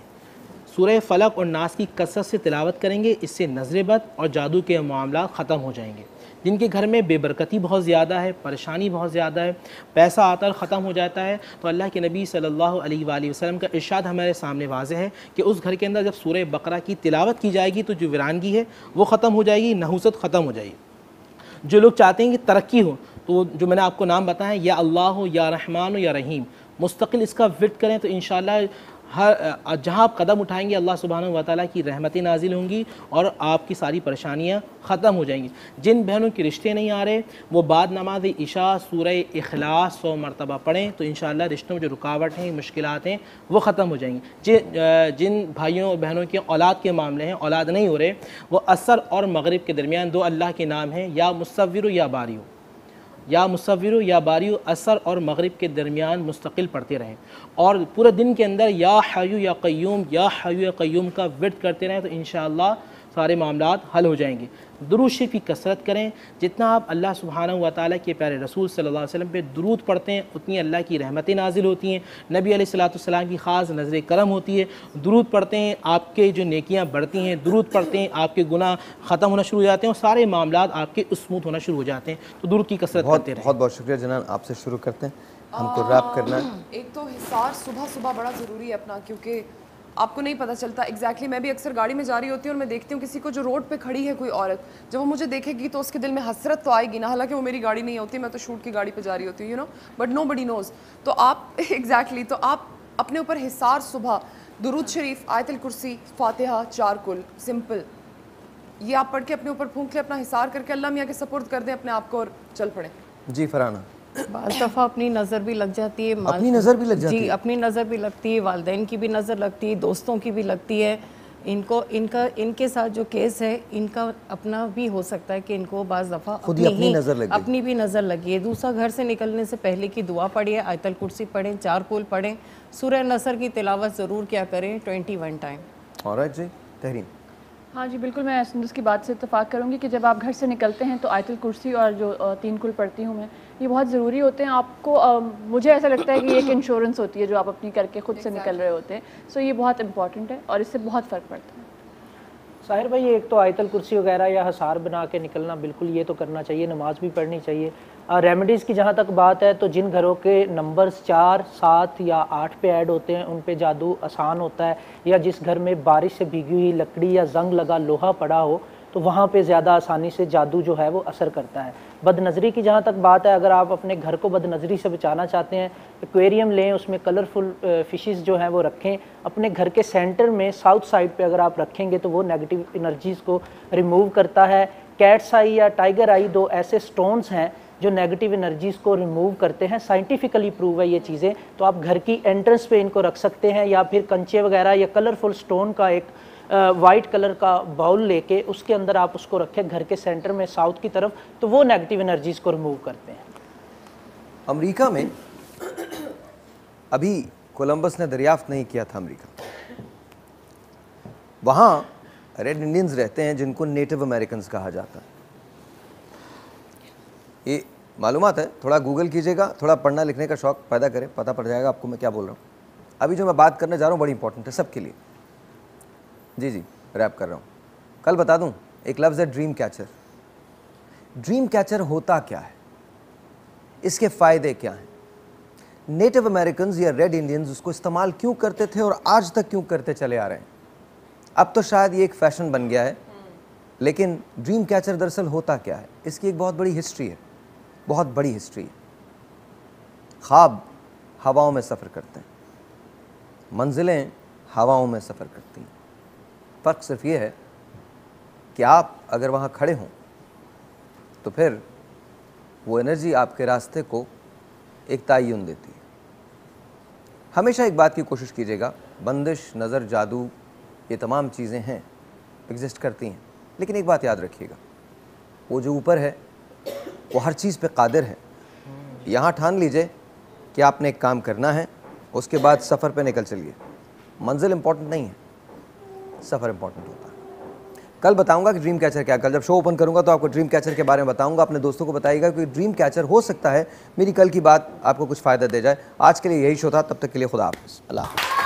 सूरह फ़लक और नास की कसरत से तिलावत करेंगे इससे नज़र बद और जादू के मामला ख़त्म हो जाएँगे। जिनके घर में बेबरकती बहुत ज़्यादा है, परेशानी बहुत ज़्यादा है, पैसा आता और ख़त्म हो जाता है तो अल्लाह के नबी सल्लल्लाहु अलैहि वसल्लम का इरशाद हमारे सामने वाज है कि उस घर के अंदर जब सूर्य बकरा की तिलावत की जाएगी तो जो वीरानगी है, वो ख़त्म हो जाएगी, नहूसत ख़त्म हो जाएगी। जो लोग चाहते हैं कि तरक्की हो तो जो मैंने आपको नाम बताया, या अल्लाह हो, या रहमान हो, या रहीम, मुस्तकिल इसका विट करें तो इन हर जहाँ आप कदम उठाएँगे अल्लाह सुबहान व ताली की रहमतें नाजिल होंगी और आपकी सारी परेशानियाँ ख़त्म हो जाएँगी। जिन बहनों के रिश्ते नहीं आ रहे, वो बाद नमाज़ इशा सूर अखलास सौ मरतबा पढ़ें तो इन रिश्तों में जो रुकावट हैं मुश्किल हैं, वो ख़त्म हो जाएँगी। जिन जिन भाइयों और बहनों के औलाद के मामले हैं, औलाद नहीं हो रहे, वो असर और मगरब के दरमियान दो अल्लाह के नाम हैं, या मुसविर या बारी या मुसविर या बारी असर और मगरब के दरमियान मुस्तकिल पढ़ते रहें। और पूरे दिन के अंदर या हयू या क्यूम या हयू या क्यूम का वर्द करते रहें तो इन सारे मामला हल हो जाएँगे। दरूद शरीफ की कसरत करें। जितना आप अल्लाह सुबहाना व ताली के प्यारे रसूल सल्लल्लाहु अलैहि वसल्लम पे दरूद पढ़ते हैं उतनी अल्लाह की रहमतें नाजिल होती हैं। नबी सलाम की ख़ास नज़र करम होती है। दरूद पढ़ते हैं आपके जो नेकियाँ बढ़ती हैं दरूद पढ़ते हैं आपके गुनाह ख़त्म होना शुरू हो जाते हैं और सारे मामला आपके स्मूथ होना शुरू हो जाते हैं। तो दरूद की कसरत करते हैं बहुत बहुत शुक्रिया जनान आपसे शुरू करते हैं। हमको रैप करना है। एक तो हिसार सुबह सुबह बड़ा ज़रूरी है अपना क्योंकि आपको नहीं पता चलता। एग्जैक्टली exactly, मैं भी अक्सर गाड़ी में जा रही होती हूँ और मैं देखती हूँ किसी को जो रोड पे खड़ी है कोई औरत। जब वो मुझे देखेगी तो उसके दिल में हसरत तो आएगी ना। हालाँकि वो मेरी गाड़ी नहीं होती मैं तो शूट की गाड़ी पे जा रही होती हूँ you know but nobody knows तो आप एग्जैक्टली *laughs* exactly, तो आप अपने ऊपर हिसार सुबह दुरुद शरीफ आयतल कुर्सी फातिहा चार कुल सिंपल ये आप पढ़ के अपने ऊपर फूंक ले अपना हिसार करके अल्लाह मियाँ के सपोर्ट कर दें अपने आप को और चल पड़े। जी फराना बाज़ दफ़ा अपनी नज़र भी लग जाती है अपनी नज़र भी लग जाती जी अपनी नज़र भी लगती है वालदेन की भी नज़र लगती है दोस्तों की भी लगती है। इनको इनका इनके साथ जो केस है इनका अपना भी हो सकता है कि इनको बाज़ दफ़ा अपनी, अपनी नज़र लगी अपनी भी नज़र लगी है। दूसरा घर से निकलने से पहले की दुआ पढ़िए आयतल कुर्सी पढ़ें चार पुल पढ़ें। सूर्य नसर की तिलावत ज़रूर क्या करें ट्वेंटी वन टाइम। और जी तहरीन। हाँ जी बिल्कुल मैं सुंदस की बात से इतफाक़ करूँगी कि जब आप घर से निकलते हैं तो आयतल कुर्सी और जो तीन कुल पढ़ती हूँ मैं ये बहुत ज़रूरी होते हैं। आपको आ, मुझे ऐसा लगता है कि एक इंश्योरेंस होती है जो आप अपनी करके खुद से निकल रहे होते हैं। सो ये बहुत इंपॉर्टेंट है और इससे बहुत फ़र्क पड़ता है। साहिर भाई एक तो आयतल कुर्सी वगैरह या हसार बना के निकलना बिल्कुल ये तो करना चाहिए नमाज़ भी पढ़नी चाहिए। रेमेडीज़ की जहाँ तक बात है तो जिन घरों के नंबर्स चार, सात या आठ पे ऐड होते हैं, उन पे जादू आसान होता है। या जिस घर में बारिश से भीगी हुई लकड़ी या जंग लगा लोहा पड़ा हो तो वहाँ पे ज़्यादा आसानी से जादू जो है वो असर करता है। बदनज़री की जहाँ तक बात है, अगर आप अपने घर को बदनज़री से बचाना चाहते हैं एक्वेरियम लें, उसमें कलरफुल फ़िशेस जो हैं वो रखें। अपने घर के सेंटर में साउथ साइड पे अगर आप रखेंगे तो वो नेगेटिव एनर्जीज़ को रिमूव करता है। कैट्स आई या टाइगर आई दो ऐसे स्टोन्स हैं जो नेगेटिव एनर्जीज़ को रिमूव करते हैं साइंटिफिकली प्रूव है ये चीज़ें तो आप घर की एंट्रेंस पे इनको रख सकते हैं या फिर कंचे वगैरह या कलरफुल स्टोन का एक वाइट कलर का बाउल लेके उसके अंदर आप उसको रखें घर के सेंटर में साउथ की तरफ़ तो वो नेगेटिव एनर्जीज़ को रिमूव करते हैं। अमरीका में अभी कोलंबस ने दरियाफ्त नहीं किया था अमेरिका। वहाँ रेड इंडियंस रहते हैं जिनको नेटिव अमेरिकन कहा जाता है। ये मालूम है, थोड़ा गूगल कीजिएगा, थोड़ा पढ़ना लिखने का शौक पैदा करें, पता पड़ जाएगा आपको मैं क्या बोल रहा हूँ। अभी जो मैं बात करने जा रहा हूँ, बड़ी इंपॉर्टेंट है सबके लिए। जी जी रैप कर रहा हूँ। कल बता दूँ, एक लफ्ज़ है ड्रीम कैचर ड्रीम कैचर होता क्या है? इसके फ़ायदे क्या हैं? नेटिव अमेरिकन या रेड इंडियंस उसको इस्तेमाल क्यों करते थे और आज तक क्यों करते चले आ रहे हैं? अब तो शायद ये एक फ़ैशन बन गया है, लेकिन ड्रीम कैचर दरअसल होता क्या है? इसकी एक बहुत बड़ी हिस्ट्री है। बहुत बड़ी हिस्ट्री है। ख्वाब हवाओं में सफ़र करते हैं। मंजिलें हवाओं में सफ़र करती हैं। फ़र्क सिर्फ़ ये है कि आप अगर वहाँ खड़े हों तो फिर वो एनर्जी आपके रास्ते को एक तयन देती है। हमेशा एक बात की कोशिश कीजिएगा, बंदिश, नज़र, जादू, ये तमाम चीज़ें हैं एग्जिस्ट करती हैं। लेकिन एक बात याद रखिएगा, वो जो ऊपर है वो हर चीज़ पे कादिर है। यहाँ ठान लीजिए कि आपने एक काम करना है, उसके बाद सफ़र पे निकल चलिए। मंजिल इंपॉर्टेंट नहीं है। सफ़र इंपॉर्टेंट होता है। कल बताऊँगा कि ड्रीम कैचर क्या कल जब शो ओपन करूँगा तो आपको ड्रीम कैचर के बारे में बताऊँगा। अपने दोस्तों को बताइएगा कि ड्रीम कैचर हो सकता है, मेरी कल की बात आपको कुछ फ़ायदा दे जाए। आज के लिए यही शो था, तब तक के लिए खुदा हाफ़िज़। अल्लाह